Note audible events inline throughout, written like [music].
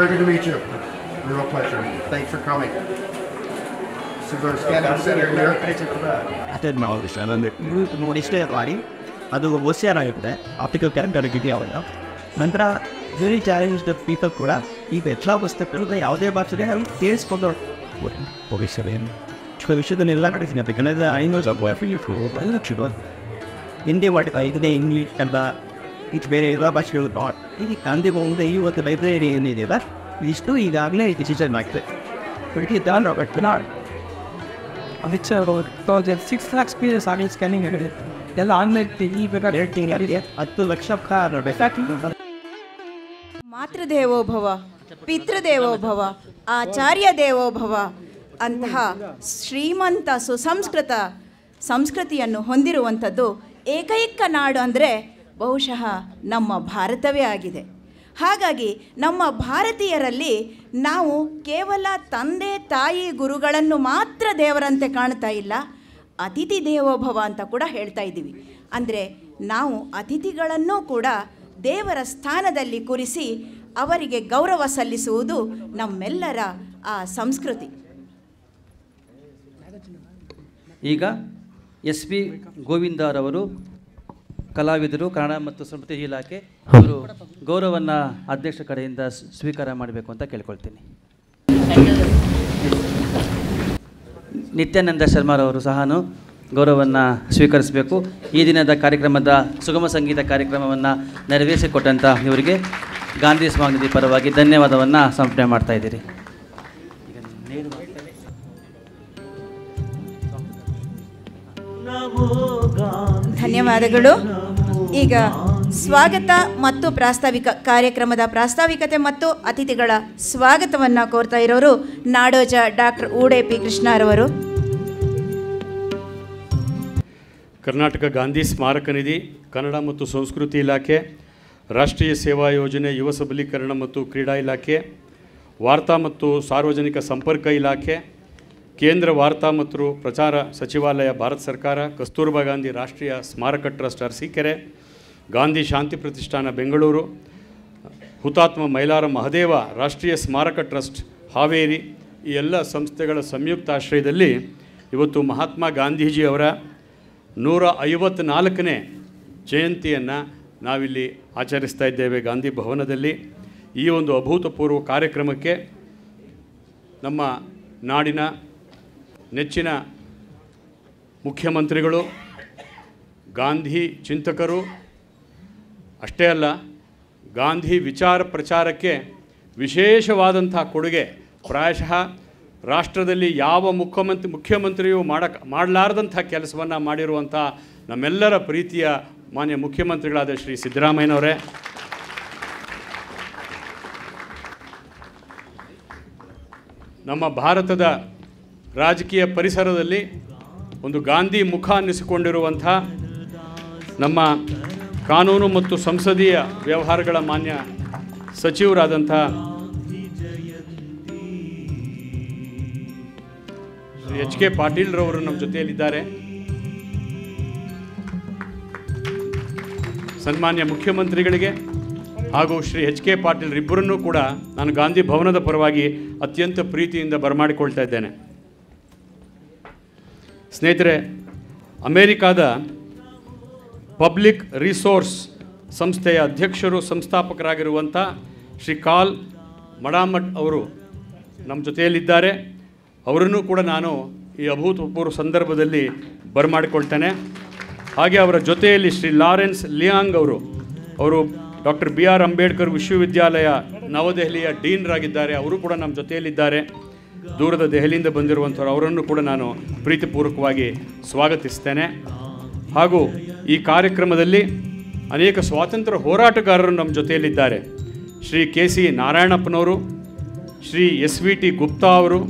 very good to meet you. Real pleasure. Thanks for coming. So we're standing center here. Attend ಮಾಡೋದು sir ಅಂದರೆ ನೋಡಿ ಇಷ್ಟೇ ಮಾಡಿ ಅದು ಒಸಿಯಾರ್ ಆಗಿರುತ್ತೆ ಆಪ್ಟಿಕಲ್ ಕನೆಕ್ಟಿವಿಟಿ ಅವೆಲ್ಲ ನಂತರ ವೆರಿ ಚಾಲೆಂಜ್ ದ ಪೀಪಲ್ ಕೂಡ ಈಗ ಎಲ್ಲ ಪುಸ್ತಕಗಳು ಯಾವುದೇ ಭಾಷೆಗೆ ಅವ್ರು ಕೇಳಿಸ್ಕೊಂಡು ಹೋಗಿ ಸರ್ ಏನು ವಿಷಯದಲ್ಲಿ ಎಲ್ಲ ಕಡೆ ಸಿಗುತ್ತೆ ಕನ್ನಡ ಐನೂರು ಎಲ್ಲ ಸಿಗೋದು ಹಿಂದಿ ಮಾಡಿ ಇದನ್ನೇ ಇಂಗ್ಲೀಷ್ ಕನ್ನಡ ಇದು ಬೇರೆ ಎಲ್ಲ ಭಾಷೆಗಳು ಡಾಟ್ ಈಗ ಗಾಂಧಿ ಭವನದ ಇವತ್ತು ಒಂದು ಲೈಬ್ರರಿ ಏನಿದೆಯಲ್ಲ ಇಷ್ಟು ಈಗಾಗಲೇ ಡಿಸಿಷನ್ ಆಗಿದೆ ಬಿಟ್ಟಿದ್ದಾನೆ ರಾಬರ್ಟ್ ನಾಡ್ ಅದಕ್ಕೆ ಸಿಕ್ಸ್ six lakhs pages ಆಗಲಿ ಸ್ಕ್ಯಾನಿಂಗ್ ಆಗಿದೆ ಎಲ್ಲ ಆನ್ಲೈನ್ ಈ ಬೇಕಾದ್ರೆ ಹೇಳ್ತೀನಿ ಅಲ್ಲಿ ಹತ್ತು ಲಕ್ಷ ಕಾರ್ ದೇವೋಭವ ಮಾತೃದೇವೋಭವ ಪಿತೃದೇವೋಭವ ಆಚಾರ್ಯ ದೇವೋಭವ ಅಂತಹ ಶ್ರೀಮಂತ ಸುಸಂಸ್ಕೃತ ಸಂಸ್ಕೃತಿಯನ್ನು ಹೊಂದಿರುವಂಥದ್ದು ಏಕೈಕ ನಾಡು ಅಂದರೆ ಬಹುಶಃ ನಮ್ಮ ಭಾರತವೇ ಆಗಿದೆ. ಹಾಗಾಗಿ ನಮ್ಮ ಭಾರತೀಯರಲ್ಲಿ ನಾವು ಕೇವಲ ತಂದೆ, ತಾಯಿ, ಗುರುಗಳನ್ನು ಮಾತ್ರ ದೇವರಂತೆ ಕಾಣ್ತಾ ಇಲ್ಲ. ಅತಿಥಿ ದೇವೋಭವ ಅಂತ ಕೂಡ ಹೇಳ್ತಾ ಇದ್ದೀವಿ. ಅಂದರೆ ನಾವು ಅತಿಥಿಗಳನ್ನು ಕೂಡ ದೇವರ ಸ್ಥಾನದಲ್ಲಿ ಕೂರಿಸಿ ಅವರಿಗೆ ಗೌರವ ಸಲ್ಲಿಸುವುದು ನಮ್ಮೆಲ್ಲರ ಆ ಸಂಸ್ಕೃತಿ. ಈಗ ಎಸ್ ಪಿ ಗೋವಿಂದರವರು ಕಲಾವಿದರು ಕನ್ನಡ ಮತ್ತು ಸಂಸ್ಕೃತಿ ಇಲಾಖೆ ಅವರು ಗೌರವವನ್ನು ಅಧ್ಯಕ್ಷ ಕಡೆಯಿಂದ ಸ್- ಸ್ವೀಕಾರ ಮಾಡಬೇಕು ಅಂತ ಕೇಳ್ಕೊಳ್ತೀನಿ. ನಿತ್ಯಾನಂದ ಶರ್ಮಾರವರು ಸಹನು ಗೌರವವನ್ನು ಸ್ವೀಕರಿಸಬೇಕು. ಈ ದಿನದ ಕಾರ್ಯಕ್ರಮದ ಸುಗಮ ಸಂಗೀತ ಕಾರ್ಯಕ್ರಮವನ್ನು ನೆರವೇರಿಸಿಕೊಟ್ಟಂಥ ಇವರಿಗೆ ಗಾಂಧಿ ಸ್ವಾಮಿ ಪರವಾಗಿ ಧನ್ಯವಾದವನ್ನು ಸಮರ್ಪಣೆ ಮಾಡ್ತಾ ಇದ್ದೀರಿ. ಧನ್ಯವಾದಗಳು. ಈಗ ಸ್ವಾಗತ ಮತ್ತು ಪ್ರಾಸ್ತಾವಿಕ ಕಾರ್ಯಕ್ರಮದ ಪ್ರಾಸ್ತಾವಿಕತೆ ಮತ್ತು ಅತಿಥಿಗಳ ಸ್ವಾಗತವನ್ನು ಕೋರ್ತಾ ಇರೋರು ನಾಡೋಜ ಡಾಕ್ಟರ್ ಊಡೆ ಪಿ ಕೃಷ್ಣರವರು. ಕರ್ನಾಟಕ ಗಾಂಧಿ ಸ್ಮಾರಕ ನಿಧಿ, ಕನ್ನಡ ಮತ್ತು ಸಂಸ್ಕೃತಿ ಇಲಾಖೆ, ರಾಷ್ಟ್ರೀಯ ಸೇವಾ ಯೋಜನೆ, ಯುವ ಸಬಲೀಕರಣ ಮತ್ತು ಕ್ರೀಡಾ ಇಲಾಖೆ, ವಾರ್ತಾ ಮತ್ತು ಸಾರ್ವಜನಿಕ ಸಂಪರ್ಕ ಇಲಾಖೆ ಕೇಂದ್ರ ವಾರ್ತಾ ಮತ್ತು ಪ್ರಚಾರ ಸಚಿವಾಲಯ ಭಾರತ ಸರ್ಕಾರ, ಕಸ್ತೂರ್ಬಾ ಗಾಂಧಿ ರಾಷ್ಟ್ರೀಯ ಸ್ಮಾರಕ ಟ್ರಸ್ಟ್ ಅರಸೀಕೆರೆ ಗಾಂಧಿ ಶಾಂತಿ ಪ್ರತಿಷ್ಠಾನ ಬೆಂಗಳೂರು, ಹುತಾತ್ಮ ಮೈಲಾರ ಮಹದೇವ ರಾಷ್ಟ್ರೀಯ ಸ್ಮಾರಕ ಟ್ರಸ್ಟ್ ಹಾವೇರಿ ಈ ಎಲ್ಲ ಸಂಸ್ಥೆಗಳ ಸಂಯುಕ್ತ ಆಶ್ರಯದಲ್ಲಿ ಇವತ್ತು ಮಹಾತ್ಮ ಗಾಂಧೀಜಿಯವರ ನೂರ ಐವತ್ನಾಲ್ಕನೇ ಜಯಂತಿಯನ್ನು ನಾವಿಲ್ಲಿ ಆಚರಿಸ್ತಾ ಇದ್ದೇವೆ ಗಾಂಧಿ ಭವನದಲ್ಲಿ. ಈ ಒಂದು ಅಭೂತಪೂರ್ವ ಕಾರ್ಯಕ್ರಮಕ್ಕೆ ನಮ್ಮ ನಾಡಿನ ನೆಚ್ಚಿನ ಮುಖ್ಯಮಂತ್ರಿಗಳು, ಗಾಂಧಿ ಚಿಂತಕರು, ಅಷ್ಟೇ ಅಲ್ಲ, ಗಾಂಧಿ ವಿಚಾರ ಪ್ರಚಾರಕ್ಕೆ ವಿಶೇಷವಾದಂಥ ಕೊಡುಗೆ ಪ್ರಾಯಶಃ ರಾಷ್ಟ್ರದಲ್ಲಿ ಯಾವ ಮುಖ್ಯಮಂತ್ರಿ, ಮುಖ್ಯಮಂತ್ರಿಯೂ ಮಾಡಕ್, ಮಾಡಲಾರ್ದಂಥ ಕೆಲಸವನ್ನು ಮಾಡಿರುವಂಥ ನಮ್ಮೆಲ್ಲರ ಪ್ರೀತಿಯ ಮಾನ್ಯ ಮುಖ್ಯಮಂತ್ರಿಗಳಾದ ಶ್ರೀ ಸಿದ್ದರಾಮಯ್ಯನವರೇ. ನಮ್ಮ ಭಾರತದ ರಾಜಕೀಯ ಪರಿಸರದಲ್ಲಿ ಒಂದು ಗಾಂಧಿ ಮುಖ ಅನ್ನಿಸಿಕೊಂಡಿರುವಂಥ ನಮ್ಮ ಕಾನೂನು ಮತ್ತು ಸಂಸದೀಯ ವ್ಯವಹಾರಗಳ ಮಾನ್ಯ ಸಚಿವರಾದಂಥ ಎಚ್ ಕೆ ಪಾಟೀಲ್ರವರು ನಮ್ಮ ಜೊತೆಯಲ್ಲಿದ್ದಾರೆ. ಸನ್ಮಾನ್ಯ ಮುಖ್ಯಮಂತ್ರಿಗಳಿಗೆ ಹಾಗೂ ಶ್ರೀ ಎಚ್ ಕೆ ಪಾಟೀಲ್ ಇಬ್ಬರನ್ನೂ ಕೂಡ ನಾನು ಗಾಂಧಿ ಭವನದ ಪರವಾಗಿ ಅತ್ಯಂತ ಪ್ರೀತಿಯಿಂದ ಬರಮಾಡಿಕೊಳ್ತಾ ಇದ್ದೇನೆ. ಸ್ನೇಹಿತರೆ, ಅಮೇರಿಕಾದ ಪಬ್ಲಿಕ್ ರಿಸೋರ್ಸ್ ಸಂಸ್ಥೆಯ ಅಧ್ಯಕ್ಷರು, ಸಂಸ್ಥಾಪಕರಾಗಿರುವಂಥ ಶ್ರೀ ಕಾಲ್ ಮಡಾಮಠ್ ಅವರು ನಮ್ಮ ಜೊತೆಯಲ್ಲಿದ್ದಾರೆ. ಅವರನ್ನು ಕೂಡ ನಾನು ಈ ಅಭೂತಪೂರ್ವ ಸಂದರ್ಭದಲ್ಲಿ ಬರಮಾಡಿಕೊಳ್ತೇನೆ. ಹಾಗೆ ಅವರ ಜೊತೆಯಲ್ಲಿ ಶ್ರೀ ಲಾರೆನ್ಸ್ ಲಿಯಾಂಗ್ ಅವರು ಅವರು ಡಾಕ್ಟರ್ ಬಿ ಆರ್ ಅಂಬೇಡ್ಕರ್ ವಿಶ್ವವಿದ್ಯಾಲಯ ನವದೆಹಲಿಯ ಡೀನ್ರಾಗಿದ್ದಾರೆ. ಅವರು ಕೂಡ ನಮ್ಮ ಜೊತೆಯಲ್ಲಿದ್ದಾರೆ. ದೂರದ ದೆಹಲಿಯಿಂದ ಬಂದಿರುವಂಥವ್ರು, ಅವರನ್ನು ಕೂಡ ನಾನು ಪ್ರೀತಿಪೂರ್ವಕವಾಗಿ ಸ್ವಾಗತಿಸ್ತೇನೆ. ಹಾಗೂ ಈ ಕಾರ್ಯಕ್ರಮದಲ್ಲಿ ಅನೇಕ ಸ್ವಾತಂತ್ರ್ಯ ಹೋರಾಟಗಾರರು ನಮ್ಮ ಜೊತೆಯಲ್ಲಿದ್ದಾರೆ. Shri K C ನಾರಾಯಣಪ್ಪನವರು, Shri S V T Gupta ಅವರು,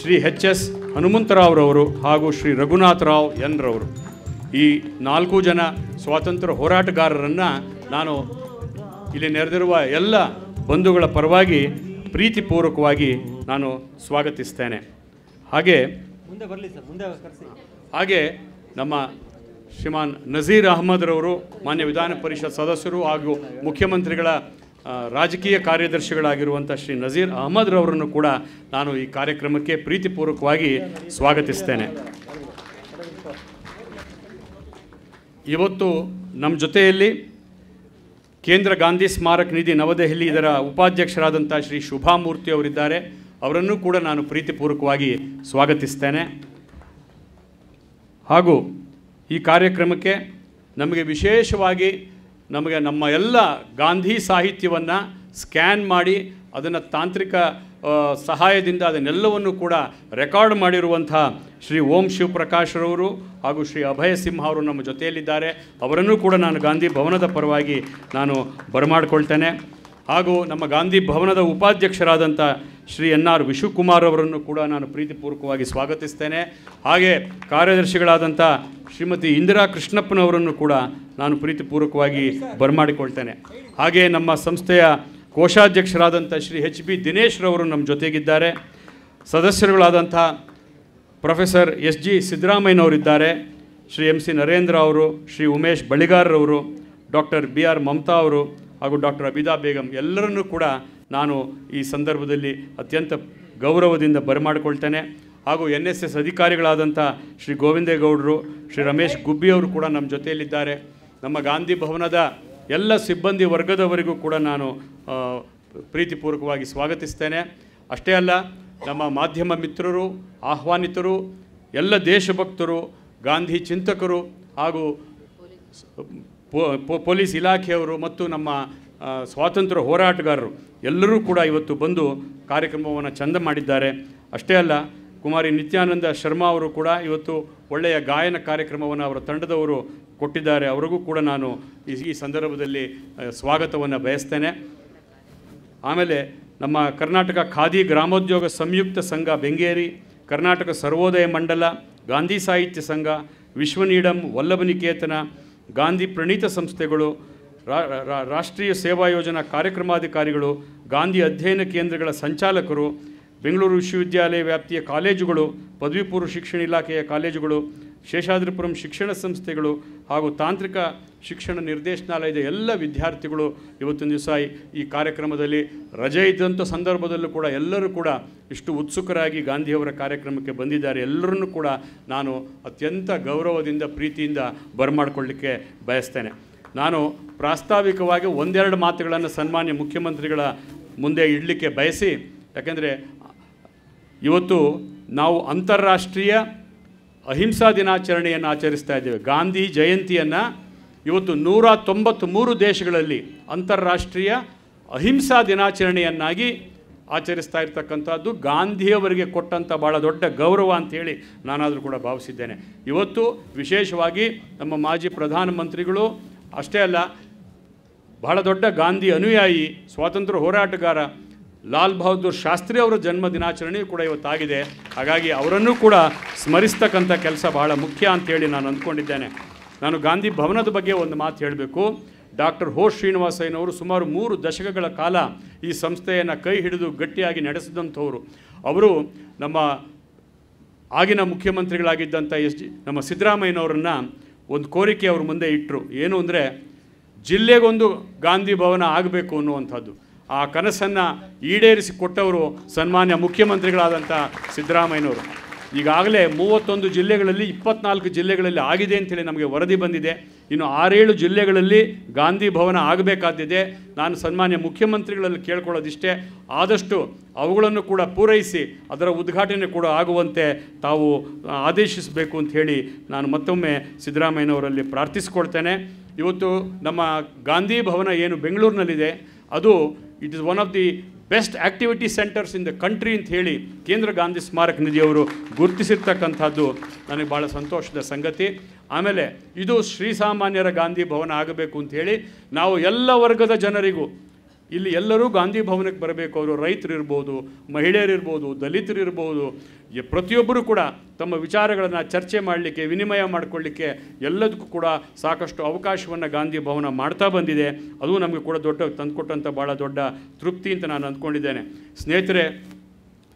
ಶ್ರೀ ಎಚ್ ಎಸ್ ಹನುಮಂತರಾವ್ರವರು ಹಾಗೂ ಶ್ರೀ ರಘುನಾಥರಾವ್ ಎನ್ ರವರು. ಈ ನಾಲ್ಕು ಜನ ಸ್ವಾತಂತ್ರ್ಯ ಹೋರಾಟಗಾರರನ್ನು ನಾನು ಇಲ್ಲಿ ನೆರೆದಿರುವ ಎಲ್ಲ ಬಂಧುಗಳ ಪರವಾಗಿ ಪ್ರೀತಿಪೂರ್ವಕವಾಗಿ ನಾನು ಸ್ವಾಗತಿಸ್ತೇನೆ. ಹಾಗೆ ಮುಂದೆ ಬರಲಿ ಸರ್ ಮುಂದೆ ಹಾಗೆ ನಮ್ಮ ಶ್ರೀಮಾನ್ ನಜೀರ್ ಅಹಮದ್ರವರು ಮಾನ್ಯ ವಿಧಾನ ಪರಿಷತ್ ಸದಸ್ಯರು ಹಾಗೂ ಮುಖ್ಯಮಂತ್ರಿಗಳ ರಾಜಕೀಯ ಕಾರ್ಯದರ್ಶಿಗಳಾಗಿರುವಂಥ ಶ್ರೀ ನಜೀರ್ ಅಹಮದ್ರವರನ್ನು ಕೂಡ ನಾನು ಈ ಕಾರ್ಯಕ್ರಮಕ್ಕೆ ಪ್ರೀತಿಪೂರ್ವಕವಾಗಿ ಸ್ವಾಗತಿಸ್ತೇನೆ. ಇವತ್ತು ನಮ್ಮ ಜೊತೆಯಲ್ಲಿ ಕೇಂದ್ರ ಗಾಂಧಿ ಸ್ಮಾರಕ ನಿಧಿ ನವದೆಹಲಿ ಇದರ ಉಪಾಧ್ಯಕ್ಷರಾದಂಥ ಶ್ರೀ ಶುಭಾಮೂರ್ತಿ ಅವರಿದ್ದಾರೆ. ಅವರನ್ನು ಕೂಡ ನಾನು ಪ್ರೀತಿಪೂರ್ವಕವಾಗಿ ಸ್ವಾಗತಿಸ್ತೇನೆ. ಹಾಗೂ ಈ ಕಾರ್ಯಕ್ರಮಕ್ಕೆ ನಮಗೆ ವಿಶೇಷವಾಗಿ ನಮಗೆ ನಮ್ಮ ಎಲ್ಲ ಗಾಂಧಿ ಸಾಹಿತ್ಯವನ್ನು ಸ್ಕ್ಯಾನ್ ಮಾಡಿ ಅದನ್ನು ತಾಂತ್ರಿಕ ಸಹಾಯದಿಂದ ಅದನ್ನೆಲ್ಲವನ್ನು ಕೂಡ ರೆಕಾರ್ಡ್ ಮಾಡಿರುವಂಥ ಶ್ರೀ ಓಂ ಶಿವಪ್ರಕಾಶ್ರವರು ಹಾಗೂ ಶ್ರೀ ಅಭಯ ಸಿಂಹ ಅವರು ನಮ್ಮ ಜೊತೆಯಲ್ಲಿದ್ದಾರೆ. ಅವರನ್ನು ಕೂಡ ನಾನು ಗಾಂಧಿ ಭವನದ ಪರವಾಗಿ ನಾನು ಬರಮಾಡ್ಕೊಳ್ತೇನೆ. ಹಾಗೂ ನಮ್ಮ ಗಾಂಧಿ ಭವನದ ಉಪಾಧ್ಯಕ್ಷರಾದಂಥ ಶ್ರೀ ಎನ್ ಆರ್ ವಿಶ್ವಕುಮಾರ್ ಅವರನ್ನು ಕೂಡ ನಾನು ಪ್ರೀತಿಪೂರ್ವಕವಾಗಿ ಸ್ವಾಗತಿಸ್ತೇನೆ. ಹಾಗೆ ಕಾರ್ಯದರ್ಶಿಗಳಾದಂಥ ಶ್ರೀಮತಿ ಇಂದಿರಾ ಕೃಷ್ಣಪ್ಪನವರನ್ನು ಕೂಡ ನಾನು ಪ್ರೀತಿಪೂರ್ವಕವಾಗಿ ಬರಮಾಡಿಕೊಳ್ತೇನೆ. ಹಾಗೆ ನಮ್ಮ ಸಂಸ್ಥೆಯ ಕೋಶಾಧ್ಯಕ್ಷರಾದಂಥ ಶ್ರೀ ಎಚ್ ಬಿ ದಿನೇಶ್ರವರು ನಮ್ಮ ಜೊತೆಗಿದ್ದಾರೆ. ಸದಸ್ಯರುಗಳಾದಂಥ ಪ್ರೊಫೆಸರ್ ಎಸ್ ಜಿ ಸಿದ್ದರಾಮಯ್ಯನವರಿದ್ದಾರೆ. ಶ್ರೀ ಎಂ ಸಿ ನರೇಂದ್ರ ಅವರು, ಶ್ರೀ ಉಮೇಶ್ ಬಳಿಗಾರರವರು, ಡಾಕ್ಟರ್ ಬಿ ಆರ್ ಮಮತಾ ಅವರು ಹಾಗೂ ಡಾಕ್ಟರ್ ಅಬಿದಾ ಬೇಗಂ ಎಲ್ಲರನ್ನೂ ಕೂಡ ನಾನು ಈ ಸಂದರ್ಭದಲ್ಲಿ ಅತ್ಯಂತ ಗೌರವದಿಂದ ಬರಮಾಡಿಕೊಳ್ತೇನೆ. ಹಾಗೂ ಎನ್ ಎಸ್ ಎಸ್ ಅಧಿಕಾರಿಗಳಾದಂಥ ಶ್ರೀ ಗೋವಿಂದೇಗೌಡರು, ಶ್ರೀ ರಮೇಶ್ ಗುಬ್ಬಿಯವರು ಕೂಡ ನಮ್ಮ ಜೊತೆಯಲ್ಲಿದ್ದಾರೆ. ನಮ್ಮ ಗಾಂಧಿ ಭವನದ ಎಲ್ಲ ಸಿಬ್ಬಂದಿ ವರ್ಗದವರಿಗೂ ಕೂಡ ನಾನು ಪ್ರೀತಿಪೂರ್ವಕವಾಗಿ ಸ್ವಾಗತಿಸ್ತೇನೆ. ಅಷ್ಟೇ ಅಲ್ಲ, ನಮ್ಮ ಮಾಧ್ಯಮ ಮಿತ್ರರು, ಆಹ್ವಾನಿತರು, ಎಲ್ಲ ದೇಶಭಕ್ತರು, ಗಾಂಧಿ ಚಿಂತಕರು ಹಾಗೂ ಪೊಲೀಸ್ ಇಲಾಖೆಯವರು ಮತ್ತು ನಮ್ಮ ಸ್ವಾತಂತ್ರ್ಯ ಹೋರಾಟಗಾರರು ಎಲ್ಲರೂ ಕೂಡ ಇವತ್ತು ಬಂದು ಕಾರ್ಯಕ್ರಮವನ್ನು ಚಂದ ಮಾಡಿದ್ದಾರೆ. ಅಷ್ಟೇ ಅಲ್ಲ, ಕುಮಾರಿ ನಿತ್ಯಾನಂದ ಶರ್ಮಾ ಅವರು ಕೂಡ ಇವತ್ತು ಒಳ್ಳೆಯ ಗಾಯನ ಕಾರ್ಯಕ್ರಮವನ್ನು ಅವರ ತಂಡದವರು ಕೊಟ್ಟಿದ್ದಾರೆ. ಅವರಿಗೂ ಕೂಡ ನಾನು ಈ ಸಂದರ್ಭದಲ್ಲಿ ಸ್ವಾಗತವನ್ನು ಬಯಸ್ತೇನೆ. ಆಮೇಲೆ ನಮ್ಮ ಕರ್ನಾಟಕ ಖಾದಿ ಗ್ರಾಮೋದ್ಯೋಗ ಸಂಯುಕ್ತ ಸಂಘ ಬೆಂಗೇರಿ, ಕರ್ನಾಟಕ ಸರ್ವೋದಯ ಮಂಡಲ, ಗಾಂಧಿ ಸಾಹಿತ್ಯ ಸಂಘ, ವಿಶ್ವನೀಡಂ, ವಲ್ಲಭನಿಕೇತನ, ಗಾಂಧಿ ಪ್ರಣೀತ ಸಂಸ್ಥೆಗಳು ರಾಷ್ಟ್ರೀಯ ಸೇವಾ ಯೋಜನಾ ಕಾರ್ಯಕ್ರಮಾಧಿಕಾರಿಗಳು, ಗಾಂಧಿ ಅಧ್ಯಯನ ಕೇಂದ್ರಗಳ ಸಂಚಾಲಕರು, ಬೆಂಗಳೂರು ವಿಶ್ವವಿದ್ಯಾಲಯ ವ್ಯಾಪ್ತಿಯ ಕಾಲೇಜುಗಳು, ಪದವಿ ಪೂರ್ವ ಶಿಕ್ಷಣ ಇಲಾಖೆಯ ಕಾಲೇಜುಗಳು, ಶೇಷಾದ್ರಿಪುರಂ ಶಿಕ್ಷಣ ಸಂಸ್ಥೆಗಳು ಹಾಗೂ ತಾಂತ್ರಿಕ ಶಿಕ್ಷಣ ನಿರ್ದೇಶನಾಲಯದ ಎಲ್ಲ ವಿದ್ಯಾರ್ಥಿಗಳು ಇವತ್ತಿನ ದಿವಸ ಈ- ಕಾರ್ಯಕ್ರಮದಲ್ಲಿ ರಜೆ ಇದ್ದಂಥ ಸಂದರ್ಭದಲ್ಲೂ ಕೂಡ ಎಲ್ಲರೂ ಕೂಡ ಇಷ್ಟು ಉತ್ಸುಕರಾಗಿ ಗಾಂಧಿಯವರ ಕಾರ್ಯಕ್ರಮಕ್ಕೆ ಬಂದಿದ್ದಾರೆ. ಎಲ್ಲರನ್ನೂ ಕೂಡ ನಾನು ಅತ್ಯಂತ ಗೌರವದಿಂದ, ಪ್ರೀತಿಯಿಂದ ಬರಮಾಡಿಕೊಳ್ಳಿಕ್ಕೆ ಬಯಸ್ತೇನೆ. ನಾನು ಪ್ರಾಸ್ತಾವಿಕವಾಗಿ ಒಂದೆರಡು ಮಾತುಗಳನ್ನು ಸನ್ಮಾನ್ಯ ಮುಖ್ಯಮಂತ್ರಿಗಳ ಮುಂದೆ ಇಡಲಿಕ್ಕೆ ಬಯಸಿ, ಯಾಕೆಂದರೆ ಇವತ್ತು ನಾವು ಅಂತಾರಾಷ್ಟ್ರೀಯ ಅಹಿಂಸಾ ದಿನಾಚರಣೆಯನ್ನು ಆಚರಿಸ್ತಾ ಇದ್ದೇವೆ. ಗಾಂಧಿ ಜಯಂತಿಯನ್ನು ಇವತ್ತು ನೂರ ತೊಂಬತ್ತ್ಮೂರು ದೇಶಗಳಲ್ಲಿ ಅಂತಾರಾಷ್ಟ್ರೀಯ ಅಹಿಂಸಾ ದಿನಾಚರಣೆಯನ್ನಾಗಿ ಆಚರಿಸ್ತಾ ಇರ್ತಕ್ಕಂಥದ್ದು. ಗಾಂಧಿಯವರಿಗೆ ಕೊಟ್ಟಂಥ ಭಾಳ ದೊಡ್ಡ ಗೌರವ ಅಂಥೇಳಿ ನಾನಾದರೂ ಕೂಡ ಭಾವಿಸಿದ್ದೇನೆ. ಇವತ್ತು ವಿಶೇಷವಾಗಿ ನಮ್ಮ ಮಾಜಿ ಪ್ರಧಾನಮಂತ್ರಿಗಳು ಅಷ್ಟೇ ಅಲ್ಲ, ಬಹಳ ದೊಡ್ಡ ಗಾಂಧಿ ಅನುಯಾಯಿ, ಸ್ವಾತಂತ್ರ್ಯ ಹೋರಾಟಗಾರ ಲಾಲ್ ಬಹದ್ದೂರ್ ಶಾಸ್ತ್ರಿ ಅವರ ಜನ್ಮ ದಿನಾಚರಣೆಯೂ ಕೂಡ ಇವತ್ತಾಗಿದೆ. ಹಾಗಾಗಿ ಅವರನ್ನು ಕೂಡ ಸ್ಮರಿಸ್ತಕ್ಕಂಥ ಕೆಲಸ ಬಹಳ ಮುಖ್ಯ ಅಂತೇಳಿ ನಾನು ಅಂದ್ಕೊಂಡಿದ್ದೇನೆ. ನಾನು ಗಾಂಧಿ ಭವನದ ಬಗ್ಗೆ ಒಂದು ಮಾತು ಹೇಳಬೇಕು. ಡಾಕ್ಟರ್ ಹೋ ಶ್ರೀನಿವಾಸಯ್ಯನವರು ಸುಮಾರು ಮೂರು ದಶಕಗಳ ಕಾಲ ಈ ಸಂಸ್ಥೆಯನ್ನು ಕೈ ಹಿಡಿದು ಗಟ್ಟಿಯಾಗಿ ನಡೆಸಿದಂಥವರು. ಅವರು ನಮ್ಮ ಆಗಿನ ಮುಖ್ಯಮಂತ್ರಿಗಳಾಗಿದ್ದಂಥ ಎಸ್ ಜಿ, ನಮ್ಮ ಸಿದ್ದರಾಮಯ್ಯನವರನ್ನು ಒಂದು ಕೋರಿಕೆ ಅವ್ರ ಮುಂದೆ ಇಟ್ಟರು ಏನು ಅಂದರೆ, ಜಿಲ್ಲೆಗೊಂದು ಗಾಂಧಿ ಭವನ ಆಗಬೇಕು ಅನ್ನುವಂಥದ್ದು. ಆ ಕನಸನ್ನು ಈಡೇರಿಸಿ ಕೊಟ್ಟವರು ಸನ್ಮಾನ್ಯ ಮುಖ್ಯಮಂತ್ರಿಗಳಾದಂಥ ಸಿದ್ದರಾಮಯ್ಯನವರು. ಈಗಾಗಲೇ ಮೂವತ್ತೊಂದು ಜಿಲ್ಲೆಗಳಲ್ಲಿ ಇಪ್ಪತ್ನಾಲ್ಕು ಜಿಲ್ಲೆಗಳಲ್ಲಿ ಆಗಿದೆ ಅಂತೇಳಿ ನಮಗೆ ವರದಿ ಬಂದಿದೆ. ಇನ್ನು ಆರೇಳು ಜಿಲ್ಲೆಗಳಲ್ಲಿ ಗಾಂಧಿ ಭವನ ಆಗಬೇಕಾದಿದೆ ನಾನು ಸನ್ಮಾನ್ಯ ಮುಖ್ಯಮಂತ್ರಿಗಳಲ್ಲಿ ಕೇಳ್ಕೊಳ್ಳೋದಿಷ್ಟೇ. ಆದಷ್ಟು ಅವುಗಳನ್ನು ಕೂಡ ಪೂರೈಸಿ ಅದರ ಉದ್ಘಾಟನೆ ಕೂಡ ಆಗುವಂತೆ ತಾವು ಆದೇಶಿಸಬೇಕು ಅಂತ ಹೇಳಿ ನಾನು ಮತ್ತೊಮ್ಮೆ ಸಿದ್ದರಾಮಯ್ಯನವರಲ್ಲಿ ಪ್ರಾರ್ಥಿಸ್ಕೊಳ್ತೇನೆ. ಇವತ್ತು ನಮ್ಮ ಗಾಂಧಿ ಭವನ ಏನು ಬೆಂಗಳೂರಿನಲ್ಲಿದೆ. ಅದು it is one of the best activity centres in the country ಅಂತ ಹೇಳಿ ಕೇಂದ್ರ ಗಾಂಧಿ ಸ್ಮಾರಕ ನಿಧಿಯವರು ಗುರುತಿಸಿರ್ತಕ್ಕಂಥದ್ದು ನನಗೆ ಭಾಳ ಸಂತೋಷದ ಸಂಗತಿ. ಆಮೇಲೆ ಇದು ಶ್ರೀಸಾಮಾನ್ಯರ ಗಾಂಧಿ ಭವನ ಆಗಬೇಕು ಅಂತ ಹೇಳಿ ನಾವು ಎಲ್ಲ ವರ್ಗದ ಜನರಿಗೂ ಇಲ್ಲಿ ಎಲ್ಲರೂ ಗಾಂಧಿ ಭವನಕ್ಕೆ ಬರಬೇಕು. ಅವರು ರೈತರು ಇರ್ಬೋದು ಮಹಿಳೆಯರಿರ್ಬೋದು, ದಲಿತರಿರ್ಬೋದು. ಪ್ರತಿಯೊಬ್ಬರೂ ಕೂಡ ತಮ್ಮ ವಿಚಾರಗಳನ್ನು ಚರ್ಚೆ ಮಾಡಲಿಕ್ಕೆ, ವಿನಿಮಯ ಮಾಡಿಕೊಳ್ಳಿಕ್ಕೆ ಎಲ್ಲದಕ್ಕೂ ಕೂಡ ಸಾಕಷ್ಟು ಅವಕಾಶವನ್ನು ಗಾಂಧಿ ಭವನ ಮಾಡ್ತಾ ಬಂದಿದೆ. ಅದು ನಮಗೆ ಕೂಡ ದೊಡ್ಡ ತಂದುಕೊಟ್ಟಂಥ ಭಾಳ ದೊಡ್ಡ ತೃಪ್ತಿ ಅಂತ ನಾನು ಅಂದ್ಕೊಂಡಿದ್ದೇನೆ. ಸ್ನೇಹಿತರೆ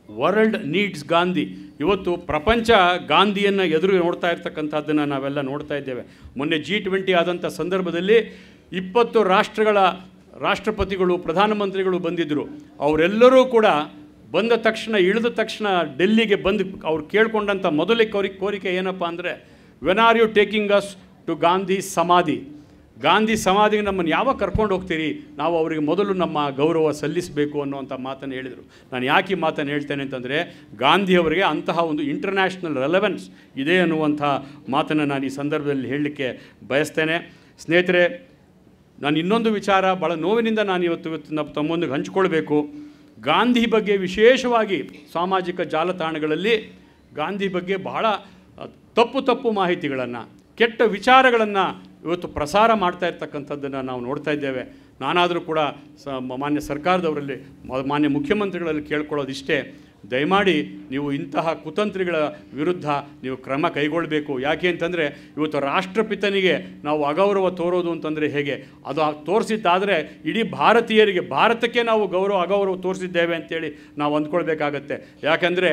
ವರ್ಲ್ಡ್ ನೀಡ್ಸ್ ಗಾಂಧಿ ಇವತ್ತು ಪ್ರಪಂಚ ಗಾಂಧಿಯನ್ನು ಎದುರು ನೋಡ್ತಾ ಇರ್ತಕ್ಕಂಥದ್ದನ್ನು ನಾವೆಲ್ಲ ನೋಡ್ತಾ ಇದ್ದೇವೆ. ಮೊನ್ನೆ ಜಿ ಟ್ವೆಂಟಿ ಆದಂಥ ಸಂದರ್ಭದಲ್ಲಿ ಇಪ್ಪತ್ತು ರಾಷ್ಟ್ರಗಳ ರಾಷ್ಟ್ರಪತಿಗಳು, ಪ್ರಧಾನಮಂತ್ರಿಗಳು ಬಂದಿದ್ದರು ಅವರೆಲ್ಲರೂ ಕೂಡ ಬಂದ ತಕ್ಷಣ, ಇಳಿದ ತಕ್ಷಣ ಡೆಲ್ಲಿಗೆ ಬಂದು ಅವ್ರು ಕೇಳ್ಕೊಂಡಂಥ ಮೊದಲೇ ಕೋರಿ, ಕೋರಿಕೆ ಏನಪ್ಪ ಅಂದರೆ when are you taking us to Gandhi ಸಮಾಧಿ ಗಾಂಧಿ ಸಮಾಧಿಗೆ ನಮ್ಮನ್ನು ಯಾವಾಗ ಕರ್ಕೊಂಡು ಹೋಗ್ತೀರಿ? ನಾವು ಅವರಿಗೆ ಮೊದಲು ನಮ್ಮ ಗೌರವ ಸಲ್ಲಿಸಬೇಕು ಅನ್ನುವಂಥ ಮಾತನ್ನು ಹೇಳಿದರು. ನಾನು ಯಾಕೆ ಈ ಮಾತನ್ನು ಹೇಳ್ತೇನೆ ಅಂತಂದರೆ ಗಾಂಧಿಯವರಿಗೆ ಅಂತಹ ಒಂದು ಇಂಟರ್ನ್ಯಾಷನಲ್ ರೆಲೆವೆನ್ಸ್ ಇದೆ ಅನ್ನುವಂಥ ಮಾತನ್ನು ನಾನು ಈ ಸಂದರ್ಭದಲ್ಲಿ ಹೇಳಲಿಕ್ಕೆ ಬಯಸ್ತೇನೆ. ಸ್ನೇಹಿತರೆ ನಾನು ಇನ್ನೊಂದು ವಿಚಾರ ಭಾಳ ನೋವಿನಿಂದ ನಾನು ಇವತ್ತು ಇವತ್ತು ತಮ್ಮೊಂದಿಗೆ ಹಂಚಿಕೊಳ್ಬೇಕು. ಗಾಂಧಿ ಬಗ್ಗೆ ವಿಶೇಷವಾಗಿ ಸಾಮಾಜಿಕ ಜಾಲತಾಣಗಳಲ್ಲಿ ಗಾಂಧಿ ಬಗ್ಗೆ ಬಹಳ ತಪ್ಪು ತಪ್ಪು ಮಾಹಿತಿಗಳನ್ನು, ಕೆಟ್ಟ ವಿಚಾರಗಳನ್ನು ಇವತ್ತು ಪ್ರಸಾರ ಮಾಡ್ತಾ ಇರ್ತಕ್ಕಂಥದ್ದನ್ನು ನಾವು ನೋಡ್ತಾ ಇದ್ದೇವೆ. ನಾನಾದರೂ ಕೂಡ ಸ, ಮಾನ್ಯ ಸರ್ಕಾರದವರಲ್ಲಿ ಮಾನ್ಯ ಮುಖ್ಯಮಂತ್ರಿಗಳಲ್ಲಿ ಕೇಳ್ಕೊಳ್ಳೋದಿಷ್ಟೇ. ದಯಮಾಡಿ ನೀವು ಇಂತಹ ಕುತಂತ್ರಿಗಳ ವಿರುದ್ಧ ನೀವು ಕ್ರಮ ಕೈಗೊಳ್ಳಬೇಕು. ಯಾಕೆ ಅಂತಂದರೆ ಇವತ್ತು ರಾಷ್ಟ್ರಪಿತನಿಗೆ ನಾವು ಅಗೌರವ ತೋರೋದು ಅಂತಂದರೆ ಹೇಗೆ? ಅದು ತೋರಿಸಿದ್ದಾದರೆ ಇಡೀ ಭಾರತೀಯರಿಗೆ, ಭಾರತಕ್ಕೆ ನಾವು ಗೌರವ, ಅಗೌರವ ತೋರಿಸಿದ್ದೇವೆ ಅಂತೇಳಿ ನಾವು ಅಂದ್ಕೊಳ್ಬೇಕಾಗತ್ತೆ. ಯಾಕಂದರೆ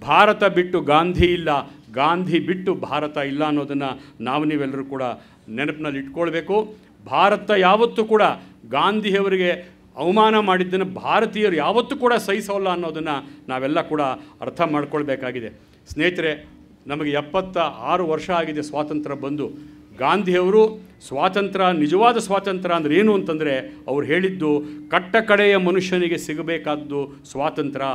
ಭಾರತ ಬಿಟ್ಟು ಗಾಂಧಿ ಇಲ್ಲ. ಗಾಂಧಿ ಬಿಟ್ಟು ಭಾರತ ಇಲ್ಲ ಅನ್ನೋದನ್ನು ನಾವು ನೀವೆಲ್ಲರೂ ಕೂಡ ನೆನಪಿನಲ್ಲಿ ಇಟ್ಕೊಳ್ಬೇಕು ಭಾರತ ಯಾವತ್ತೂ ಕೂಡ ಗಾಂಧಿಯವರಿಗೆ ಅವಮಾನ ಮಾಡಿದ್ದನ್ನು ಭಾರತೀಯರು ಯಾವತ್ತೂ ಕೂಡ ಸಹಿಸೋಲ್ಲ ಅನ್ನೋದನ್ನು ನಾವೆಲ್ಲ ಕೂಡ ಅರ್ಥ ಮಾಡ್ಕೊಳ್ಬೇಕಾಗಿದೆ. ಸ್ನೇಹಿತರೆ, ನಮಗೆ ಎಪ್ಪತ್ತ ಆರು ವರ್ಷ ಆಗಿದೆ ಸ್ವಾತಂತ್ರ್ಯ ಬಂದು. ಗಾಂಧಿಯವರು ಸ್ವಾತಂತ್ರ್ಯ, ನಿಜವಾದ ಸ್ವಾತಂತ್ರ್ಯ ಅಂದರೆ ಏನು ಅಂತಂದರೆ, ಅವ್ರು ಹೇಳಿದ್ದು ಕಟ್ಟ ಕಡೆಯ ಮನುಷ್ಯನಿಗೆ ಸಿಗಬೇಕಾದ್ದು ಸ್ವಾತಂತ್ರ್ಯ.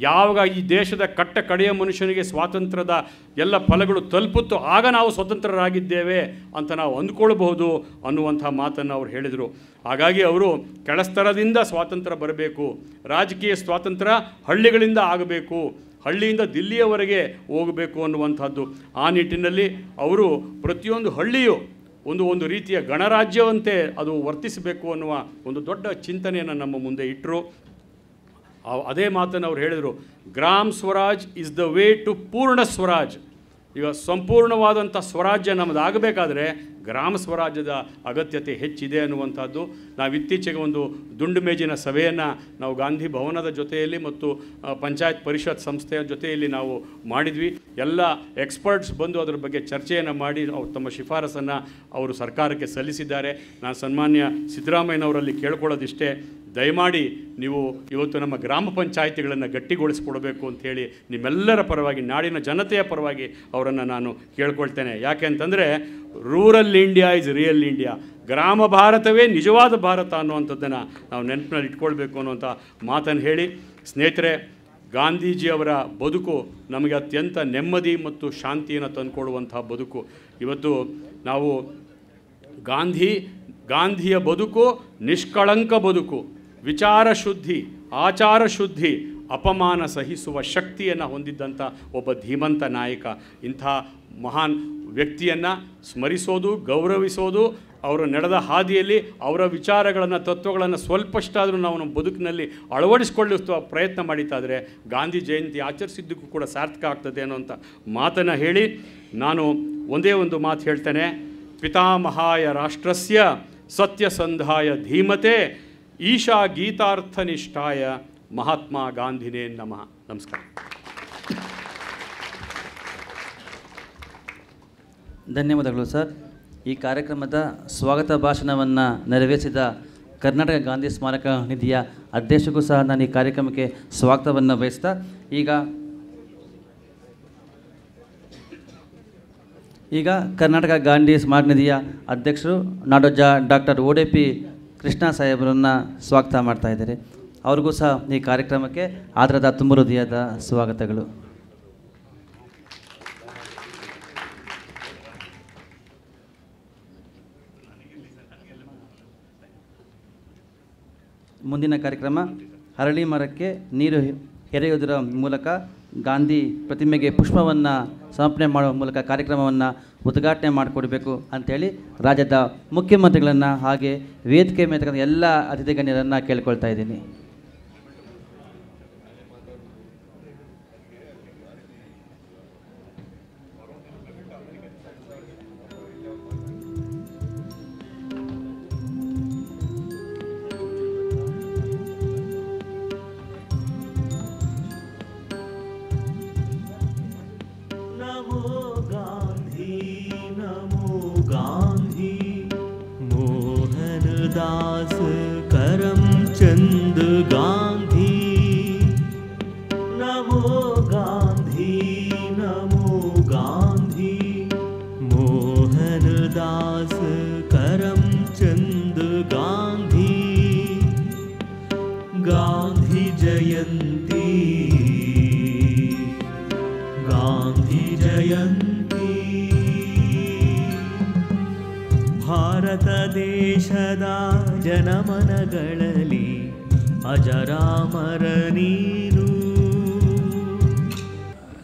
ಯಾವಾಗ ಈ ದೇಶದ ಕಟ್ಟ ಕಡೆಯ ಮನುಷ್ಯನಿಗೆ ಸ್ವಾತಂತ್ರ್ಯದ ಎಲ್ಲ ಫಲಗಳು ತಲುಪುತ್ತೋ ಆಗ ನಾವು ಸ್ವತಂತ್ರರಾಗಿದ್ದೇವೆ ಅಂತ ನಾವು ಅಂದ್ಕೊಳ್ಬಹುದು ಅನ್ನುವಂಥ ಮಾತನ್ನು ಅವರು ಹೇಳಿದರು. ಹಾಗಾಗಿ ಅವರು ಕೆಳಸ್ತರದಿಂದ ಸ್ವಾತಂತ್ರ್ಯ ಬರಬೇಕು, ರಾಜಕೀಯ ಸ್ವಾತಂತ್ರ್ಯ ಹಳ್ಳಿಗಳಿಂದ ಆಗಬೇಕು, ಹಳ್ಳಿಯಿಂದ ದಿಲ್ಲಿಯವರೆಗೆ ಹೋಗಬೇಕು ಅನ್ನುವಂಥದ್ದು. ಆ ನಿಟ್ಟಿನಲ್ಲಿ ಅವರು ಪ್ರತಿಯೊಂದು ಹಳ್ಳಿಯು ಒಂದು ಒಂದು ರೀತಿಯ ಗಣರಾಜ್ಯವಂತೆ ಅದು ವರ್ತಿಸಬೇಕು ಅನ್ನುವ ಒಂದು ದೊಡ್ಡ ಚಿಂತನೆಯನ್ನು ನಮ್ಮ ಮುಂದೆ ಇಟ್ಟರು ಅದೇ ಮಾತನ್ನು ಅವ್ರು ಹೇಳಿದರು, Gram Swaraj is the way to Purna Swaraj. ಈಗ ಸಂಪೂರ್ಣವಾದಂಥ ಸ್ವರಾಜ್ಯ ನಮ್ಮದು ಆಗಬೇಕಾದ್ರೆ ಗ್ರಾಮ ಸ್ವರಾಜ್ಯದ ಅಗತ್ಯತೆ ಹೆಚ್ಚಿದೆ ಅನ್ನುವಂಥದ್ದು. ನಾವು ಇತ್ತೀಚೆಗೆ ಒಂದು ದುಂಡು ಮೇಜಿನ ಸಭೆಯನ್ನು ನಾವು ಗಾಂಧಿ ಭವನದ ಜೊತೆಯಲ್ಲಿ ಮತ್ತು ಪಂಚಾಯತ್ ಪರಿಷತ್ ಸಂಸ್ಥೆಯ ಜೊತೆಯಲ್ಲಿ ನಾವು ಮಾಡಿದ್ವಿ. ಎಲ್ಲ ಎಕ್ಸ್ಪರ್ಟ್ಸ್ ಬಂದು ಅದರ ಬಗ್ಗೆ ಚರ್ಚೆಯನ್ನು ಮಾಡಿ ಅವ್ರು ತಮ್ಮ ಶಿಫಾರಸನ್ನು ಅವರು ಸರ್ಕಾರಕ್ಕೆ ಸಲ್ಲಿಸಿದ್ದಾರೆ. ನಾನು ಸನ್ಮಾನ್ಯ ಸಿದ್ದರಾಮಯ್ಯನವರಲ್ಲಿ ಕೇಳ್ಕೊಳ್ಳೋದಿಷ್ಟೇ. ದಯಮಾಡಿ ನೀವು ಇವತ್ತು ನಮ್ಮ ಗ್ರಾಮ ಪಂಚಾಯಿತಿಗಳನ್ನು ಗಟ್ಟಿಗೊಳಿಸ್ಕೊಡ್ಬೇಕು ಅಂಥೇಳಿ ನಿಮ್ಮೆಲ್ಲರ ಪರವಾಗಿ, ನಾಡಿನ ಜನತೆಯ ಪರವಾಗಿ ಅವರನ್ನು ನಾನು ಕೇಳ್ಕೊಳ್ತೇನೆ. ಯಾಕೆ ಅಂತಂದರೆ rural India is real India ಗ್ರಾಮ ಭಾರತವೇ ನಿಜವಾದ ಭಾರತ ಅನ್ನುವಂಥದ್ದನ್ನು ನಾವು ನೆನಪಿನಲ್ಲಿ ಇಟ್ಕೊಳ್ಬೇಕು ಅನ್ನುವಂಥ ಮಾತನ್ನು ಹೇಳಿ. ಸ್ನೇಹಿತರೆ ಗಾಂಧೀಜಿಯವರ ಬದುಕು ನಮಗೆ ಅತ್ಯಂತ ನೆಮ್ಮದಿ ಮತ್ತು ಶಾಂತಿಯನ್ನು ತಂದುಕೊಡುವಂತಹ ಬದುಕು. ಇವತ್ತು ನಾವು ಗಾಂಧಿ, ಗಾಂಧಿಯ ಬದುಕು ನಿಷ್ಕಳಂಕ ಬದುಕು, ವಿಚಾರ ಶುದ್ಧಿ, ಆಚಾರ ಶುದ್ಧಿ, ಅಪಮಾನ ಸಹಿಸುವ ಶಕ್ತಿಯನ್ನು ಹೊಂದಿದ್ದಂಥ ಒಬ್ಬ ಧೀಮಂತ ನಾಯಕ. ಇಂಥ ಮಹಾನ್ ವ್ಯಕ್ತಿಯನ್ನು ಸ್ಮರಿಸೋದು, ಗೌರವಿಸೋದು, ಅವರು ನಡೆದ ಹಾದಿಯಲ್ಲಿ ಅವರ ವಿಚಾರಗಳನ್ನು, ತತ್ವಗಳನ್ನು ಸ್ವಲ್ಪಷ್ಟಾದರೂ ನಾವು ನಮ್ಮ ಬದುಕಿನಲ್ಲಿ ಅಳವಡಿಸಿಕೊಳ್ಳುವ ಪ್ರಯತ್ನ ಮಾಡಿತಾದರೆ ಗಾಂಧಿ ಜಯಂತಿ ಆಚರಿಸಿದ್ದಕ್ಕೂ ಕೂಡ ಸಾರ್ಥಕ ಆಗ್ತದೆ ಅನ್ನೋಂಥ ಮಾತನ್ನು ಹೇಳಿ ನಾನು ಒಂದೇ ಒಂದು ಮಾತು ಹೇಳ್ತೇನೆ. ಪಿತಾಮಹಾಯ ರಾಷ್ಟ್ರಸ್ಯ ಸತ್ಯಸಂಧಾಯ ಧೀಮತೆ ಈಶಾ ಗೀತಾರ್ಥನಿಷ್ಠಾಯ ಮಹಾತ್ಮ ಗಾಂಧಿನೇ ನಮಃ. ನಮಸ್ಕಾರ. ಧನ್ಯವಾದಗಳು ಸರ್. ಈ ಕಾರ್ಯಕ್ರಮದ ಸ್ವಾಗತ ಭಾಷಣವನ್ನು ನೆರವೇರಿಸಿದ ಕರ್ನಾಟಕ ಗಾಂಧಿ ಸ್ಮಾರಕ ನಿಧಿಯ ಅಧ್ಯಕ್ಷಕ್ಕೂ ಸಹ ನಾನು ಈ ಕಾರ್ಯಕ್ರಮಕ್ಕೆ ಸ್ವಾಗತವನ್ನು ಬಯಸ್ತಾ, ಈಗ ಈಗ ಕರ್ನಾಟಕ ಗಾಂಧಿ ಸ್ಮಾರಕ ನಿಧಿಯ ಅಧ್ಯಕ್ಷರು ನಾಡೋಜ ಡಾಕ್ಟರ್ ಓ ಪಿ ಕೃಷ್ಣ ಸಾಹೇಬರನ್ನು ಸ್ವಾಗತ ಮಾಡ್ತಾ ಇದ್ದಾರೆ. ಅವ್ರಿಗೂ ಸಹ ಈ ಕಾರ್ಯಕ್ರಮಕ್ಕೆ ಆದರದ ತುಂಬ ಹೃದಯದ ಸ್ವಾಗತಗಳು. ಮುಂದಿನ ಕಾರ್ಯಕ್ರಮ ಹರಳಿ ಮರಕ್ಕೆ ನೀರು ಎರೆಯುವುದರ ಮೂಲಕ ಗಾಂಧಿ ಪ್ರತಿಮೆಗೆ ಪುಷ್ಪವನ್ನು ಸಮರ್ಪಣೆ ಮಾಡುವ ಮೂಲಕ ಕಾರ್ಯಕ್ರಮವನ್ನು ಉದ್ಘಾಟನೆ ಮಾಡಿಕೊಡಬೇಕು ಅಂಥೇಳಿ ರಾಜ್ಯದ ಮುಖ್ಯಮಂತ್ರಿಗಳನ್ನು ಹಾಗೆ ವೇದಿಕೆ ಮೇಲೆ ಎಲ್ಲ ಅತಿಥಿ ಗಣ್ಯರನ್ನು ಕೇಳ್ಕೊಳ್ತಾ ಇದ್ದೀನಿ. दास करम चंद गा ಜನಮನಗಳಲ್ಲಿ ಅಜರಾಮರ ನೀನು.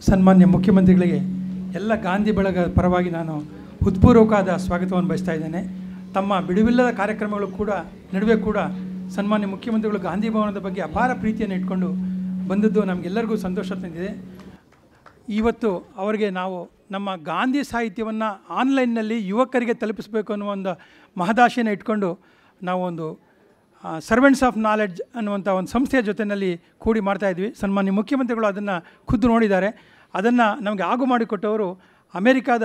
ಸನ್ಮಾನ್ಯ ಮುಖ್ಯಮಂತ್ರಿಗಳಿಗೆ, ಎಲ್ಲ ಗಾಂಧಿ ಬಳಗ ಪರವಾಗಿ ನಾನು ಹೃತ್ಪೂರ್ವಕವಾದ ಸ್ವಾಗತವನ್ನು ಬಯಸ್ತಾ ಇದ್ದೇನೆ. ತಮ್ಮ ಬಿಡುವಿಲ್ಲದ ಕಾರ್ಯಕ್ರಮಗಳು ಕೂಡ, ನಡುವೆ ಕೂಡ ಸನ್ಮಾನ್ಯ ಮುಖ್ಯಮಂತ್ರಿಗಳು ಗಾಂಧಿ ಭವನದ ಬಗ್ಗೆ ಅಪಾರ ಪ್ರೀತಿಯನ್ನು ಇಟ್ಕೊಂಡು ಬಂದದ್ದು ನಮಗೆಲ್ಲರಿಗೂ ಸಂತೋಷ ತಂದಿದೆ ಇವತ್ತು ಅವರಿಗೆ ನಾವು ನಮ್ಮ ಗಾಂಧಿ ಸಾಹಿತ್ಯವನ್ನು ಆನ್ಲೈನ್ನಲ್ಲಿ ಯುವಕರಿಗೆ ತಲುಪಿಸಬೇಕು ಅನ್ನುವ ಒಂದು ಮಹದಾಶೆಯನ್ನು ಇಟ್ಕೊಂಡು ನಾವು ಒಂದು ಸರ್ವೆಂಟ್ಸ್ ಆಫ್ ನಾಲೆಡ್ಜ್ ಅನ್ನುವಂಥ ಒಂದು ಸಂಸ್ಥೆಯ ಜೊತೆಯಲ್ಲಿ ಕೂಡಿ ಮಾಡ್ತಾಯಿದ್ವಿ ಸನ್ಮಾನ್ಯ ಮುಖ್ಯಮಂತ್ರಿಗಳು ಅದನ್ನು ಖುದ್ದು ನೋಡಿದ್ದಾರೆ. ಅದನ್ನು ನಮಗೆ ಆಗು ಮಾಡಿಕೊಟ್ಟವರು ಅಮೇರಿಕಾದ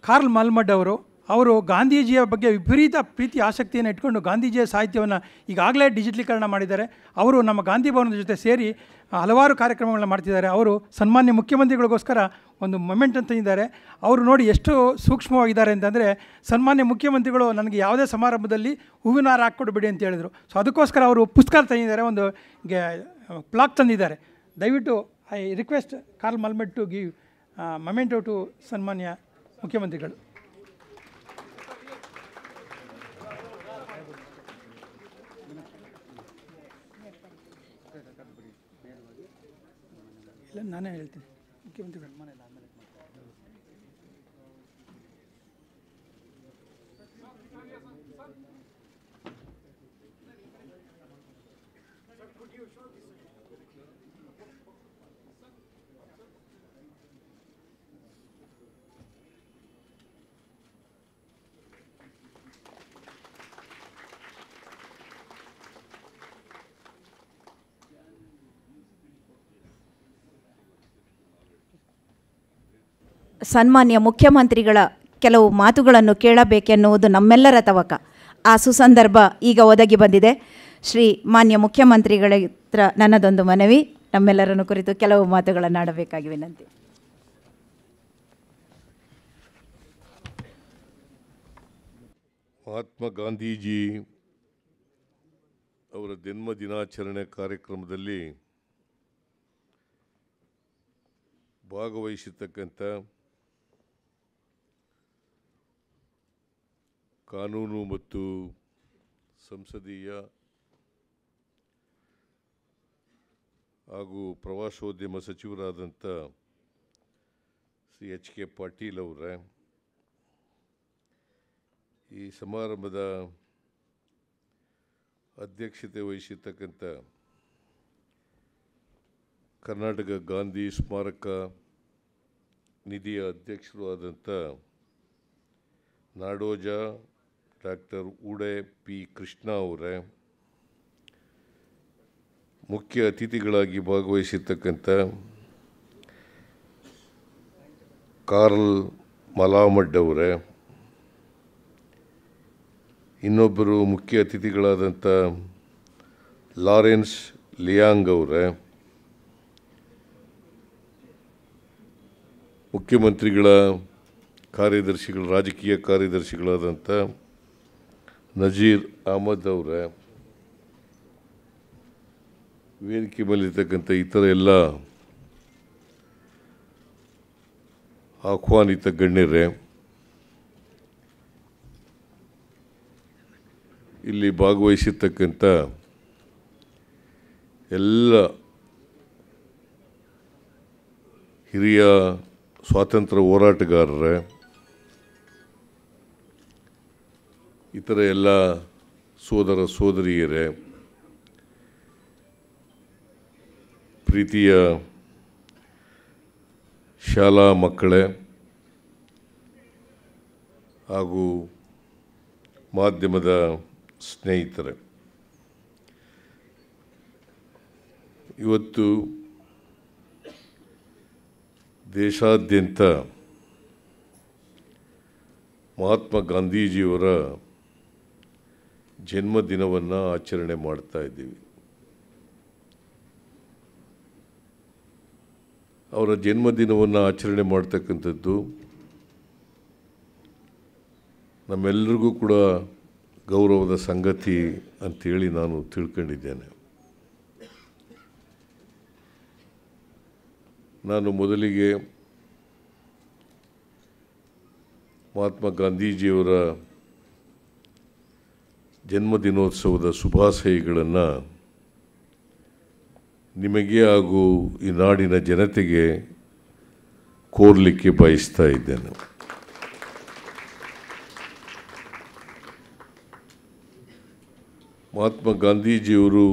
ಕಾರ್ಲ್ ಮಲ್ಮಡ್ ಅವರು. ಅವರು ಗಾಂಧೀಜಿಯ ಬಗ್ಗೆ ವಿಪರೀತ ಪ್ರೀತಿ, ಆಸಕ್ತಿಯನ್ನು ಇಟ್ಕೊಂಡು ಗಾಂಧೀಜಿಯ ಸಾಹಿತ್ಯವನ್ನು ಈಗಾಗಲೇ ಡಿಜಿಟಲೀಕರಣ ಮಾಡಿದ್ದಾರೆ. ಅವರು ನಮ್ಮ ಗಾಂಧಿ ಭವನದ ಜೊತೆ ಸೇರಿ ಹಲವಾರು ಕಾರ್ಯಕ್ರಮಗಳನ್ನ ಮಾಡ್ತಿದ್ದಾರೆ. ಅವರು ಸನ್ಮಾನ್ಯ ಮುಖ್ಯಮಂತ್ರಿಗಳಿಗೋಸ್ಕರ ಒಂದು ಮೊಮೆಂಟ್ ಅಂತ ಇದ್ದಾರೆ ಅವರು ನೋಡಿ ಎಷ್ಟು ಸೂಕ್ಷ್ಮವಾಗಿದ್ದಾರೆ ಅಂತಂದರೆ, ಸನ್ಮಾನ್ಯ ಮುಖ್ಯಮಂತ್ರಿಗಳು ನನಗೆ ಯಾವುದೇ ಸಮಾರಂಭದಲ್ಲಿ ಹೂವಿನ ಹಾರ ಹಾಕ್ಕೊಡ್ಬೇಡಿ ಅಂತ ಹೇಳಿದರು. ಸೊ ಅದಕ್ಕೋಸ್ಕರ ಅವರು ಪುಸ್ತಕ ತಂದಿದ್ದಾರೆ, ಒಂದು ಪ್ಲಾಕ್ ತಂದಿದ್ದಾರೆ. ದಯವಿಟ್ಟು I request Carl Malamud to give memento to ಸನ್ಮಾನ್ಯ ಮುಖ್ಯಮಂತ್ರಿಗಳು. ಇಲ್ಲ ನಾನೇ ಹೇಳ್ತೀನಿ. ಮುಖ್ಯಮಂತ್ರಿಗಳು ಮನೇಲಿ ಆಮೇಲೆ ಸನ್ಮಾನ್ಯ ಮುಖ್ಯಮಂತ್ರಿಗಳ ಕೆಲವು ಮಾತುಗಳನ್ನು ಕೇಳಬೇಕೆನ್ನುವುದು ನಮ್ಮೆಲ್ಲರ ತವಕ. ಆ ಸುಸಂದರ್ಭ ಈಗ ಒದಗಿ ಬಂದಿದೆ. ಶ್ರೀ ಮಾನ್ಯ ಮುಖ್ಯಮಂತ್ರಿಗಳ ಹತ್ರ ನನ್ನದೊಂದು ಮನವಿ. ನಮ್ಮೆಲ್ಲರನ್ನು ಕುರಿತು ಕೆಲವು ಮಾತುಗಳನ್ನು ಆಡಬೇಕಾಗಿ ವಿನಂತಿ. ಮಹಾತ್ಮ ಗಾಂಧೀಜಿ ಅವರ ಜನ್ಮ ದಿನಾಚರಣೆ ಕಾರ್ಯಕ್ರಮದಲ್ಲಿ ಭಾಗವಹಿಸಿರ್ತಕ್ಕಂಥ ಕಾನೂನು ಮತ್ತು ಸಂಸದೀಯ ಹಾಗೂ ಪ್ರವಾಸೋದ್ಯಮ ಸಚಿವರಾದಂಥ ಶ್ರೀ ಎಚ್ ಕೆ ಪಾಟೀಲ್ ಅವರೇ, ಈ ಸಮಾರಂಭದ ಅಧ್ಯಕ್ಷತೆ ವಹಿಸಿರ್ತಕ್ಕಂಥ ಕರ್ನಾಟಕ ಗಾಂಧಿ ಸ್ಮಾರಕ ನಿಧಿಯ ಅಧ್ಯಕ್ಷರು ಆದಂಥ ನಾಡೋಜ ಡಾಕ್ಟರ್ ಉಡೆ ಪಿ ಕೃಷ್ಣ ಅವರೇ ಮುಖ್ಯ ಅತಿಥಿಗಳಾಗಿ ಭಾಗವಹಿಸಿರ್ತಕ್ಕಂಥ ಕಾರ್ಲ್ ಮಲಾಮಡ್ ಅವರೇ, ಇನ್ನೊಬ್ಬರು ಮುಖ್ಯ ಅತಿಥಿಗಳಾದಂಥ ಲಾರೆನ್ಸ್ ಲಿಯಾಂಗ್ ಅವರೇ, ಮುಖ್ಯಮಂತ್ರಿಗಳ ಕಾರ್ಯದರ್ಶಿಗಳು, ರಾಜಕೀಯ ಕಾರ್ಯದರ್ಶಿಗಳಾದಂಥ ನಜೀರ್ ಅಹಮದ್ ಅವರೇ, ವೇದಿಕೆ ಮೇಲಿರ್ತಕ್ಕಂಥ ಇತರ ಎಲ್ಲ ಆಹ್ವಾನಿತ ಗಣ್ಯರೇ, ಇಲ್ಲಿ ಭಾಗವಹಿಸಿರ್ತಕ್ಕಂಥ ಎಲ್ಲ ಹಿರಿಯ ಸ್ವಾತಂತ್ರ್ಯ ಹೋರಾಟಗಾರರೇ ಇತರ ಎಲ್ಲ ಸೋದರ ಸೋದರಿಯರೇ ಪ್ರೀತಿಯ ಶಾಲಾ ಮಕ್ಕಳೇ ಹಾಗೂ ಮಾಧ್ಯಮದ ಸ್ನೇಹಿತರೆ ಇವತ್ತು ದೇಶಾದ್ಯಂತ ಮಹಾತ್ಮ ಗಾಂಧೀಜಿಯವರ ಜನ್ಮದಿನವನ್ನು ಆಚರಣೆ ಮಾಡ್ತಾ ಇದ್ದೀವಿ. ಅವರ ಜನ್ಮದಿನವನ್ನು ಆಚರಣೆ ಮಾಡ್ತಕ್ಕಂಥದ್ದು ನಮ್ಮೆಲ್ಲರಿಗೂ ಕೂಡ ಗೌರವದ ಸಂಗತಿ ಅಂಥೇಳಿ ನಾನು ತಿಳ್ಕೊಂಡಿದ್ದೇನೆ. ನಾನು ಮೊದಲಿಗೆ ಮಹಾತ್ಮ ಗಾಂಧೀಜಿಯವರ ಜನ್ಮದಿನೋತ್ಸವದ ಶುಭಾಶಯಗಳನ್ನು ನಿಮಗೆ ಹಾಗೂ ಈ ನಾಡಿನ ಜನತೆಗೆ ಕೋರಲಿಕ್ಕೆ ಬಯಸ್ತಾ ಇದ್ದೇನೆ. ಮಹಾತ್ಮ ಗಾಂಧೀಜಿಯವರು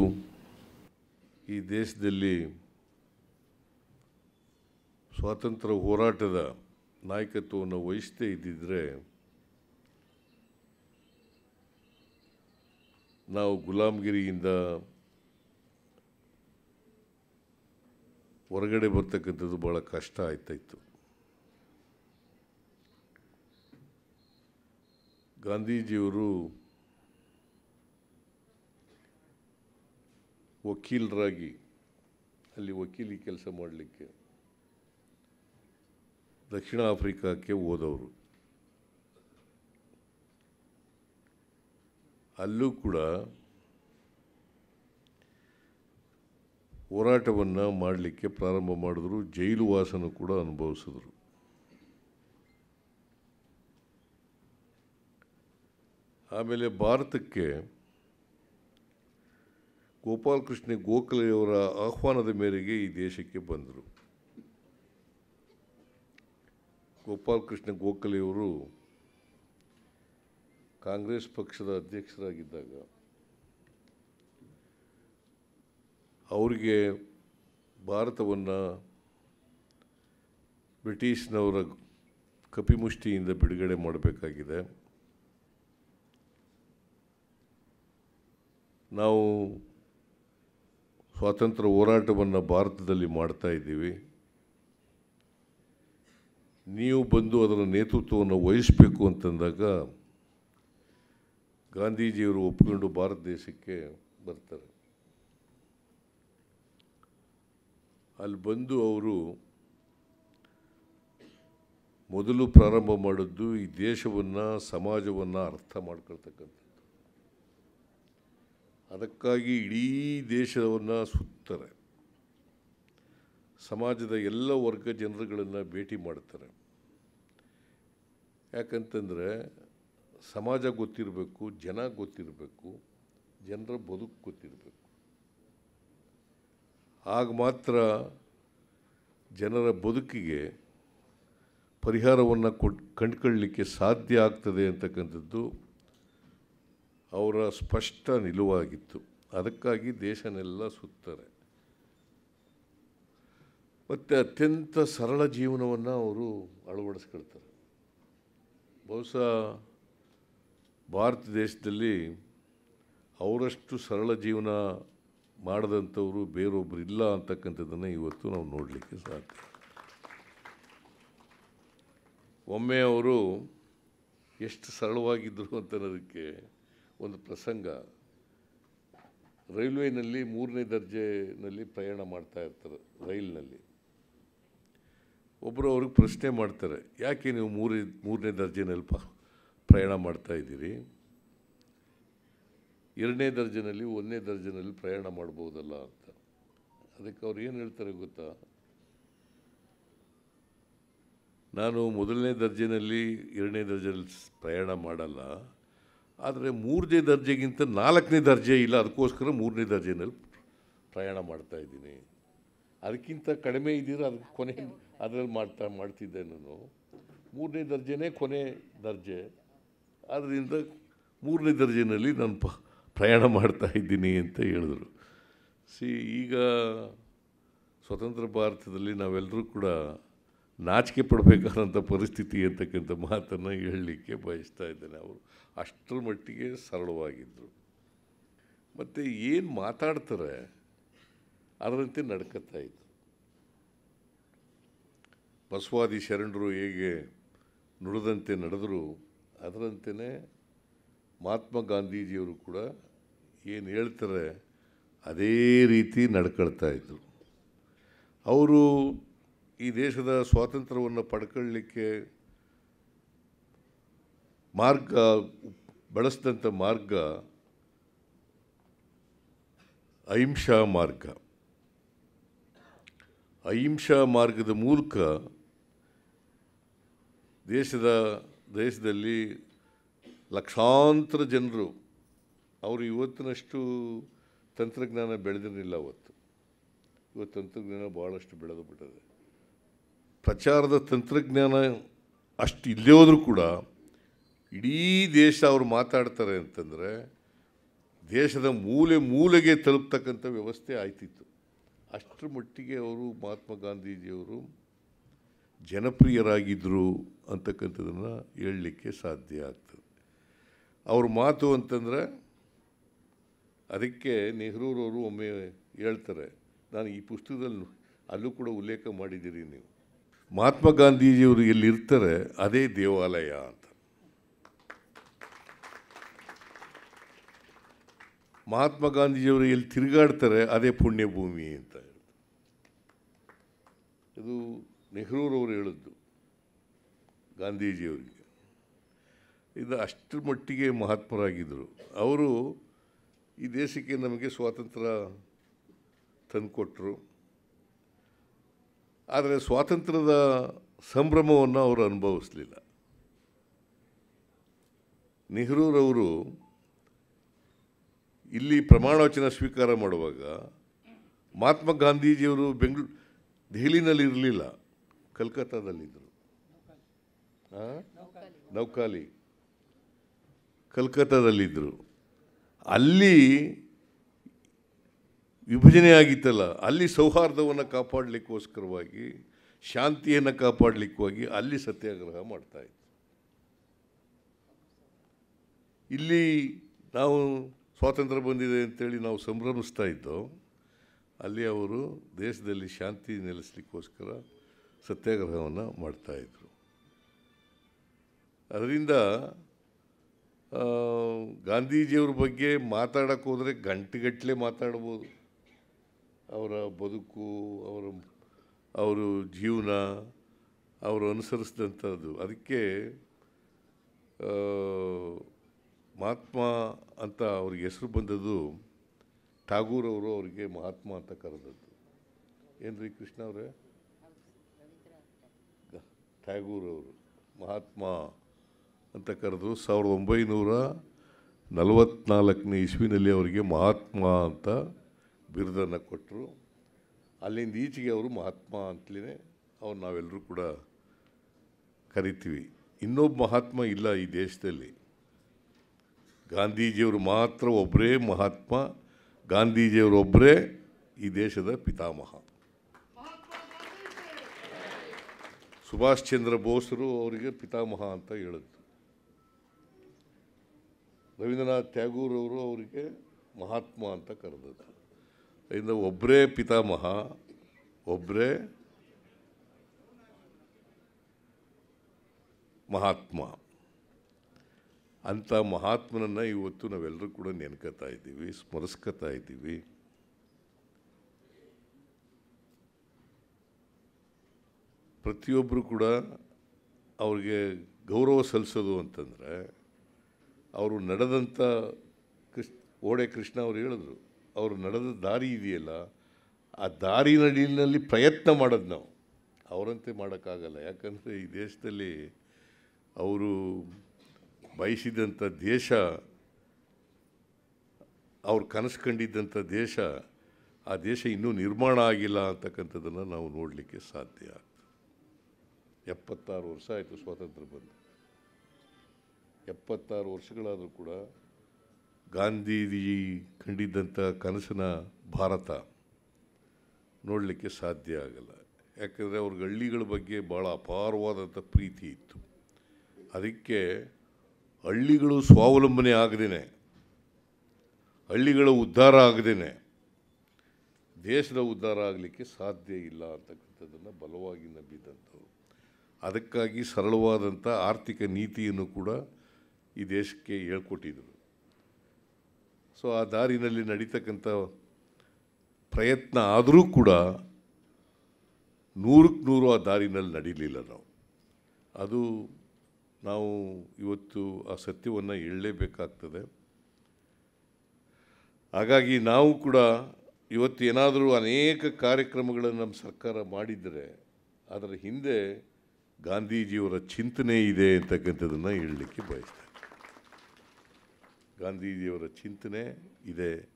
ಈ ದೇಶದಲ್ಲಿ ಸ್ವಾತಂತ್ರ್ಯ ಹೋರಾಟದ ನಾಯಕತ್ವವನ್ನು ವಹಿಸದೇ ಇದ್ದಿದ್ರೆ ನಾವು ಗುಲಾಮಗಿರಿಯಿಂದ ಹೊರಗಡೆ ಬರ್ತಕ್ಕಂಥದ್ದು ಭಾಳ ಕಷ್ಟ ಆಯ್ತಾಯಿತ್ತು ಗಾಂಧೀಜಿಯವರು ವಕೀಲರಾಗಿ, ಅಲ್ಲಿ ವಕೀಲಿ ಕೆಲಸ ಮಾಡಲಿಕ್ಕೆ ದಕ್ಷಿಣ ಆಫ್ರಿಕಾಕ್ಕೆ ಹೋದವರು. ಅಲ್ಲೂ ಕೂಡ ಹೋರಾಟವನ್ನು ಮಾಡಲಿಕ್ಕೆ ಪ್ರಾರಂಭ ಮಾಡಿದ್ರು, ಜೈಲು ವಾಸನ ಕೂಡ ಅನುಭವಿಸಿದ್ರು. ಆಮೇಲೆ ಭಾರತಕ್ಕೆ ಗೋಪಾಲಕೃಷ್ಣ ಗೋಖಲೆಯವರ ಆಹ್ವಾನದ ಮೇರೆಗೆ ಈ ದೇಶಕ್ಕೆ ಬಂದರು. ಗೋಪಾಲಕೃಷ್ಣ ಗೋಖಲೆಯವರು ಕಾಂಗ್ರೆಸ್ ಪಕ್ಷದ ಅಧ್ಯಕ್ಷರಾಗಿದ್ದಾಗ ಅವರಿಗೆ ಭಾರತವನ್ನು ಬ್ರಿಟಿಷ್ನವರ ಕಪಿಮುಷ್ಟಿಯಿಂದ ಬಿಡುಗಡೆ ಮಾಡಬೇಕಾಗಿದೆ. ನಾವು ಸ್ವಾತಂತ್ರ್ಯ ಹೋರಾಟವನ್ನು ಭಾರತದಲ್ಲಿ ಮಾಡ್ತಾ ಇದ್ದೀವಿ. ನೀವು ಬಂದು ಅದರ ನೇತೃತ್ವವನ್ನು ವಹಿಸಬೇಕು ಅಂತಂದಾಗ ಗಾಂಧೀಜಿಯವರು ಒಪ್ಪಿಕೊಂಡು ಭಾರತ ದೇಶಕ್ಕೆ ಬರ್ತಾರೆ. ಅಲ್ಲಿ ಬಂದು ಅವರು ಮೊದಲು ಪ್ರಾರಂಭ ಮಾಡಿದ್ದು ಈ ದೇಶವನ್ನು, ಸಮಾಜವನ್ನು ಅರ್ಥ ಮಾಡ್ಕೊಳ್ತಕ್ಕಂಥದ್ದು. ಅದಕ್ಕಾಗಿ ಇಡೀ ದೇಶವನ್ನು ಸುತ್ತಾರೆ. ಸಮಾಜದ ಎಲ್ಲ ವರ್ಗ ಜನರುಗಳನ್ನು ಭೇಟಿ ಮಾಡ್ತಾರೆ. ಯಾಕಂತಂದರೆ ಸಮಾಜ ಗೊತ್ತಿರಬೇಕು, ಜನ ಗೊತ್ತಿರಬೇಕು, ಜನರ ಬದುಕು ಗೊತ್ತಿರಬೇಕು. ಆಗ ಮಾತ್ರ ಜನರ ಬದುಕಿಗೆ ಪರಿಹಾರವನ್ನು ಕೊಡ್ ಕಂಡುಕೊಳ್ಳಲಿಕ್ಕೆ ಸಾಧ್ಯ ಆಗ್ತದೆ ಅಂತಕ್ಕಂಥದ್ದು ಅವರ ಸ್ಪಷ್ಟ ನಿಲುವಾಗಿತ್ತು. ಅದಕ್ಕಾಗಿ ದೇಶನೆಲ್ಲ ಸುತ್ತಾರೆ. ಮತ್ತು ಅತ್ಯಂತ ಸರಳ ಜೀವನವನ್ನು ಅವರು ಅಳವಡಿಸ್ಕೊಳ್ತಾರೆ. ಬಹುಶಃ ಭಾರತ ದೇಶದಲ್ಲಿ ಅವರಷ್ಟು ಸರಳ ಜೀವನ ಮಾಡಿದಂಥವರು ಬೇರೊಬ್ಬರು ಇಲ್ಲ ಅಂತಕ್ಕಂಥದ್ದನ್ನು ಇವತ್ತು ನಾವು ನೋಡಲಿಕ್ಕೆ ಸಾಧ್ಯ. ಒಮ್ಮೆ ಅವರು ಎಷ್ಟು ಸರಳವಾಗಿದ್ದರು ಅಂತನ್ನೋದಕ್ಕೆ ಒಂದು ಪ್ರಸಂಗ. ರೈಲ್ವೆನಲ್ಲಿ ಮೂರನೇ ದರ್ಜೆನಲ್ಲಿ ಪ್ರಯಾಣ ಮಾಡ್ತಾ ಇರ್ತಾರೆ ರೈಲ್ನಲ್ಲಿ. ಒಬ್ಬರು ಅವ್ರಿಗೆ ಪ್ರಶ್ನೆ ಮಾಡ್ತಾರೆ, ಯಾಕೆ ನೀವು ಮೂರೇ, ಮೂರನೇ ದರ್ಜೆನಲ್ಲಿ ಪ ಪ್ರಯಾಣ ಮಾಡ್ತಾ ಇದ್ದೀರಿ. ಎರಡನೇ ದರ್ಜೆನಲ್ಲಿ ಒಂದನೇ ದರ್ಜೆನಲ್ಲಿ ಪ್ರಯಾಣ ಮಾಡ್ಬೋದಲ್ಲ ಅಂತ. ಅದಕ್ಕೆ ಅವ್ರು ಏನು ಹೇಳ್ತಾರೆ ಗೊತ್ತಾ? ನಾನು ಮೊದಲನೇ ದರ್ಜೆನಲ್ಲಿ ಎರಡನೇ ದರ್ಜೆಯಲ್ಲಿ ಪ್ರಯಾಣ ಮಾಡಲ್ಲ. ಆದರೆ ಮೂರನೇ ದರ್ಜೆಗಿಂತ ನಾಲ್ಕನೇ ದರ್ಜೆ ಇಲ್ಲ, ಅದಕ್ಕೋಸ್ಕರ ಮೂರನೇ ದರ್ಜೆನಲ್ಲಿ ಪ್ರಯಾಣ ಮಾಡ್ತಾ ಇದ್ದೀನಿ. ಅದಕ್ಕಿಂತ ಕಡಿಮೆ ಇದ್ದೀರ? ಅದಕ್ಕೆ ಕೊನೆ ಅದರಲ್ಲಿ ಮಾಡ್ತಾ ಮಾಡ್ತಿದ್ದೆ ನಾನು. ಮೂರನೇ ದರ್ಜೆನೇ ಕೊನೆ ದರ್ಜೆ. ಆದ್ದರಿಂದ ಮೂರನೇ ದರ್ಜೆಯಲ್ಲಿ ನಾನು ಪ ಪ್ರಯಾಣ ಮಾಡ್ತಾ ಇದ್ದೀನಿ ಅಂತ ಹೇಳಿದರು. ಸಿ, ಈಗ ಸ್ವತಂತ್ರ ಭಾರತದಲ್ಲಿ ನಾವೆಲ್ಲರೂ ಕೂಡ ನಾಚಿಕೆ ಪಡಬೇಕಾದಂಥ ಪರಿಸ್ಥಿತಿ ಅಂತಕ್ಕಂಥ ಮಾತನ್ನು ಹೇಳಲಿಕ್ಕೆ ಬಯಸ್ತಾ ಇದ್ದೇನೆ ಅವರು. ಅಷ್ಟರ ಮಟ್ಟಿಗೆ ಸರಳವಾಗಿದ್ದರು ಮತ್ತು ಏನು ಮಾತಾಡ್ತಾರೆ ಅದರಂತೆ ನಡ್ಕತ್ತಾ ಇದ್ದರು ಬಸವಾದಿ ಶರಣರು ಹೇಗೆ ನುಡಿದಂತೆ ನಡೆದರು ಅದರಂತೆಯೇ ಮಹಾತ್ಮ ಗಾಂಧೀಜಿಯವರು ಕೂಡ ಏನು ಹೇಳ್ತಾರೆ, ಅದೇ ರೀತಿ ನಡ್ಕೊಳ್ತಾ ಇದ್ದರು ಅವರು ಈ ದೇಶದ ಸ್ವಾತಂತ್ರ್ಯವನ್ನು ಪಡ್ಕೊಳ್ಳಿಕ್ಕೆ ಮಾರ್ಗ, ಬಳಸಿದಂಥ ಮಾರ್ಗ ಅಹಿಂಸಾ ಮಾರ್ಗ. ಅಹಿಂಸಾ ಮಾರ್ಗದ ಮೂಲಕ ದೇಶದ ದೇಶದಲ್ಲಿ ಲಕ್ಷಾಂತರ ಜನರು ಅವರು ಇವತ್ತಿನಷ್ಟು ತಂತ್ರಜ್ಞಾನ ಬೆಳೆದಿರಲಿಲ್ಲ ಅವತ್ತು. ಇವತ್ತು ತಂತ್ರಜ್ಞಾನ ಭಾಳಷ್ಟು ಬೆಳೆದು ಬಿಟ್ಟಿದೆ. ಪ್ರಚಾರದ ತಂತ್ರಜ್ಞಾನ ಅಷ್ಟು ಇಲ್ಲೇ ಹೋದರೂ ಕೂಡ ಇಡೀ ದೇಶ ಅವರು ಮಾತಾಡ್ತಾರೆ ಅಂತಂದರೆ ದೇಶದ ಮೂಲೆ ಮೂಲೆಗೆ ತಲುಪ್ತಕ್ಕಂಥ ವ್ಯವಸ್ಥೆ ಆಯ್ತಿತ್ತು. ಅಷ್ಟರ ಮಟ್ಟಿಗೆ ಅವರು ಮಹಾತ್ಮ ಗಾಂಧೀಜಿಯವರು ಜನಪ್ರಿಯರಾಗಿದ್ದರು ಅಂತಕ್ಕಂಥದ್ದನ್ನು ಹೇಳಲಿಕ್ಕೆ ಸಾಧ್ಯ ಆಗ್ತದೆ. ಅವ್ರ ಮಾತು ಅಂತಂದರೆ, ಅದಕ್ಕೆ ನೆಹರೂರವರು ಒಮ್ಮೆ ಹೇಳ್ತಾರೆ, ನಾನು ಈ ಪುಸ್ತಕದಲ್ಲಿ, ಅಲ್ಲೂ ಕೂಡ ಉಲ್ಲೇಖ ಮಾಡಿದ್ದೀರಿ ನೀವು. ಮಹಾತ್ಮ ಗಾಂಧೀಜಿಯವರು ಎಲ್ಲಿರ್ತಾರೆ, ಅದೇ ದೇವಾಲಯ ಅಂತ. ಮಹಾತ್ಮ ಗಾಂಧೀಜಿಯವರು ಎಲ್ಲಿ ತಿರುಗಾಡ್ತಾರೆ, ಅದೇ ಪುಣ್ಯಭೂಮಿ ಅಂತ ಇದು ನೆಹರೂರವರು ಹೇಳಿದ್ದು, ಗಾಂಧೀಜಿಯವರಿಗೆ. ಇದು ಅಷ್ಟರ ಮಟ್ಟಿಗೆ ಮಹಾತ್ಮರಾಗಿದ್ದರು. ಅವರು ಈ ದೇಶಕ್ಕೆ ನಮಗೆ ಸ್ವಾತಂತ್ರ್ಯ ತಂದುಕೊಟ್ರು. ಆದರೆ ಸ್ವಾತಂತ್ರ್ಯದ ಸಂಭ್ರಮವನ್ನು ಅವರು ಅನುಭವಿಸಲಿಲ್ಲ. ನೆಹರೂರವರು ಇಲ್ಲಿ ಪ್ರಮಾಣವಚನ ಸ್ವೀಕಾರ ಮಾಡುವಾಗ ಮಹಾತ್ಮ ಗಾಂಧೀಜಿಯವರು ಬೆಂಗಳೂರು ದೆಹಲಿನಲ್ಲಿ ಇರಲಿಲ್ಲ ಕಲ್ಕತ್ತಾದಲ್ಲಿದ್ದರು? ನೌಕಾಲಿ. ಕಲ್ಕತ್ತಾದಲ್ಲಿದ್ದರು. ಅಲ್ಲಿ ವಿಭಜನೆ ಆಗಿತ್ತಲ್ಲ ಅಲ್ಲಿ ಸೌಹಾರ್ದವನ್ನು ಕಾಪಾಡಲಿಕ್ಕೋಸ್ಕರವಾಗಿ, ಶಾಂತಿಯನ್ನು ಕಾಪಾಡಲಿಕ್ಕಾಗಿ ಅಲ್ಲಿ ಸತ್ಯಾಗ್ರಹ ಮಾಡ್ತಾಯಿದ್ರು ಇಲ್ಲಿ ನಾವು ಸ್ವಾತಂತ್ರ್ಯ ಬಂದಿದೆ ಅಂತೇಳಿ ನಾವು ಸಂಭ್ರಮಿಸ್ತಾ ಇದ್ದೋ, ಅಲ್ಲಿ ಅವರು ದೇಶದಲ್ಲಿ ಶಾಂತಿ ನೆಲೆಸಲಿಕ್ಕೋಸ್ಕರ ಸತ್ಯಾಗ್ರಹವನ್ನು ಮಾಡ್ತಾಯಿದ್ರು ಅದರಿಂದ ಗಾಂಧೀಜಿಯವ್ರ ಬಗ್ಗೆ ಮಾತಾಡೋಕ್ಕೆ ಹೋದರೆ ಗಂಟೆಗಟ್ಟಲೆ ಮಾತಾಡ್ಬೋದು. ಅವರ ಬದುಕು, ಅವರ, ಅವರು ಜೀವನ, ಅವರು ಅನುಸರಿಸಿದಂಥದ್ದು ಅದಕ್ಕೆ ಮಹಾತ್ಮ ಅಂತ ಅವ್ರಿಗೆ ಹೆಸರು ಬಂದದ್ದು ಠಾಗೂರ್ ಅವರು ಅವರಿಗೆ ಮಹಾತ್ಮ ಅಂತ ಕರೆದದ್ದು. ಏನ್ರಿ ಕೃಷ್ಣ ಅವರೇ? ಟ್ಯಾಗೂರ್ ಅವರು ಮಹಾತ್ಮ ಅಂತ ಕರೆದು ಸಾವಿರದ ಒಂಬೈನೂರ ನಲವತ್ನಾಲ್ಕನೇ ಇಸ್ವಿನಲ್ಲಿ ಅವರಿಗೆ ಮಹಾತ್ಮ ಅಂತ ಬಿರುದನ್ನು ಕೊಟ್ಟರು. ಅಲ್ಲಿಂದ ಈಚೆಗೆ ಅವರು ಮಹಾತ್ಮ ಅಂತಲೇ ಅವ್ರು ನಾವೆಲ್ಲರೂ ಕೂಡ ಕರಿತೀವಿ. ಇನ್ನೊಬ್ಬ ಮಹಾತ್ಮ ಇಲ್ಲ ಈ ದೇಶದಲ್ಲಿ. ಗಾಂಧೀಜಿಯವರು ಮಾತ್ರ ಒಬ್ಬರೇ ಮಹಾತ್ಮ ಗಾಂಧೀಜಿಯವರೊಬ್ಬರೇ ಈ ದೇಶದ ಪಿತಾಮಹ. ಸುಭಾಷ್ ಚಂದ್ರ ಬೋಸರು ಅವರಿಗೆ ಪಿತಾಮಹ ಅಂತ ಹೇಳಿದ್ರು. ರವೀಂದ್ರನಾಥ್ ಟ್ಯಾಗೂರ್ ಅವರು ಅವರಿಗೆ ಮಹಾತ್ಮ ಅಂತ ಕರೆದದ್ದು. ಅದರಿಂದ ಒಬ್ಬರೇ ಪಿತಾಮಹ ಒಬ್ಬರೇ ಮಹಾತ್ಮ. ಅಂಥ ಮಹಾತ್ಮನನ್ನು ಇವತ್ತು ನಾವೆಲ್ಲರೂ ಕೂಡ ನೆನ್ಕೋತಾ ಇದ್ದೀವಿ, ಸ್ಮರಿಸ್ಕೋತಾ ಇದ್ದೀವಿ. ಪ್ರತಿಯೊಬ್ಬರು ಕೂಡ ಅವ್ರಿಗೆ ಗೌರವ ಸಲ್ಲಿಸೋದು ಅಂತಂದರೆ ಅವರು ನಡೆದಂಥ ಕೃಷ್ ಓಡೆ ಕೃಷ್ಣ ಅವರು ಹೇಳಿದ್ರು, ಅವರು ನಡೆದ ದಾರಿ ಇದೆಯಲ್ಲ, ಆ ದಾರಿ ಪ್ರಯತ್ನ ಮಾಡೋದು ನಾವು. ಅವರಂತೆ ಮಾಡೋಕ್ಕಾಗಲ್ಲ. ಯಾಕಂದರೆ ಈ ದೇಶದಲ್ಲಿ ಅವರು ಬಯಸಿದಂಥ ದೇಶ, ಅವ್ರು ಕನಸು ಕಂಡಿದ್ದಂಥ ದೇಶ, ಆ ದೇಶ ಇನ್ನೂ ನಿರ್ಮಾಣ ಆಗಿಲ್ಲ ಅಂತಕ್ಕಂಥದ್ದನ್ನು ನಾವು ನೋಡಲಿಕ್ಕೆ ಸಾಧ್ಯ. ಎಪ್ಪತ್ತಾರು ವರ್ಷ ಆಯಿತು ಸ್ವಾತಂತ್ರ್ಯ ಬಂದು. ಎಪ್ಪತ್ತಾರು ವರ್ಷಗಳಾದರೂ ಕೂಡ ಗಾಂಧೀಜಿ ಕಂಡಿದ್ದಂಥ ಕನಸಿನ ಭಾರತ ನೋಡಲಿಕ್ಕೆ ಸಾಧ್ಯ ಆಗಲ್ಲ. ಯಾಕಂದರೆ ಅವ್ರಿಗೆ ಹಳ್ಳಿಗಳ ಬಗ್ಗೆ ಭಾಳ ಅಪಾರವಾದಂಥ ಪ್ರೀತಿ ಇತ್ತು. ಅದಕ್ಕೆ ಹಳ್ಳಿಗಳು ಸ್ವಾವಲಂಬನೆ ಆಗದೇನೆ. ಹಳ್ಳಿಗಳ ಉದ್ಧಾರ ಆಗದೇನೆ. ದೇಶದ ಉದ್ಧಾರ ಆಗಲಿಕ್ಕೆ ಸಾಧ್ಯ ಇಲ್ಲ ಅಂತಕ್ಕಂಥದ್ದನ್ನು ಬಲವಾಗಿ ನಂಬಿದಂಥವ್ರು. ಅದಕ್ಕಾಗಿ ಸರಳವಾದಂಥ ಆರ್ಥಿಕ ನೀತಿಯನ್ನು ಕೂಡ ಈ ದೇಶಕ್ಕೆ ಹೇಳ್ಕೊಟ್ಟಿದ್ರು. ಸೊ, ಆ ದಾರಿನಲ್ಲಿ ನಡೀತಕ್ಕಂಥ ಪ್ರಯತ್ನ ಆದರೂ ಕೂಡ ನೂರಕ್ಕೆ ನೂರು ಆ ದಾರಿನಲ್ಲಿ ನಡೀಲಿಲ್ಲ ನಾವು. ಅದು ನಾವು ಇವತ್ತು ಆ ಸತ್ಯವನ್ನು ಹೇಳಲೇಬೇಕಾಗ್ತದೆ. ಹಾಗಾಗಿ ನಾವು ಕೂಡ ಇವತ್ತು ಏನಾದರೂ ಅನೇಕ ಕಾರ್ಯಕ್ರಮಗಳನ್ನು ನಮ್ಮ ಸರ್ಕಾರ ಮಾಡಿದರೆ, ಅದರ ಹಿಂದೆ ಗಾಂಧೀಜಿಯವರ ಚಿಂತನೆ ಇದೆ ಅಂತಕ್ಕಂಥದ್ದನ್ನು ಹೇಳಲಿಕ್ಕೆ ಬಯಸ್ತೇನೆ. ಗಾಂಧೀಜಿಯವರ ಚಿಂತನೆ ಇದೆ.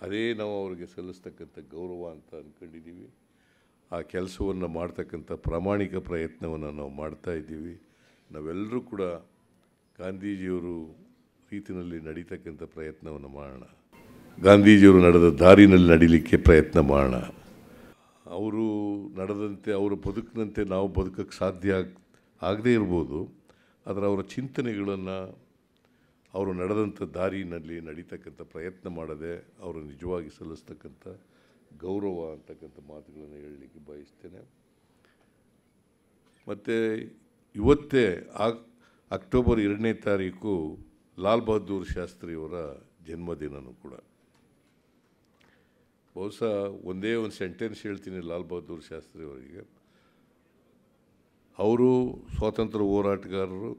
ಅದೇ ನಾವು ಅವರಿಗೆ ಸಲ್ಲಿಸ್ತಕ್ಕಂಥ ಗೌರವ ಅಂತ ಅಂದ್ಕೊಂಡಿದ್ದೀವಿ ಆ ಕೆಲಸವನ್ನು ಮಾಡ್ತಕ್ಕಂಥ ಪ್ರಾಮಾಣಿಕ ಪ್ರಯತ್ನವನ್ನು ನಾವು ಮಾಡ್ತಾ ಇದ್ದೀವಿ. ನಾವೆಲ್ಲರೂ ಕೂಡ ಗಾಂಧೀಜಿಯವರು ರೀತಿಯಲ್ಲಿ ನಡೀತಕ್ಕಂಥ ಪ್ರಯತ್ನವನ್ನು ಮಾಡೋಣ. ಗಾಂಧೀಜಿಯವರು ನಡೆದ ದಾರಿನಲ್ಲಿ ನಡೀಲಿಕ್ಕೆ ಪ್ರಯತ್ನ ಮಾಡೋಣ. ಅವರು ನಡೆದಂತೆ, ಅವರು ಬದುಕಿನಂತೆ ನಾವು ಬದುಕಕ್ಕೆ ಸಾಧ್ಯ ಆಗ್, ಆಗದೇ ಇರ್ಬೋದು, ಆದರೆ ಅವರ ಚಿಂತನೆಗಳನ್ನು ಅವರು ನಡೆದಂಥ ದಾರಿನಲ್ಲಿ ನಡೀತಕ್ಕಂಥ ಪ್ರಯತ್ನ ಮಾಡದೆ ಅವರು ನಿಜವಾಗಿ ಸಲ್ಲಿಸ್ತಕ್ಕಂಥ ಗೌರವ ಅಂತಕ್ಕಂಥ ಮಾತುಗಳನ್ನು ಹೇಳಲಿಕ್ಕೆ ಬಯಸ್ತೇನೆ. ಮತ್ತು ಇವತ್ತೇ ಆ ಅಕ್ಟೋಬರ್ ಎರಡನೇ ತಾರೀಕು ಲಾಲ್ ಬಹದ್ದೂರ್ ಶಾಸ್ತ್ರಿಯವರ ಜನ್ಮದಿನನೂ ಕೂಡ. ಬಹುಶಃ ಒಂದೇ ಒಂದು ಸೆಂಟೆನ್ಸ್ ಹೇಳ್ತೀನಿ ಲಾಲ್ ಬಹದ್ದೂರ್ ಶಾಸ್ತ್ರಿ ಅವರಿಗೆ. ಅವರು ಸ್ವಾತಂತ್ರ್ಯ ಹೋರಾಟಗಾರರು,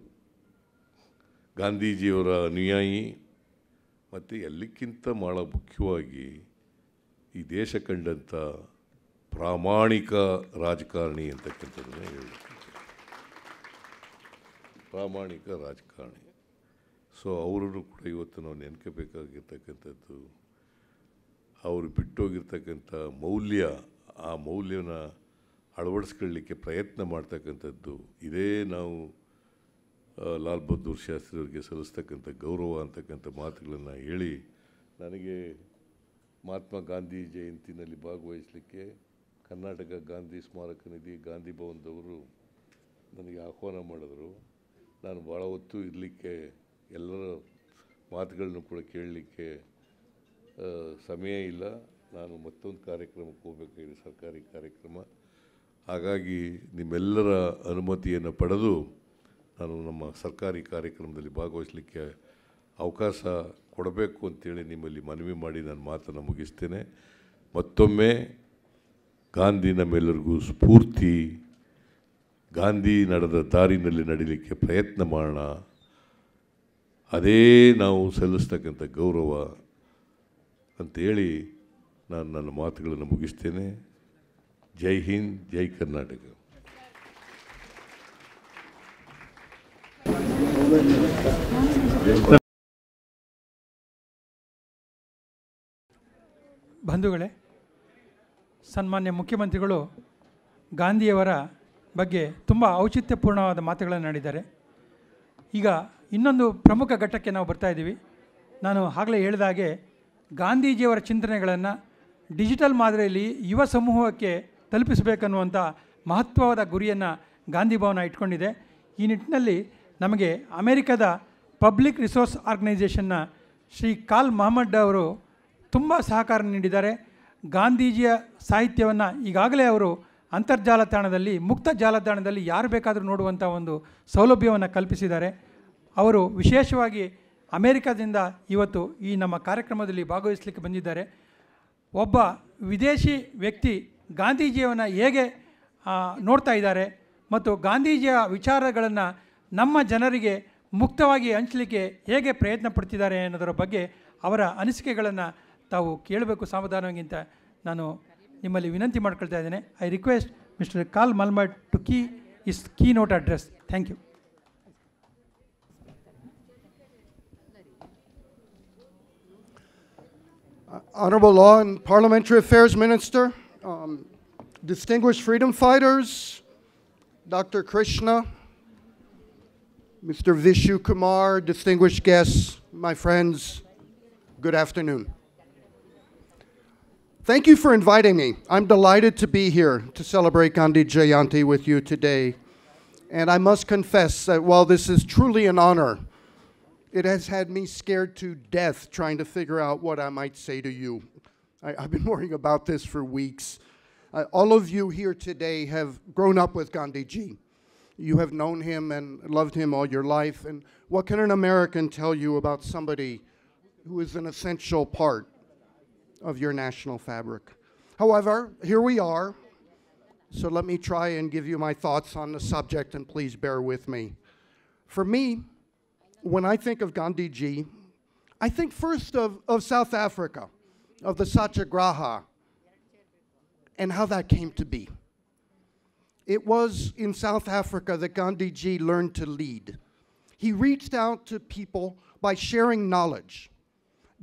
ಗಾಂಧೀಜಿಯವರ ಅನುಯಾಯಿ, ಮತ್ತು ಎಲ್ಲಕ್ಕಿಂತ ಭಾಳ ಮುಖ್ಯವಾಗಿ ಈ ದೇಶ ಕಂಡಂಥ ಪ್ರಾಮಾಣಿಕ ರಾಜಕಾರಣಿ ಅಂತಕ್ಕಂಥದ್ದನ್ನು ಹೇಳಿ ಪ್ರಾಮಾಣಿಕ ರಾಜಕಾರಣಿ. ಸೊ ಅವರನ್ನು ಕೂಡ ಇವತ್ತು ನಾವು ನೆನ್ಕೋಬೇಕಾಗಿರ್ತಕ್ಕಂಥದ್ದು ಅವರು ಬಿಟ್ಟೋಗಿರ್ತಕ್ಕಂಥ ಮೌಲ್ಯ, ಆ ಮೌಲ್ಯನ ಅಳವಡಿಸ್ಕೊಳ್ಳಿಕ್ಕೆ ಪ್ರಯತ್ನ ಮಾಡ್ತಕ್ಕಂಥದ್ದು, ಇದೇ ನಾವು ಲಾಲ್ ಬಹದ್ದೂರ್ ಶಾಸ್ತ್ರಿ ಅವರಿಗೆ ಸಲ್ಲಿಸ್ತಕ್ಕಂಥ ಗೌರವ ಅಂತಕ್ಕಂಥ ಮಾತುಗಳನ್ನು ಹೇಳಿ ನನಗೆ ಮಹಾತ್ಮ ಗಾಂಧಿ ಜಯಂತಿನಲ್ಲಿ ಭಾಗವಹಿಸಲಿಕ್ಕೆ ಕರ್ನಾಟಕ ಗಾಂಧಿ ಸ್ಮಾರಕ ನಿಧಿ ಗಾಂಧಿ ಭವನದವರು ನನಗೆ ಆಹ್ವಾನ ಮಾಡಿದ್ರು. ನಾನು ಭಾಳ ಹೊತ್ತು ಇರಲಿಕ್ಕೆ ಎಲ್ಲರ ಮಾತುಗಳನ್ನು ಕೂಡ ಕೇಳಲಿಕ್ಕೆ ಸಮಯ ಇಲ್ಲ. ನಾನು ಮತ್ತೊಂದು ಕಾರ್ಯಕ್ರಮಕ್ಕೆ ಹೋಗಬೇಕಾಗಿದೆ ಸರ್ಕಾರಿ ಕಾರ್ಯಕ್ರಮ. ಹಾಗಾಗಿ ನಿಮ್ಮೆಲ್ಲರ ಅನುಮತಿಯನ್ನು ಪಡೆದು ನಾನು ನಮ್ಮ ಸರ್ಕಾರಿ ಕಾರ್ಯಕ್ರಮದಲ್ಲಿ ಭಾಗವಹಿಸಲಿಕ್ಕೆ ಅವಕಾಶ ಕೊಡಬೇಕು ಅಂತೇಳಿ ನಿಮ್ಮಲ್ಲಿ ಮನವಿ ಮಾಡಿ ನಾನು ಮಾತನ್ನು ಮುಗಿಸ್ತೇನೆ. ಮತ್ತೊಮ್ಮೆ ಗಾಂಧಿ ನಮ್ಮೆಲ್ಲರಿಗೂ ಸ್ಫೂರ್ತಿ. ಗಾಂಧಿ ನಡೆದ ದಾರಿನಲ್ಲಿ ನಡೀಲಿಕ್ಕೆ ಪ್ರಯತ್ನ ಮಾಡೋಣ. ಅದೇ ನಾವು ಸಲ್ಲಿಸ್ತಕ್ಕಂಥ ಗೌರವ ಅಂತೇಳಿ ನಾನು ನನ್ನ ಮಾತುಗಳನ್ನು ಮುಗಿಸ್ತೇನೆ. ಜೈ ಹಿಂದ್, ಜೈ ಕರ್ನಾಟಕ. ಬಂಧುಗಳೇ, ಸನ್ಮಾನ್ಯ ಮುಖ್ಯಮಂತ್ರಿಗಳು ಗಾಂಧಿಯವರ ಬಗ್ಗೆ ತುಂಬ ಔಚಿತ್ಯಪೂರ್ಣವಾದ ಮಾತುಗಳನ್ನು ಆಡಿದ್ದಾರೆ. ಈಗ ಇನ್ನೊಂದು ಪ್ರಮುಖ ಘಟ್ಟಕ್ಕೆ ನಾವು ಬರ್ತಾ ಇದ್ದೀವಿ. ನಾನು ಆಗಲೇ ಹೇಳಿದ ಹಾಗೆ ಗಾಂಧೀಜಿಯವರ ಚಿಂತನೆಗಳನ್ನು ಡಿಜಿಟಲ್ ಮಾದರಿಯಲ್ಲಿ ಯುವ ಸಮೂಹಕ್ಕೆ ತಲುಪಿಸಬೇಕನ್ನುವಂಥ ಮಹತ್ವವಾದ ಗುರಿಯನ್ನು ಗಾಂಧಿ ಭವನ ಇಟ್ಕೊಂಡಿದೆ. ಈ ನಿಟ್ಟಿನಲ್ಲಿ ನಮಗೆ ಅಮೆರಿಕದ ಪಬ್ಲಿಕ್ ರಿಸೋರ್ಸ್ ಆರ್ಗನೈಸೇಷನ್ನ ಶ್ರೀ ಕಾಲ್ ಮಹಮ್ಮದ್ ಅವರು ತುಂಬ ಸಹಕಾರ ನೀಡಿದ್ದಾರೆ. ಗಾಂಧೀಜಿಯ ಸಾಹಿತ್ಯವನ್ನು ಈಗಾಗಲೇ ಅವರು ಅಂತರ್ಜಾಲ ತಾಣದಲ್ಲಿ ಮುಕ್ತ ಜಾಲತಾಣದಲ್ಲಿ ಯಾರು ಬೇಕಾದರೂ ನೋಡುವಂಥ ಒಂದು ಸೌಲಭ್ಯವನ್ನು ಕಲ್ಪಿಸಿದ್ದಾರೆ. ಅವರು ವಿಶೇಷವಾಗಿ ಅಮೇರಿಕಾದಿಂದ ಇವತ್ತು ಈ ನಮ್ಮ ಕಾರ್ಯಕ್ರಮದಲ್ಲಿ ಭಾಗವಹಿಸಲಿಕ್ಕೆ ಬಂದಿದ್ದಾರೆ. ಒಬ್ಬ ವಿದೇಶಿ ವ್ಯಕ್ತಿ ಗಾಂಧೀಜಿಯವನ್ನ ಹೇಗೆ ನೋಡ್ತಾ ಇದ್ದಾರೆ ಮತ್ತು ಗಾಂಧೀಜಿಯ ವಿಚಾರಗಳನ್ನು ನಮ್ಮ ಜನರಿಗೆ ಮುಕ್ತವಾಗಿ ಹಂಚಲಿಕ್ಕೆ ಹೇಗೆ ಪ್ರಯತ್ನ ಪಡ್ತಿದ್ದಾರೆ ಅನ್ನೋದರ ಬಗ್ಗೆ ಅವರ ಅನಿಸಿಕೆಗಳನ್ನು ತಾವು ಕೇಳಬೇಕು ಸಾವಧಾನವಾಗಿ ಅಂತ ನಾನು ನಿಮ್ಮಲ್ಲಿ ವಿನಂತಿ ಮಾಡ್ಕೊಳ್ತಾ ಇದ್ದೇನೆ. I request mister Carl Malamud to give his keynote address thank you Honorable Law and Parliamentary Affairs Minister, um, distinguished freedom fighters, Dr. Krishna, Mr. Vishu Kumar, distinguished guests, my friends, good afternoon. Thank you for inviting me. I'm delighted to be here to celebrate Gandhi Jayanti with you today. And I must confess that while this is truly an honor, it has had me scared to death trying to figure out what I might say to you. I, have been [laughs] worrying about this for weeks. Uh, all of you here today have grown up with Gandhi ji. You have known him and loved him all your life. And what can an American tell you about somebody who is an essential part of your national fabric? However, here we are. So let me try and give you my thoughts on the subject, and please bear with me. For me, when I think of Gandhi ji, I think first of, of South Africa of the Satyagraha and how that came to be. It was in South Africa that Gandhi ji learned to lead. He reached out to people by sharing knowledge,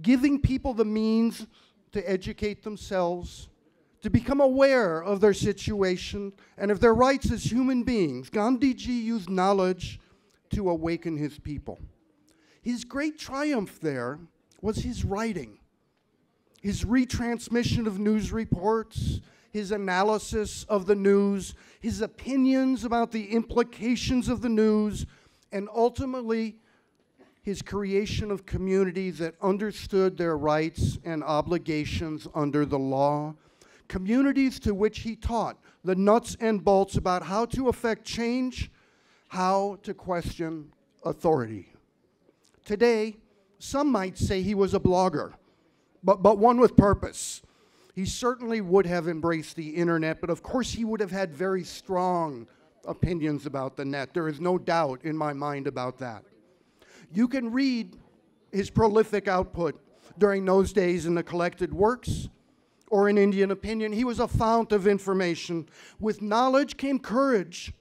giving people the means to educate themselves, to become aware of their situation and of their rights as human beings. Gandhi ji used knowledge to awaken his people. His great triumph there was his writing, his retransmission of news reports, his analysis of the news, his opinions about the implications of the news, and ultimately his creation of communities that understood their rights and obligations under the law, communities to which he taught the nuts and bolts about how to effect change, how to question authority. Today, some might say he was a blogger, but, but one with purpose. He certainly would have embraced the internet, but of course, he would have had very strong opinions about the net. There is no doubt in my mind about that. You can read his prolific output during those days in the collected works or in Indian opinion. He was a fount of information. With knowledge came courage,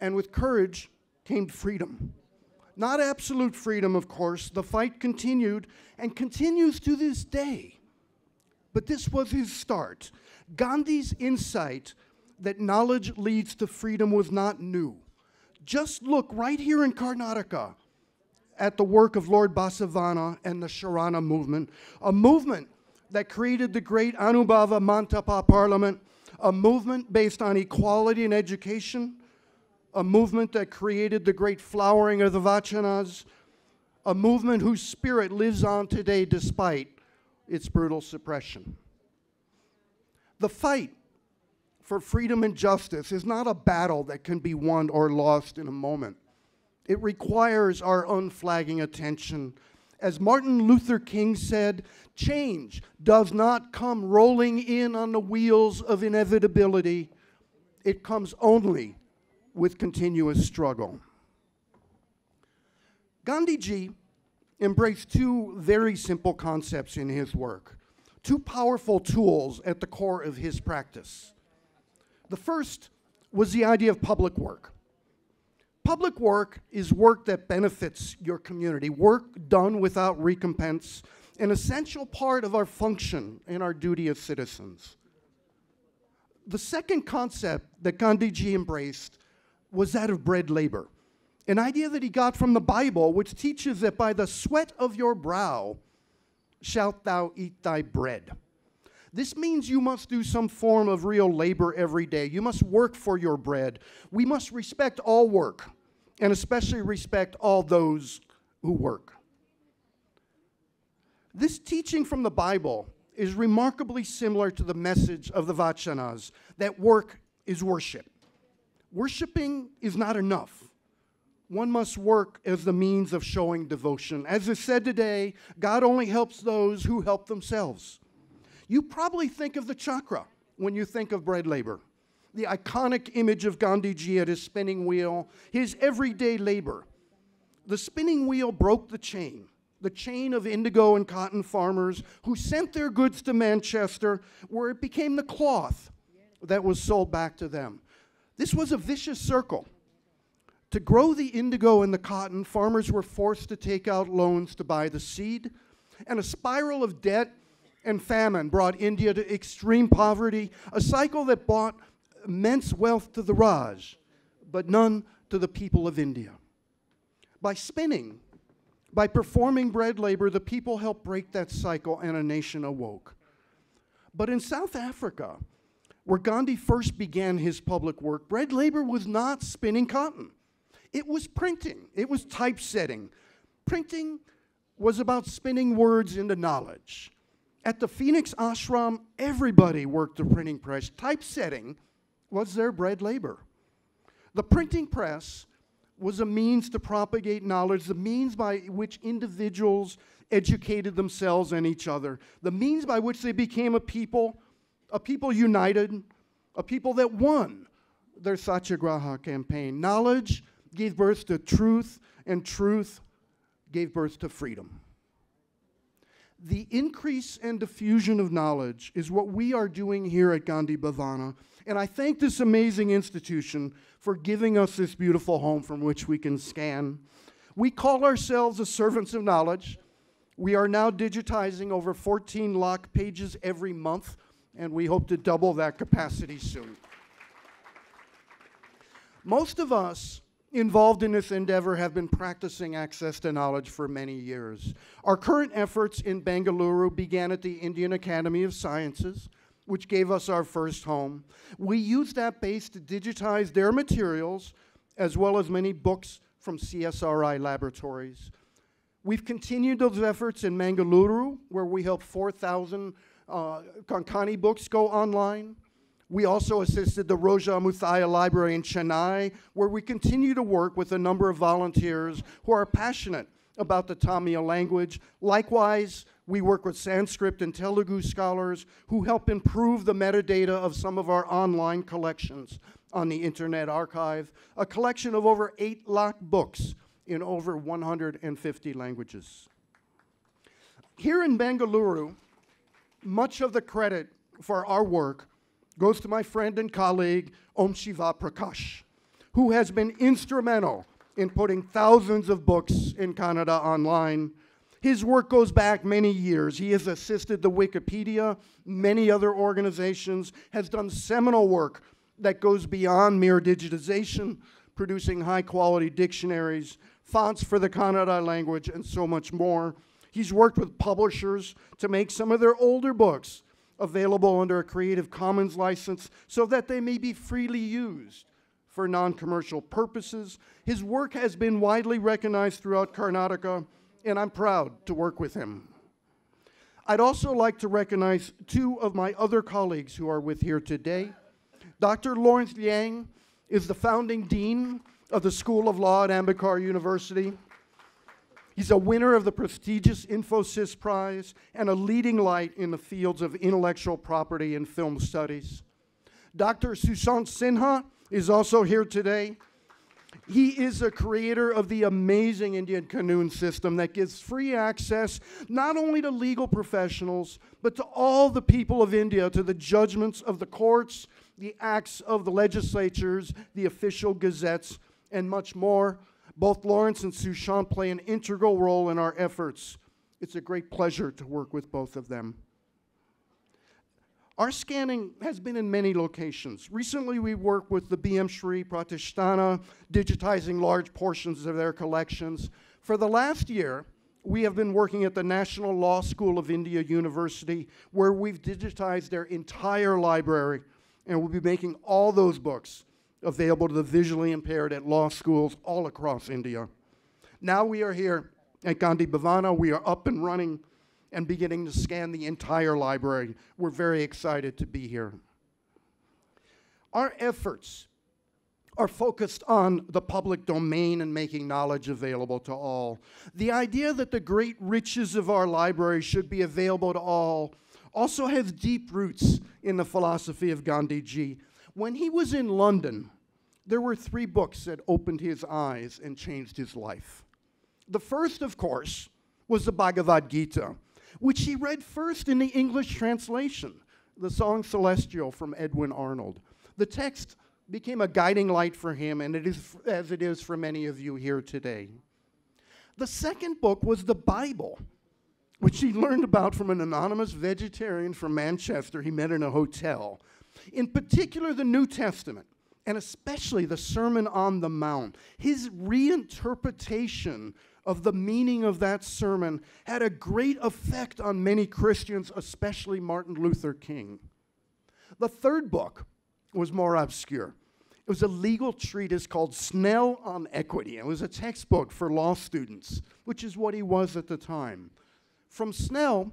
and with courage came freedom. Not absolute freedom, of course. The fight continued and continues to this day. But this was his start. Gandhi's insight that knowledge leads to freedom was not new. Just look right here in Karnataka at the work of Lord Basavana and the Sharana movement, a movement that created the great Anubhava Mantapa Parliament, a movement based on equality in education, a movement that created the great flowering of the Vachanas, a movement whose spirit lives on today despite its brutal suppression. The fight for freedom and justice is not a battle that can be won or lost in a moment. It requires our unflagging attention. As Martin Luther King said, change does not come rolling in on the wheels of inevitability, it comes only with continuous struggle. Gandhiji embraced two very simple concepts in his work, two powerful tools at the core of his practice. The first was the idea of public work. Public work is work that benefits your community, work done without recompense, an essential part of our function and our duty as citizens. The second concept that Gandhiji embraced was that of bread labor, an idea that he got from the Bible, which teaches that by the sweat of your brow shalt thou eat thy bread. This means you must do some form of real labor every day. You must work for your bread. We must respect all work, and especially respect all those who work. This teaching from the Bible is remarkably similar to the message of the Vachanas that work is worship. Worshipping is not enough. One must work as the means of showing devotion. As is said today, God only helps those who help themselves. You probably think of the chakra when you think of bread labor. The iconic image of Gandhiji at his spinning wheel, his everyday labor. The spinning wheel broke the chain, the chain of indigo and cotton farmers who sent their goods to Manchester, where it became the cloth that was sold back to them. This was a vicious circle. To grow the indigo and the cotton, farmers were forced to take out loans to buy the seed, and a spiral of debt and famine brought India to extreme poverty, a cycle that brought immense wealth to the Raj, but none to the people of India. By spinning, by performing bread labor, the people helped break that cycle and a nation awoke. But in South Africa, where Gandhi first began his public work, bread labor was not spinning cotton. It was printing, it was typesetting. Printing was about spinning words into knowledge. At the Phoenix ashram, everybody worked the printing press. Typesetting was their bread labor. The printing press was a means to propagate knowledge, the means by which individuals educated themselves and each other, the means by which they became a people, a people united, a people that won their Satyagraha campaign. Knowledge gave birth to truth, and truth gave birth to freedom. The increase and diffusion of knowledge is what we are doing here at Gandhi Bhavana, and I thank this amazing institution for giving us this beautiful home from which we can scan. We call ourselves the servants of knowledge. We are now digitizing over 14 lakh pages every month, and we hope to double that capacity soon. Most of us involved in this endeavor have been practicing access to knowledge for many years. Our current efforts in Bengaluru began at the Indian Academy of Sciences, which gave us our first home. We used that base to digitize their materials, as well as many books from CSRI laboratories. We've continued those efforts in Mangaluru, where we helped 4,000 uh, Konkani books go online. We also assisted the Roja Muthaya Library in Chennai, where we continue to work with a number of volunteers who are passionate about the Tamil language. Likewise, we work with Sanskrit and Telugu scholars who help improve the metadata of some of our online collections on the Internet Archive, a collection of over 8 lakh books in over 150 languages. Here in Bengaluru, much of the credit for our work goes to my friend and colleague Om Shiva Prakash, who has been instrumental in putting thousands of books in Kannada online. His work goes back many years. He has assisted the Wikipedia, many other organizations, has done seminal work that goes beyond mere digitization, producing high quality dictionaries, fonts for the Kannada language, and so much more. He's worked with publishers to make some of their older books available under a Creative Commons license so that they may be freely used for non commercial purposes. His work has been widely recognized throughout Karnataka, and I'm proud to work with him. I'd also like to recognize two of my other colleagues who are with here today. Dr. Lawrence Liang is the founding dean of the School of Law at Ambikar University. He's a winner of the prestigious Infosys Prize and a leading light in the fields of intellectual property and film studies. Dr. Sushant Sinha is also here today. He is a creator of the amazing Indian Canoon system that gives free access not only to legal professionals, but to all the people of India, to the judgments of the courts, the acts of the legislatures, the official gazettes, and much more. Both Lawrence and Sushant play an integral role in our efforts. It's a great pleasure to work with both of them. Our scanning has been in many locations. Recently, we worked with the BM Shri Pratishtana, digitizing large portions of their collections. For the last year, we have been working at the National Law School of India University, where we've digitized their entire library, and we'll be making all those books available to the visually impaired at law schools all across India. Now we are here at Gandhi Bhavana. We are up and running and beginning to scan the entire library. We're very excited to be here. Our efforts are focused on the public domain and making knowledge available to all. The idea that the great riches of our library should be available to all also has deep roots in the philosophy of Gandhiji. When he was in London, there were three books that opened his eyes and changed his life. The first, of course, was the Bhagavad Gita, which he read first in the English translation, the song Celestial from Edwin Arnold. The text became a guiding light for him, and it is as it is for many of you here today. The second book was the Bible, which he learned about from an anonymous vegetarian from Manchester he met in a hotel. In particular, the New Testament, and especially the Sermon on the Mount. His reinterpretation of the meaning of that sermon had a great effect on many Christians, especially Martin Luther King. The third book was more obscure. It was a legal treatise called Snell on Equity. It was a textbook for law students, which is what he was at the time. From Snell,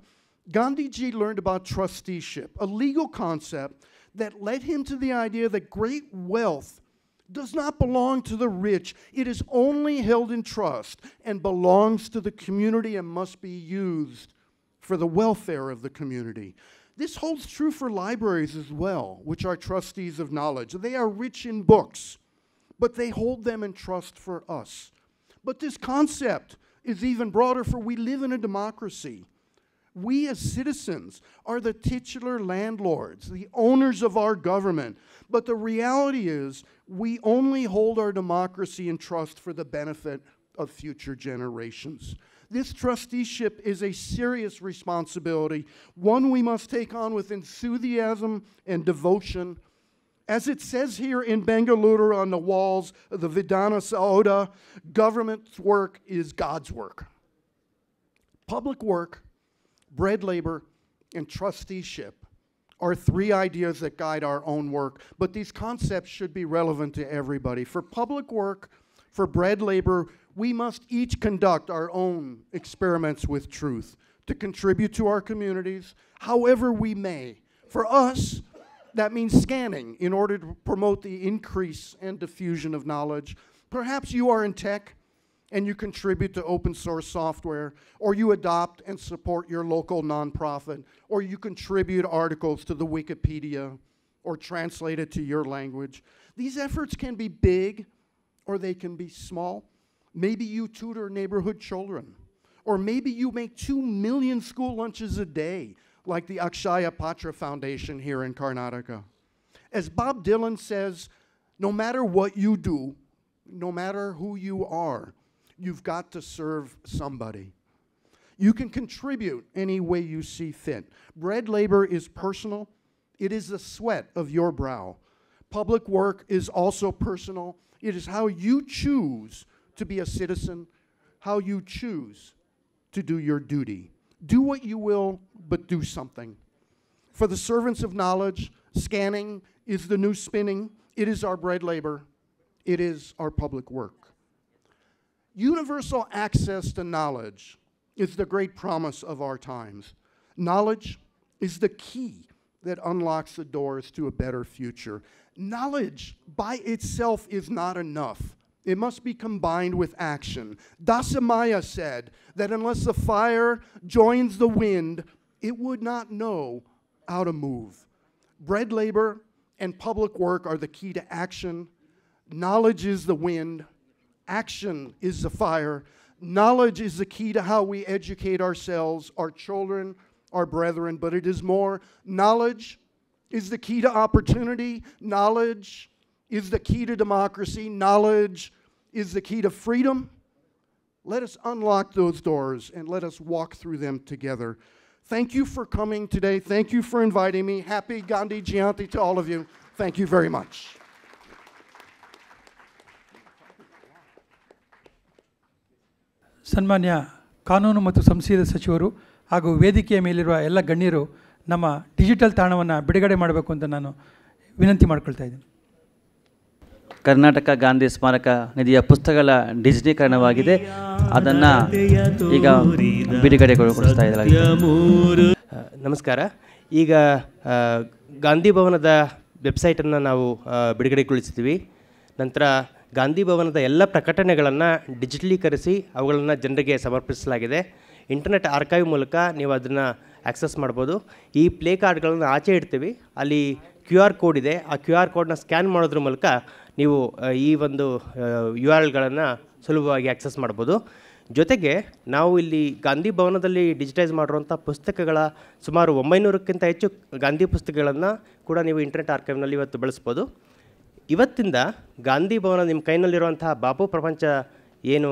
Gandhiji learned about trusteeship, a legal concept that led him to the idea that great wealth does not belong to the rich. It is only held in trust and belongs to the community and must be used for the welfare of the community. This holds true for libraries as well, which are trustees of knowledge. They are rich in books, but they hold them in trust for us. But this concept is even broader, for we live in a democracy We as citizens are the titular landlords, the owners of our government. But the reality is, we only hold our democracy in trust for the benefit of future generations. This trusteeship is a serious responsibility, one we must take on with enthusiasm and devotion. As it says here in Bengaluru on the walls of the Vidhana Sauda, government's work is God's work. Public work, bread labor, and trusteeship are three ideas that guide our own work, but these concepts should be relevant to everybody. For public work, for bread labor, we must each conduct our own experiments with truth to contribute to our communities however we may. For us, that means scanning in order to promote the increase and diffusion of knowledge. Perhaps you are in tech and you contribute to open source software, or you adopt and support your local nonprofit, or you contribute articles to the Wikipedia or translate it to your language. These efforts can be big or they can be small. Maybe you tutor neighborhood children, or maybe you make two million school lunches a day, like the Akshaya Patra Foundation here in Karnataka. As Bob Dylan says, no matter what you do, no matter who you are, you've got to serve somebody. You can contribute any way you see fit. Bread labor is personal, it is the sweat of your brow. Public work is also personal, it is how you choose to be a citizen, how you choose to do your duty. Do what you will, but do something. For the servants of knowledge, scanning is the new spinning, it is our bread labor, it is our public work. Universal access to knowledge is the great promise of our times. Knowledge is the key that unlocks the doors to a better future. Knowledge by itself is not enough. It must be combined with action. Dasamaya said that unless the fire joins the wind, it would not know how to move. Bread labor and public work are the key to action. Knowledge is the wind, action is the fire. Knowledge is the key to how we educate ourselves, our children, our brethren, but it is more. Knowledge is the key to opportunity. Knowledge is the key to democracy. Knowledge is the key to freedom. Let us unlock those doors and let us walk through them together. Thank you for coming today. Thank you for inviting me. Happy Gandhi Jayanti to all of you. Thank you very much. ಸನ್ಮಾನ್ಯ ಕಾನೂನು ಮತ್ತು ಸಂಸದೀಯ ಸಚಿವರು ಹಾಗೂ ವೇದಿಕೆಯ ಮೇಲಿರುವ ಎಲ್ಲ ಗಣ್ಯರು ನಮ್ಮ ಡಿಜಿಟಲ್ ತಾಣವನ್ನು ಬಿಡುಗಡೆ ಮಾಡಬೇಕು ಅಂತ ನಾನು ವಿನಂತಿ ಮಾಡ್ಕೊಳ್ತಾ ಇದ್ದೀನಿ. ಕರ್ನಾಟಕ ಗಾಂಧಿ ಸ್ಮಾರಕ ನಿಧಿಯ ಪುಸ್ತಕಗಳ ಡಿಜಿಟೀಕರಣವಾಗಿದೆ. ಅದನ್ನು ಈಗ ಬಿಡುಗಡೆ ಇದ್ದಾರೆ ನಮಸ್ಕಾರ. ಈಗ ಗಾಂಧಿ ಭವನದ ವೆಬ್ಸೈಟನ್ನು ನಾವು ಬಿಡುಗಡೆಗೊಳಿಸಿದ್ವಿ. ಬಿಡುಗಡೆಗೊಳಿಸಿದ್ದೀವಿ ನಂತರ ಗಾಂಧಿ ಭವನದ ಎಲ್ಲ ಪ್ರಕಟಣೆಗಳನ್ನು ಡಿಜಿಟಲೀಕರಿಸಿ ಅವುಗಳನ್ನು ಜನರಿಗೆ ಸಮರ್ಪಿಸಲಾಗಿದೆ. ಇಂಟರ್ನೆಟ್ ಆರ್ಕೈವ್ ಮೂಲಕ ನೀವು ಅದನ್ನು ಆಕ್ಸೆಸ್ ಮಾಡ್ಬೋದು. ಈ ಪ್ಲೇ ಕಾರ್ಡ್ಗಳನ್ನು ಆಚೆ ಇಡ್ತೀವಿ. ಅಲ್ಲಿ ಕ್ಯೂ ಆರ್ ಕೋಡ್ ಇದೆ. ಆ ಕ್ಯೂ ಆರ್ ಕೋಡ್ನ ಸ್ಕ್ಯಾನ್ ಮಾಡೋದ್ರ ಮೂಲಕ ನೀವು ಈ ಒಂದು ಯು ಆರ್ ಎಲ್ಗಳನ್ನು ಸುಲಭವಾಗಿ ಆ್ಯಕ್ಸಸ್ ಮಾಡ್ಬೋದು. ಜೊತೆಗೆ ನಾವು ಇಲ್ಲಿ ಗಾಂಧಿ ಭವನದಲ್ಲಿ ಡಿಜಿಟೈಸ್ ಮಾಡಿರುವಂಥ ಪುಸ್ತಕಗಳ ಸುಮಾರು ಒಂಬೈನೂರಕ್ಕಿಂತ ಹೆಚ್ಚು ಗಾಂಧಿ ಪುಸ್ತಕಗಳನ್ನು ಕೂಡ ನೀವು ಇಂಟರ್ನೆಟ್ ಆರ್ಕೈವ್ನಲ್ಲಿ ಇವತ್ತು ಬಳಸ್ಬೋದು. ಇವತ್ತಿಂದ ಗಾಂಧಿ ಭವನ ನಿಮ್ಮ ಕೈನಲ್ಲಿರುವಂತಹ ಬಾಪು ಪ್ರಪಂಚ ಏನು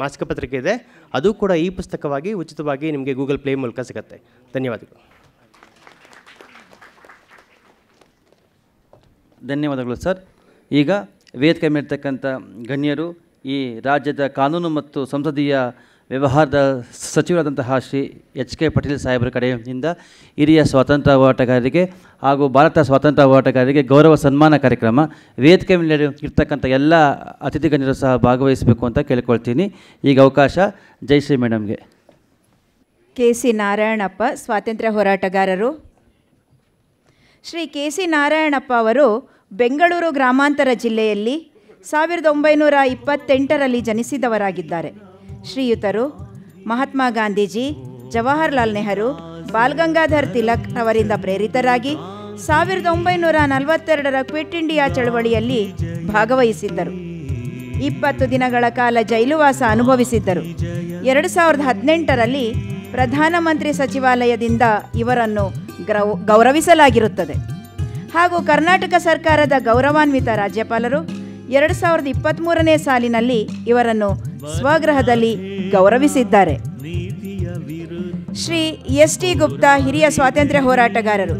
ಮಾಸಿಕ ಪತ್ರಿಕೆ ಇದೆ, ಅದು ಕೂಡ ಈ ಪುಸ್ತಕವಾಗಿ ಉಚಿತವಾಗಿ ನಿಮಗೆ ಗೂಗಲ್ ಪ್ಲೇ ಮೂಲಕ ಸಿಗುತ್ತೆ. ಧನ್ಯವಾದಗಳು. ಧನ್ಯವಾದಗಳು ಸರ್. ಈಗ ವೇದಿಕೆ ಮೇಲಿರ್ತಕ್ಕಂಥ ಗಣ್ಯರು ಈ ರಾಜ್ಯದ ಕಾನೂನು ಮತ್ತು ಸಂಸದೀಯ ವ್ಯವಹಾರದ ಸಚಿವರಾದಂತಹ ಶ್ರೀ ಎಚ್ ಕೆ ಪಟೇಲ್ ಸಾಹೇಬರ ಕಡೆಯಿಂದ ಹಿರಿಯ ಸ್ವಾತಂತ್ರ್ಯ ಹೋರಾಟಗಾರರಿಗೆ ಹಾಗೂ ಭಾರತ ಸ್ವಾತಂತ್ರ್ಯ ಹೋರಾಟಗಾರರಿಗೆ ಗೌರವ ಸನ್ಮಾನ ಕಾರ್ಯಕ್ರಮ. ವೇದಿಕೆ ಮೇಲೆ ಇರ್ತಕ್ಕಂಥ ಎಲ್ಲ ಅತಿಥಿ ಗಣ್ಯರು ಸಹ ಭಾಗವಹಿಸಬೇಕು ಅಂತ ಕೇಳ್ಕೊಳ್ತೀನಿ. ಈಗ ಅವಕಾಶ ಜಯಶ್ರೀ ಮೇಡಮ್ಗೆ. ಕೆ ಸಿ ನಾರಾಯಣಪ್ಪ, ಸ್ವಾತಂತ್ರ್ಯ ಹೋರಾಟಗಾರರು. ಶ್ರೀ ಕೆ ಸಿ ನಾರಾಯಣಪ್ಪ ಅವರು ಬೆಂಗಳೂರು ಗ್ರಾಮಾಂತರ ಜಿಲ್ಲೆಯಲ್ಲಿ ಸಾವಿರದ ಒಂಬೈನೂರ ಇಪ್ಪತ್ತೆಂಟರಲ್ಲಿ ಜನಿಸಿದವರಾಗಿದ್ದಾರೆ. ಶ್ರೀಯುತರು ಮಹಾತ್ಮ ಗಾಂಧೀಜಿ, ಜವಾಹರ್ಲಾಲ್ ನೆಹರು ಬಾಲ್ ಗಂಗಾಧರ್ ತಿಲಕ್ ಅವರಿಂದ ಪ್ರೇರಿತರಾಗಿ ಸಾವಿರದ ಒಂಬೈನೂರ ನಲವತ್ತೆರಡರ ಕ್ವಿಟ್ ಇಂಡಿಯಾ ಚಳವಳಿಯಲ್ಲಿ ಭಾಗವಹಿಸಿದ್ದರು. ಇಪ್ಪತ್ತು ದಿನಗಳ ಕಾಲ ಜೈಲುವಾಸ ಅನುಭವಿಸಿದ್ದರು. ಎರಡು ಸಾವಿರದ ಹದಿನೆಂಟರಲ್ಲಿ ಪ್ರಧಾನಮಂತ್ರಿ ಸಚಿವಾಲಯದಿಂದ ಇವರನ್ನು ಗ್ರೌ, ಗೌರವಿಸಲಾಗಿರುತ್ತದೆ. ಹಾಗೂ ಕರ್ನಾಟಕ ಸರ್ಕಾರದ ಗೌರವಾನ್ವಿತ ರಾಜ್ಯಪಾಲರು ಎರಡು ಸಾವಿರದ ಇಪ್ಪತ್ತ್ಮೂರನೇ ಸಾಲಿನಲ್ಲಿ ಇವರನ್ನು ಸ್ವಗೃಹದಲ್ಲಿ ಗೌರವಿಸಿದ್ದಾರೆ. ಶ್ರೀ ಎಸ್ ಟಿ ಗುಪ್ತಾ ಹಿರಿಯ ಸ್ವಾತಂತ್ರ್ಯ ಹೋರಾಟಗಾರರು.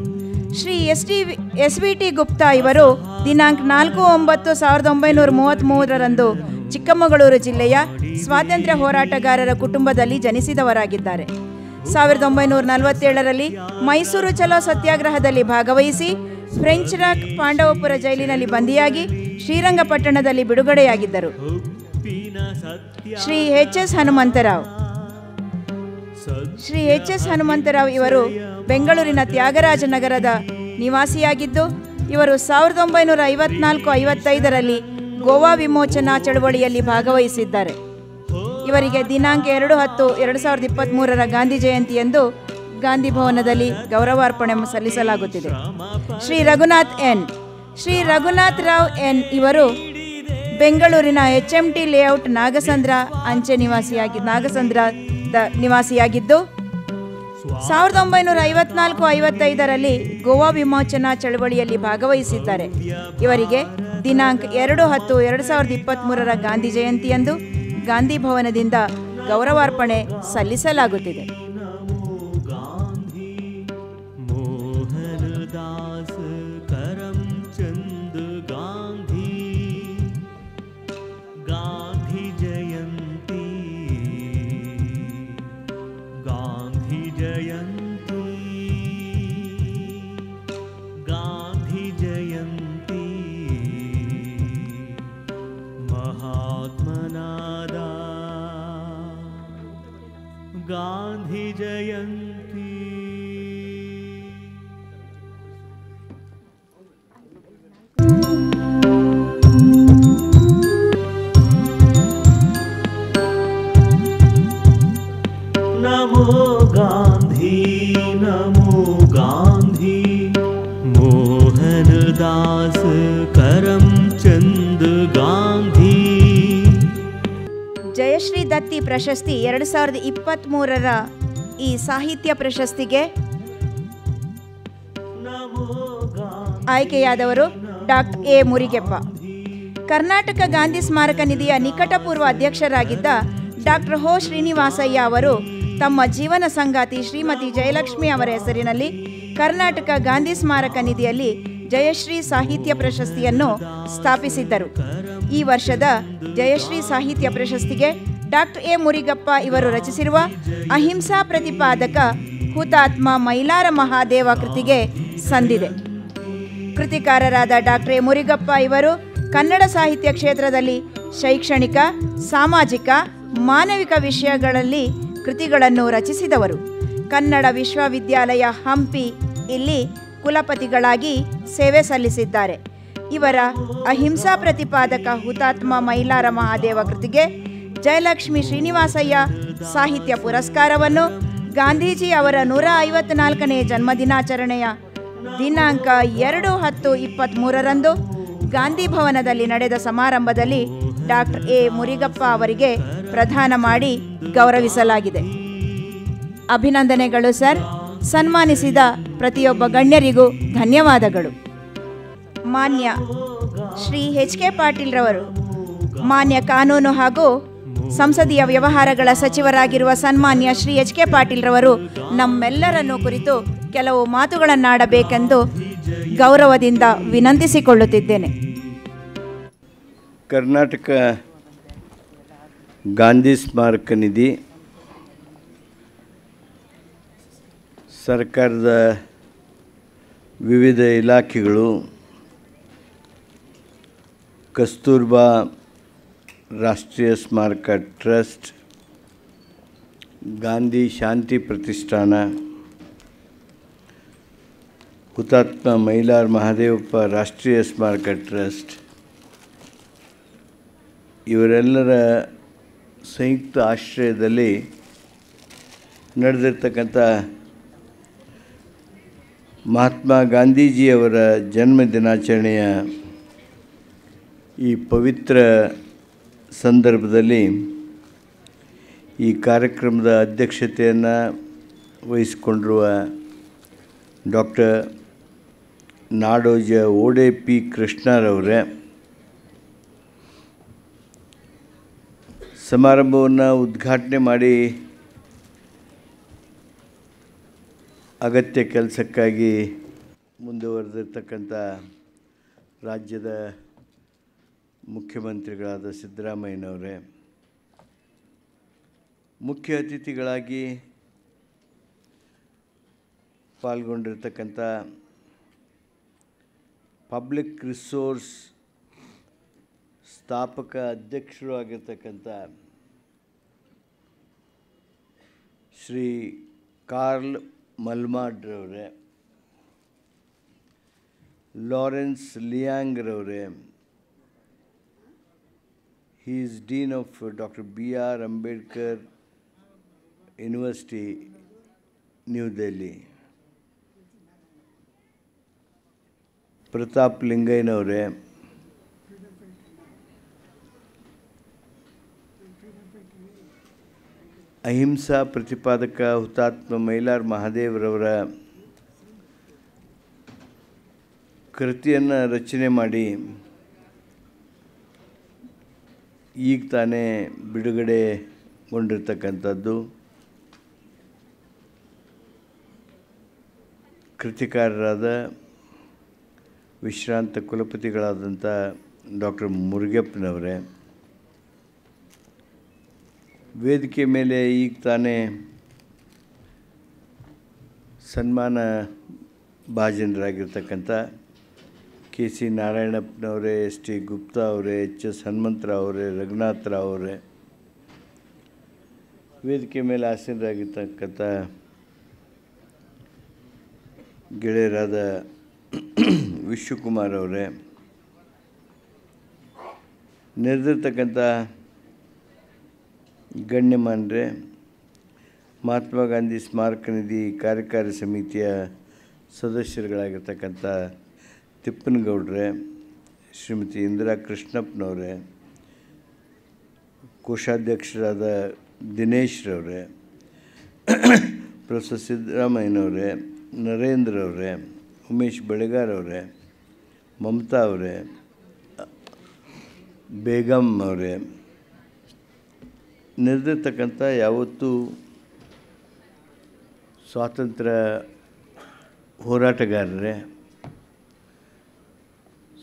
Shri S T S V T Gupta ಇವರು ದಿನಾಂಕ ನಾಲ್ಕು ಒಂಬತ್ತು ಸಾವಿರದ ಒಂಬೈನೂರ ಮೂವತ್ತ್ಮೂರರಂದು ಚಿಕ್ಕಮಗಳೂರು ಜಿಲ್ಲೆಯ ಸ್ವಾತಂತ್ರ್ಯ ಹೋರಾಟಗಾರರ ಕುಟುಂಬದಲ್ಲಿ ಜನಿಸಿದವರಾಗಿದ್ದಾರೆ. ಸಾವಿರದ ಒಂಬೈನೂರ ನಲವತ್ತೇಳರಲ್ಲಿ ಮೈಸೂರು ಚಲೋ ಸತ್ಯಾಗ್ರಹದಲ್ಲಿ ಭಾಗವಹಿಸಿ ಫ್ರೆಂಚ್ ರಾಕ್ ಪಾಂಡವಪುರ ಜೈಲಿನಲ್ಲಿ ಬಂದಿಯಾಗಿ ಶ್ರೀರಂಗಪಟ್ಟಣದಲ್ಲಿ ಬಿಡುಗಡೆಯಾಗಿದ್ದರು. Shri H S Hanumantharao. Shri H S Hanumantharao ಇವರು ಬೆಂಗಳೂರಿನ ತ್ಯಾಗರಾಜ ನಗರದ ನಿವಾಸಿಯಾಗಿದ್ದು ಇವರು ಸಾವಿರದ ಒಂಬೈನೂರ ಐವತ್ನಾಲ್ಕು ಐವತ್ತೈದರಲ್ಲಿ ಗೋವಾ ವಿಮೋಚನಾ ಚಳವಳಿಯಲ್ಲಿ ಭಾಗವಹಿಸಿದ್ದಾರೆ. ಇವರಿಗೆ ದಿನಾಂಕ ಎರಡು ಹತ್ತು ಎರಡು ಸಾವಿರದ ಇಪ್ಪತ್ತ್ಮೂರರ ಗಾಂಧಿ ಜಯಂತಿಯಂದು ಗಾಂಧಿ ಭವನದಲ್ಲಿ ಗೌರವಾರ್ಪಣೆ ಸಲ್ಲಿಸಲಾಗುತ್ತಿದೆ. ಶ್ರೀ ರಘುನಾಥ್ ಎನ್. ಶ್ರೀ ರಘುನಾಥ್ ರಾವ್ ಎನ್ ಇವರು ಬೆಂಗಳೂರಿನ H M T layout Nagasandra ಅಂಚೆ ನಿವಾಸಿಯಾಗಿ ನಾಗಸಂದ್ರದ ನಿವಾಸಿಯಾಗಿದ್ದು, ಸಾವಿರದ ಒಂಬೈನೂರ ಐವತ್ನಾಲ್ಕು ಐವತ್ತೈದರಲ್ಲಿ ಗೋವಾ ವಿಮೋಚನಾ ಚಳವಳಿಯಲ್ಲಿ ಭಾಗವಹಿಸಿದ್ದಾರೆ. ಇವರಿಗೆ ದಿನಾಂಕ ಎರಡು ಹತ್ತು ಎರಡು ಸಾವಿರದ ಇಪ್ಪತ್ತ್ಮೂರರ ಗಾಂಧಿ ಜಯಂತಿಯಂದು ಗಾಂಧಿ ಭವನದಿಂದ ಗೌರವಾರ್ಪಣೆ ಸಲ್ಲಿಸಲಾಗುತ್ತಿದೆ. गान्धिजयन्ति ಪ್ರಶಸ್ತಿ ಎರಡು ಸಾವಿರದ ಇಪ್ಪತ್ತ್ಮೂರರ ಈ ಸಾಹಿತ್ಯ ಪ್ರಶಸ್ತಿಗೆ ಆಯ್ಕೆಯಾದವರು ಡಾಕ್ಟರ್ ಎ ಮುರಿಗೆಪ್ಪ. ಕರ್ನಾಟಕ ಗಾಂಧಿ ಸ್ಮಾರಕ ನಿಧಿಯ ನಿಕಟಪೂರ್ವ ಅಧ್ಯಕ್ಷರಾಗಿದ್ದ ಡಾಕ್ಟರ್ ಹೋ ಶ್ರೀನಿವಾಸಯ್ಯ ಅವರು ತಮ್ಮ ಜೀವನ ಸಂಗಾತಿ ಶ್ರೀಮತಿ ಜಯಲಕ್ಷ್ಮಿ ಅವರ ಹೆಸರಿನಲ್ಲಿ ಕರ್ನಾಟಕ ಗಾಂಧಿ ಸ್ಮಾರಕ ನಿಧಿಯಲ್ಲಿ ಜಯಶ್ರೀ ಸಾಹಿತ್ಯ ಪ್ರಶಸ್ತಿಯನ್ನು ಸ್ಥಾಪಿಸಿದ್ದರು. ಈ ವರ್ಷದ ಜಯಶ್ರೀ ಸಾಹಿತ್ಯ ಪ್ರಶಸ್ತಿಗೆ ಡಾಕ್ಟರ್ ಎ ಮುರಿಗಪ್ಪ ಇವರು ರಚಿಸಿರುವ ಅಹಿಂಸಾ ಪ್ರತಿಪಾದಕ ಹುತಾತ್ಮ ಮೈಲಾರ ಮಹಾದೇವ ಕೃತಿಗೆ ಸಂದಿದೆ. ಕೃತಿಕಾರರಾದ ಡಾಕ್ಟರ್ ಎ ಮುರಿಗಪ್ಪ ಇವರು ಕನ್ನಡ ಸಾಹಿತ್ಯ ಕ್ಷೇತ್ರದಲ್ಲಿ ಶೈಕ್ಷಣಿಕ, ಸಾಮಾಜಿಕ, ಮಾನವಿಕ ವಿಷಯಗಳಲ್ಲಿ ಕೃತಿಗಳನ್ನು ರಚಿಸಿದವರು. ಕನ್ನಡ ವಿಶ್ವವಿದ್ಯಾಲಯ ಹಂಪಿ ಇಲ್ಲಿ ಕುಲಪತಿಗಳಾಗಿ ಸೇವೆ ಸಲ್ಲಿಸಿದ್ದಾರೆ. ಇವರ ಅಹಿಂಸಾ ಪ್ರತಿಪಾದಕ ಹುತಾತ್ಮ ಮೈಲಾರ ಮಹಾದೇವ ಕೃತಿಗೆ ಜಯಲಕ್ಷ್ಮಿ ಶ್ರೀನಿವಾಸಯ್ಯ ಸಾಹಿತ್ಯ ಪುರಸ್ಕಾರವನ್ನು ಗಾಂಧೀಜಿ ಅವರ ನೂರ ಐವತ್ನಾಲ್ಕನೇ ಜನ್ಮದಿನಾಚರಣೆಯ ದಿನಾಂಕ ಎರಡು ಹತ್ತು ಇಪ್ಪತ್ತ್ಮೂರರಂದು ಗಾಂಧಿ ಭವನದಲ್ಲಿ ನಡೆದ ಸಮಾರಂಭದಲ್ಲಿ ಡಾಕ್ಟರ್ ಎ ಮುರಿಗಪ್ಪ ಅವರಿಗೆ ಪ್ರದಾನ ಮಾಡಿ ಗೌರವಿಸಲಾಗಿದೆ. ಅಭಿನಂದನೆಗಳು ಸರ್. ಸನ್ಮಾನಿಸಿದ ಪ್ರತಿಯೊಬ್ಬ ಗಣ್ಯರಿಗೂ ಧನ್ಯವಾದಗಳು. ಮಾನ್ಯ ಶ್ರೀ ಎಚ್ ಕೆ ಪಾಟೀಲ್ರವರು, ಮಾನ್ಯ ಕಾನೂನು ಹಾಗೂ ಸಂಸದೀಯ ವ್ಯವಹಾರಗಳ ಸಚಿವರಾಗಿರುವ ಸನ್ಮಾನ್ಯ ಶ್ರೀ ಎಚ್ ಕೆ ಪಾಟೀಲ್ರವರು ನಮ್ಮೆಲ್ಲರನ್ನು ಕುರಿತು ಕೆಲವು ಮಾತುಗಳನ್ನಾಡಬೇಕೆಂದು ಗೌರವದಿಂದ ವಿನಂತಿಸಿಕೊಳ್ಳುತ್ತಿದ್ದೇನೆ. ಕರ್ನಾಟಕ ಗಾಂಧಿ ಸ್ಮಾರಕ ನಿಧಿ ಸರ್ಕಾರದ ವಿವಿಧ ಇಲಾಖೆಗಳು ಕಸ್ತೂರ್ಬಾ ರಾಷ್ಟ್ರೀಯ ಸ್ಮಾರಕ ಟ್ರಸ್ಟ್, ಗಾಂಧಿ ಶಾಂತಿ ಪ್ರತಿಷ್ಠಾನ, ಹುತಾತ್ಮ ಮೈಲಾರ್ ಮಹಾದೇವಪ್ಪ ರಾಷ್ಟ್ರೀಯ ಸ್ಮಾರಕ ಟ್ರಸ್ಟ್, ಇವರೆಲ್ಲರ ಸಂಯುಕ್ತ ಆಶ್ರಯದಲ್ಲಿ ನಡೆದಿರ್ತಕ್ಕಂಥ ಮಹಾತ್ಮ ಗಾಂಧೀಜಿಯವರ ಜನ್ಮ ದಿನಾಚರಣೆಯ ಈ ಪವಿತ್ರ ಸಂದರ್ಭದಲ್ಲಿ ಈ ಕಾರ್ಯಕ್ರಮದ ಅಧ್ಯಕ್ಷತೆಯನ್ನು ವಹಿಸಿಕೊಂಡಿರುವ ಡಾಕ್ಟರ್ ನಾಡೋಜ ಓಡೆ ಪಿ ಕೃಷ್ಣರವರೇ ಸಮಾರಂಭವನ್ನು ಉದ್ಘಾಟನೆ ಮಾಡಿ ಅಗತ್ಯ ಕೆಲಸಕ್ಕಾಗಿ ಮುಂದುವರೆದಿರ್ತಕ್ಕಂಥ ರಾಜ್ಯದ ಮುಖ್ಯಮಂತ್ರಿಗಳಾದ ಸಿದ್ದರಾಮಯ್ಯನವರೇ, ಮುಖ್ಯ ಅತಿಥಿಗಳಾಗಿ ಪಾಲ್ಗೊಂಡಿರ್ತಕ್ಕಂಥ ಪಬ್ಲಿಕ್ ರಿಸೋರ್ಸ್ ಸ್ಥಾಪಕ ಅಧ್ಯಕ್ಷರು ಆಗಿರ್ತಕ್ಕಂಥ ಶ್ರೀ ಕಾರ್ಲ್ ಮಲ್ಮಾಡ್ರವರೇ, ಲಾರೆನ್ಸ್ ಲಿಯಾಂಗ್ರವರೇ He is Dean of Dr. B.R. Ambedkar University, New Delhi. Pratap ಲಿಂಗಯ್ಯನವರೇ ಅಹಿಂಸಾ ಪ್ರತಿಪಾದಕ ಹುತಾತ್ಮ ಮೈಲಾರ್ ಮಹಾದೇವ್ರವರ ಕೃತಿಯನ್ನು ರಚನೆ ಮಾಡಿ ಈಗ ತಾನೇ ಬಿಡುಗಡೆಗೊಂಡಿರ್ತಕ್ಕಂಥದ್ದು ಕೃತಿಕಾರರಾದ ವಿಶ್ರಾಂತ ಕುಲಪತಿಗಳಾದಂಥ ಡಾಕ್ಟರ್ ಮುರುಗಪ್ಪನವರೇ ವೇದಿಕೆ ಮೇಲೆ ಈಗ ತಾನೇ ಸನ್ಮಾನ ಭಾಜನರಾಗಿರ್ತಕ್ಕಂಥ ಕೆ ಸಿ ನಾರಾಯಣಪ್ಪನವರೇ, ಎಸ್ ಟಿ ಗುಪ್ತಾ ಅವರೇ, ಎಚ್ ಎಸ್ ಹನುಮಂತರಾವ್ ಅವರೇ ರಘುನಾಥರಾವ್ ಅವರೇ, ವೇದಿಕೆ ಮೇಲೆ ಆಸೀನರಾಗಿರ್ತಕ್ಕಂಥ ಗೆಳೆಯರಾದ ವಿಶ್ವಕುಮಾರ್ ಅವರೇ, ನೆರೆದಿರ್ತಕ್ಕಂಥ ಗಣ್ಯಮಾನ್ರೆ, ಮಹಾತ್ಮ ಗಾಂಧಿ ಸ್ಮಾರಕ ನಿಧಿ ಕಾರ್ಯಕಾರಿ ಸಮಿತಿಯ ಸದಸ್ಯರುಗಳಾಗಿರ್ತಕ್ಕಂಥ ತಿಪ್ಪನಗೌಡ್ರೆ, ಶ್ರೀಮತಿ ಇಂದಿರಾ ಕೃಷ್ಣಪ್ಪನವ್ರೆ, ಕೋಶಾಧ್ಯಕ್ಷರಾದ ದಿನೇಶ್ರವರೇ, ಪ್ರೊಫೆಸರ್ ಸಿದ್ದರಾಮಯ್ಯನವರೇ ನರೇಂದ್ರ ಅವರೇ ಉಮೇಶ್ ಬೆಳಗಾರ್ ಅವರೇ ಮಮತಾ ಅವರೇ ಬೇಗಮ್ ಅವರೇ, ನೆರೆದಿರ್ತಕ್ಕಂಥ ಯಾವತ್ತೂ ಸ್ವಾತಂತ್ರ್ಯ ಹೋರಾಟಗಾರರೇ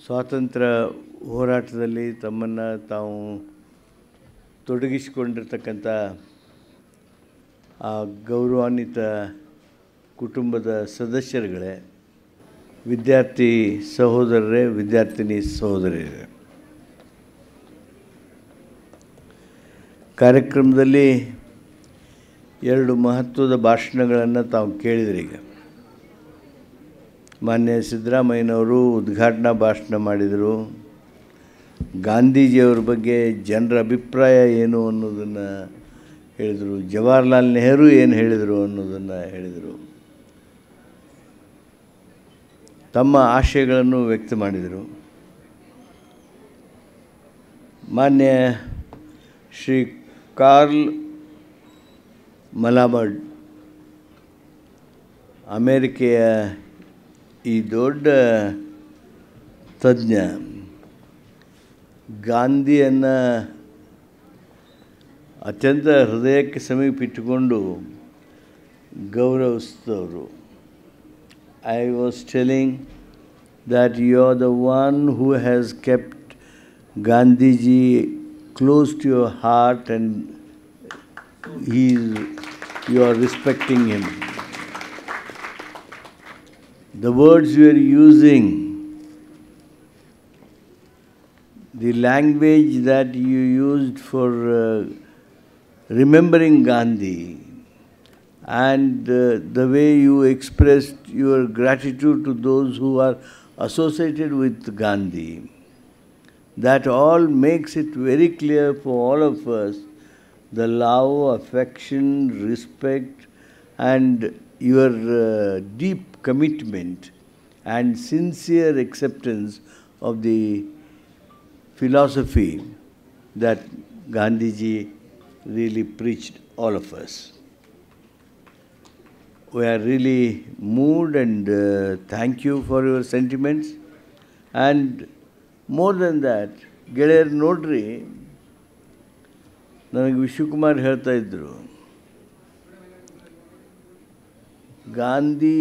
ಸ್ವಾತಂತ್ರ್ಯ ಹೋರಾಟದಲ್ಲಿ ತಮ್ಮನ್ನು ತಾವು ತೊಡಗಿಸಿಕೊಂಡಿರ್ತಕ್ಕಂಥ ಆ ಗೌರವಾನ್ವಿತ ಕುಟುಂಬದ ಸದಸ್ಯರುಗಳೇ, ವಿದ್ಯಾರ್ಥಿ ಸಹೋದರರೇ, ವಿದ್ಯಾರ್ಥಿನಿ ಸಹೋದರಿಯರೇ. ಕಾರ್ಯಕ್ರಮದಲ್ಲಿ ಎರಡು ಮಹತ್ವದ ಭಾಷಣಗಳನ್ನು ತಾವು ಕೇಳಿದ್ರಿ ಈಗ. ಮಾನ್ಯ ಸಿದ್ದರಾಮಯ್ಯನವರು ಉದ್ಘಾಟನಾ ಭಾಷಣ ಮಾಡಿದರು. ಗಾಂಧೀಜಿಯವ್ರ ಬಗ್ಗೆ ಜನರ ಅಭಿಪ್ರಾಯ ಏನು ಅನ್ನೋದನ್ನು ಹೇಳಿದರು. ಜವಾಹರ್ಲಾಲ್ ನೆಹರು ಏನು ಹೇಳಿದರು ಅನ್ನೋದನ್ನು ಹೇಳಿದರು. ತಮ್ಮ ಆಶಯಗಳನ್ನು ವ್ಯಕ್ತ ಮಾಡಿದರು. ಮಾನ್ಯ ಶ್ರೀ ಕಾರ್ಲ್ ಮಲಾಮಡ್ ಅಮೇರಿಕೆಯ ಈ ದೊಡ್ಡ ತಜ್ಞ ಗಾಂಧಿಯನ್ನು ಅತ್ಯಂತ ಹೃದಯಕ್ಕೆ ಸಮೀಪಿಟ್ಟುಕೊಂಡು ಗೌರವಿಸಿದವರು I was telling that you are the one who has kept Gandhiji close to your heart and he you are respecting him the words you are using the language that you used for uh, remembering gandhi and uh, the way you expressed your gratitude to those who are associated with gandhi that all makes it very clear for all of us the love, affection, respect, and your uh, deep commitment and sincere acceptance of the philosophy that Gandhiji really preached all of us. we are really moved and uh, thank you for your sentiments. And more than that, ಗೆಳೆಯರು ನೋಡ್ರಿ ನನಗೆ ವಿಶ್ವಕುಮಾರ್ ಹೇಳ್ತಾ ಇದ್ದರು ಗಾಂಧಿ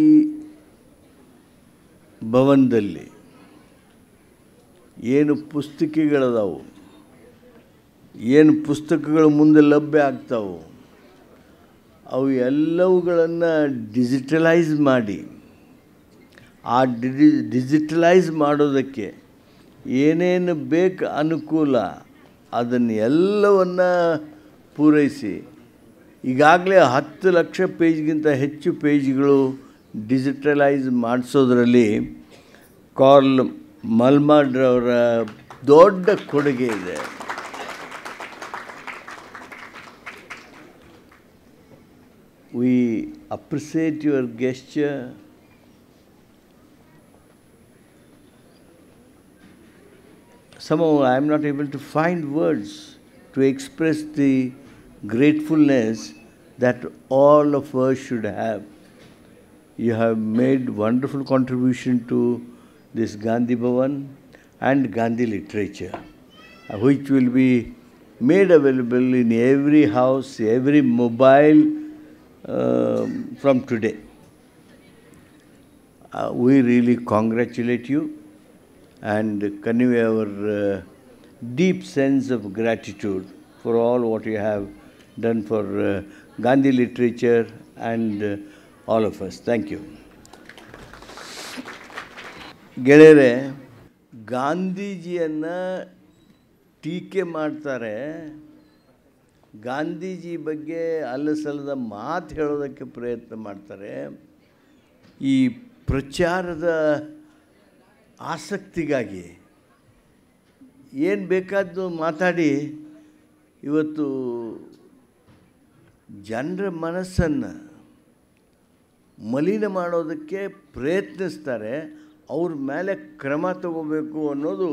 ಭವನದಲ್ಲಿ ಏನು ಪುಸ್ತಕಗಳದಾವು, ಏನು ಪುಸ್ತಕಗಳು ಮುಂದೆ ಲಭ್ಯ ಆಗ್ತಾವೆ, ಅವು ಎಲ್ಲವುಗಳನ್ನು ಡಿಜಿಟಲೈಸ್ ಮಾಡಿ, ಆ ಡಿಜಿ, ಡಿಜಿಟಲೈಸ್ ಮಾಡೋದಕ್ಕೆ ಏನೇನು ಬೇಕು ಅನುಕೂಲ ಅದನ್ನು ಎಲ್ಲವನ್ನು ಪೂರೈಸಿ, ಈಗಾಗಲೇ ಹತ್ತು ಲಕ್ಷ ಪೇಜ್ಗಿಂತ ಹೆಚ್ಚು ಪೇಜ್ಗಳು ಡಿಜಿಟಲೈಸ್ ಮಾಡಿಸೋದ್ರಲ್ಲಿ ಕಾರ್ಲ್ ಮಲ್ಮಾಡ್ರವರ ದೊಡ್ಡ ಕೊಡುಗೆ ಇದೆ we appreciate your gesture. Somehow I am not able to find words to express the gratefulness that all of us should have. You have made wonderful contribution to this Gandhi Bhavan and Gandhi literature, uh, which will be made available in every house, every mobile um, from today. Uh, we really congratulate you and convey our uh, deep sense of gratitude for all what you have done for uh, Gandhi literature and uh, of of us. You. ಗೆಳೆಯರೆ ಗಾಂಧೀಜಿಯನ್ನು ಟೀಕೆ ಮಾಡ್ತಾರೆ ಗಾಂಧೀಜಿ ಬಗ್ಗೆ ಅಲ್ಲಸಲ್ಲದ ಮಾತು ಹೇಳೋದಕ್ಕೆ ಪ್ರಯತ್ನ ಮಾಡ್ತಾರೆ ಈ ಪ್ರಚಾರದ ಆಸಕ್ತಿಗಾಗಿ ಏನು ಬೇಕಾದ್ದು ಮಾತಾಡಿ ಇವತ್ತು ಜನರ ಮನಸ್ಸನ್ನು ಮಲಿನ ಮಾಡೋದಕ್ಕೆ ಪ್ರಯತ್ನಿಸ್ತಾರೆ, ಅವ್ರ ಮೇಲೆ ಕ್ರಮ ತಗೋಬೇಕು ಅನ್ನೋದು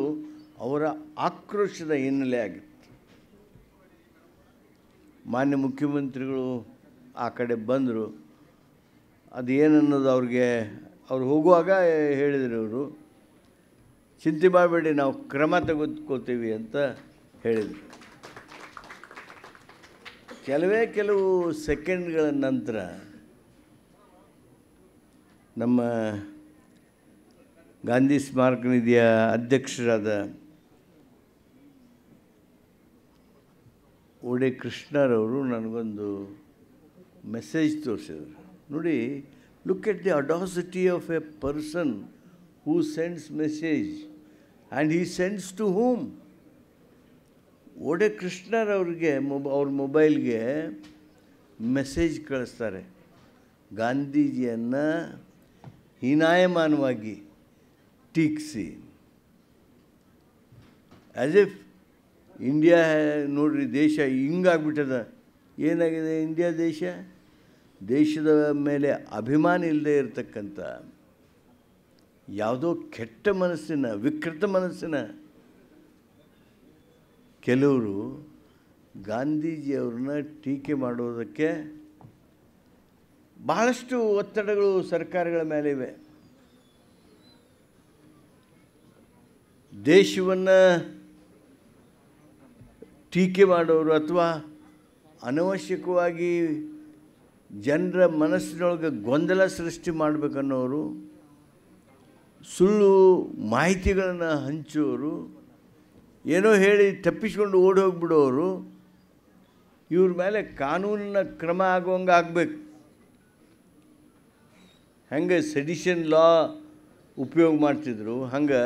ಅವರ ಆಕ್ರೋಶದ ಹಿನ್ನೆಲೆ ಆಗಿತ್ತು. ಮಾನ್ಯ ಮುಖ್ಯಮಂತ್ರಿಗಳು ಆ ಕಡೆ ಬಂದರು. ಅದು ಏನನ್ನೋದು ಅವ್ರಿಗೆ, ಅವ್ರು ಹೋಗುವಾಗ ಹೇಳಿದರು ಅವರು ಚಿಂತೆ ಮಾಡಬೇಡಿ, ನಾವು ಕ್ರಮ ತೆಗೆದುಕೋತೀವಿ ಅಂತ ಹೇಳಿದರು. ಕೆಲವೇ ಕೆಲವು ಸೆಕೆಂಡ್ಗಳ ನಂತರ ನಮ್ಮ ಗಾಂಧಿ ಸ್ಮಾರಕ ನಿಧಿಯ ಅಧ್ಯಕ್ಷರಾದ ಓಡೆ ಕೃಷ್ಣರವರು ನನಗೊಂದು ಮೆಸೇಜ್ ತೋರಿಸಿದರು. ನೋಡಿ look at the audacity of a person who sends message and he sends to whom Woodey ಕೃಷ್ಣರವ್ರಿಗೆ ಮೊಬ, ಅವ್ರ ಮೊಬೈಲ್ಗೆ ಮೆಸೇಜ್ ಕಳಿಸ್ತಾರೆ. ಗಾಂಧೀಜಿಯನ್ನು ಹೀನಾಯಮಾನವಾಗಿ ಟೀಕಿಸಿ. ಆ್ಯಸ್ ಇಫ್ ಇಂಡಿಯಾ ನೋಡ್ರಿ, ದೇಶ ಹಿಂಗಾಗ್ಬಿಟ್ಟದ. ಏನಾಗಿದೆ ಇಂಡಿಯಾ ದೇಶ? ದೇಶದ ಮೇಲೆ ಅಭಿಮಾನ ಇಲ್ಲದೆ ಇರತಕ್ಕಂಥ ಯಾವುದೋ ಕೆಟ್ಟ ಮನಸ್ಸಿನ, ವಿಕೃತ ಮನಸ್ಸಿನ ಕೆಲವರು ಗಾಂಧೀಜಿಯವ್ರನ್ನ ಟೀಕೆ ಮಾಡೋದಕ್ಕೆ ಬಹಳಷ್ಟು ಒತ್ತಡಗಳು ಸರ್ಕಾರಗಳ ಮೇಲೆ ಇವೆ. ದೇಶವನ್ನು ಟೀಕೆ ಮಾಡೋರು ಅಥವಾ ಅನವಶ್ಯಕವಾಗಿ ಜನರ ಮನಸ್ಸಿನೊಳಗೆ ಗೊಂದಲ ಸೃಷ್ಟಿ ಮಾಡಬೇಕನ್ನೋರು, ಸುಳ್ಳು ಮಾಹಿತಿಗಳನ್ನು ಹಂಚೋರು, ಏನೋ ಹೇಳಿ ತಪ್ಪಿಸ್ಕೊಂಡು ಓಡಿ ಹೋಗ್ಬಿಡೋರು, ಇವ್ರ ಮೇಲೆ ಕಾನೂನಿನ ಕ್ರಮ ಆಗುವಂಗೆ ಆಗಬೇಕು. ಹೆಂಗೆ ಸೆಡಿಷನ್ ಲಾ ಉಪಯೋಗ ಮಾಡ್ತಿದ್ರು, ಹಂಗೆ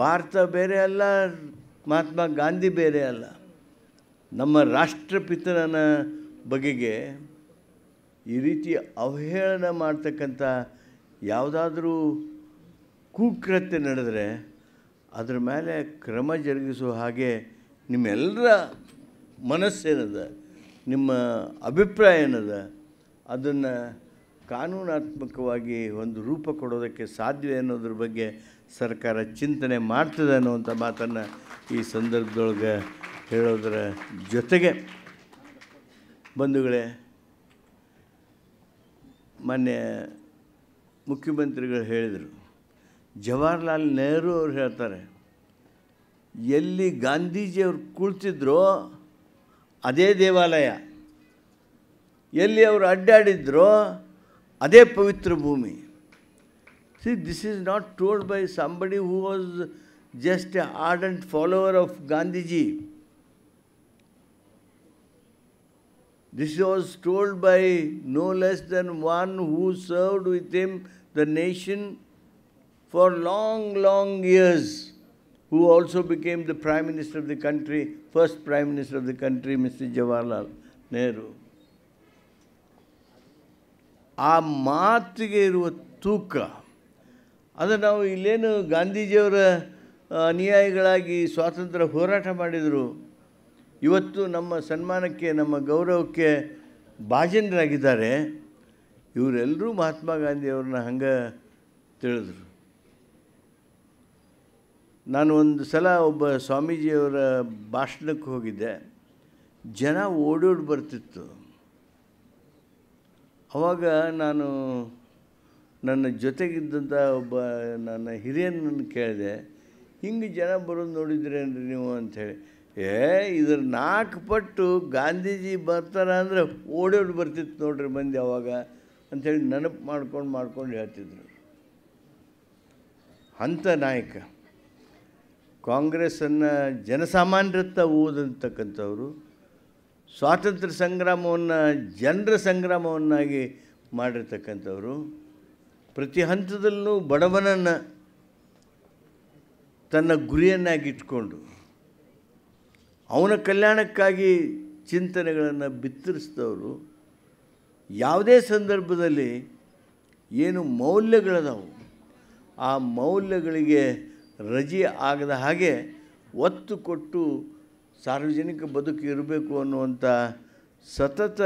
ಭಾರತ ಬೇರೆ ಅಲ್ಲ, ಮಹಾತ್ಮ ಗಾಂಧಿ ಬೇರೆ ಅಲ್ಲ. ನಮ್ಮ ರಾಷ್ಟ್ರಪಿತನ ಬಗೆಗೆ ಈ ರೀತಿ ಅವಹೇಳನ ಮಾಡ್ತಕ್ಕಂಥ ಯಾವುದಾದ್ರೂ ಕುಕೃತ್ಯ ನಡೆದರೆ ಅದ್ರ ಮೇಲೆ ಕ್ರಮ ಜರುಗಿಸುವ ಹಾಗೆ ನಿಮ್ಮೆಲ್ಲರ ಮನಸ್ಸೇನದ, ನಿಮ್ಮ ಅಭಿಪ್ರಾಯ ಏನದ, ಅದನ್ನು ಕಾನೂನಾತ್ಮಕವಾಗಿ ಒಂದು ರೂಪ ಕೊಡೋದಕ್ಕೆ ಸಾಧ್ಯ ಅನ್ನೋದ್ರ ಬಗ್ಗೆ ಸರ್ಕಾರ ಚಿಂತನೆ ಮಾಡ್ತದೆ ಅನ್ನುವಂಥ ಮಾತನ್ನು ಈ ಸಂದರ್ಭದೊಳಗೆ ಹೇಳೋದರ ಜೊತೆಗೆ ಬಂಧುಗಳೇ ಮೊನ್ನೆ ಮುಖ್ಯಮಂತ್ರಿಗಳು ಹೇಳಿದರು. ಜವಾಹರ್ಲಾಲ್ ನೆಹರು ಅವರು ಹೇಳ್ತಾರೆ, ಎಲ್ಲಿ ಗಾಂಧೀಜಿಯವ್ರು ಕುಳಿತಿದ್ರೋ ಅದೇ ದೇವಾಲಯ, ಎಲ್ಲಿ ಅವರು ಅಡ್ಡಾಡಿದ್ರೋ అదే పవిత్ర See, this is not told by somebody who was just an ardent follower of Gandhiji. This was told by no less than one who served with him the nation for long, long years, who also became the Prime Minister of the country, first Prime Minister of the country, Mr. Jawaharlal Nehru. ಆ ಮಾತಿಗೆ ಇರುವ ತೂಕ, ಅದು ನಾವು ಇಲ್ಲೇನು ಗಾಂಧೀಜಿಯವರ ಅನುಯಾಯಿಗಳಾಗಿ ಸ್ವಾತಂತ್ರ್ಯ ಹೋರಾಟ ಮಾಡಿದರು, ಇವತ್ತು ನಮ್ಮ ಸನ್ಮಾನಕ್ಕೆ, ನಮ್ಮ ಗೌರವಕ್ಕೆ ಭಾಜನರಾಗಿದ್ದಾರೆ, ಇವರೆಲ್ಲರೂ ಮಹಾತ್ಮ ಗಾಂಧಿಯವ್ರನ್ನ ಹಂಗೆ ತಿಳಿದ್ರು. ನಾನು ಒಂದು ಸಲ ಒಬ್ಬ ಸ್ವಾಮೀಜಿಯವರ ಭಾಷಣಕ್ಕೆ ಹೋಗಿದ್ದೆ, ಜನ ಓಡೋಡಿ ಬರ್ತಿತ್ತು. ಅವಾಗ ನಾನು ನನ್ನ ಜೊತೆಗಿದ್ದಂಥ ಒಬ್ಬ ನನ್ನ ಹಿರಿಯನನ್ನು ಕೇಳಿದೆ, ಹಿಂಗೆ ಜನ ಬರೋದು ನೋಡಿದ್ರೇನ್ರಿ ನೀವು? ಅಂಥೇಳಿ. ಏ, ಇದ್ರ ನಾಲ್ಕು ಪಟ್ಟು ಗಾಂಧೀಜಿ ಬರ್ತಾರ ಅಂದರೆ ಓಡೋಡಿ ಬರ್ತಿತ್ತು ನೋಡ್ರಿ ಮಂದಿ ಅವಾಗ, ಅಂಥೇಳಿ ನೆನಪು ಮಾಡ್ಕೊಂಡು ಮಾಡ್ಕೊಂಡು ಹೇಳ್ತಿದ್ರು. ಅಂಥ ನಾಯಕ. ಕಾಂಗ್ರೆಸ್ಸನ್ನು ಜನಸಾಮಾನ್ಯರತ್ತ ಓದಂತಕ್ಕಂಥವ್ರು. ಸ್ವಾತಂತ್ರ್ಯ ಸಂಗ್ರಾಮವನ್ನು, ಜನರ ಸಂಗ್ರಾಮವನ್ನಾಗಿ ಮಾಡಿರ್ತಕ್ಕಂಥವರು, ಪ್ರತಿ ಹಂತದಲ್ಲೂ ಬಡವನನ್ನು ತನ್ನ ಗುರಿಯನ್ನಾಗಿಟ್ಕೊಂಡು, ಅವನ ಕಲ್ಯಾಣಕ್ಕಾಗಿ ಚಿಂತನೆಗಳನ್ನು ಬಿತ್ತರಿಸಿದವರು, ಯಾವುದೇ ಸಂದರ್ಭದಲ್ಲಿ ಏನು ಮೌಲ್ಯಗಳದಾವು, ಆ ಮೌಲ್ಯಗಳಿಗೆ ರಜೆ ಆಗದ ಹಾಗೆ ಒತ್ತು ಕೊಟ್ಟು ಸಾರ್ವಜನಿಕ ಬದುಕು ಇರಬೇಕು ಅನ್ನುವಂಥ ಸತತ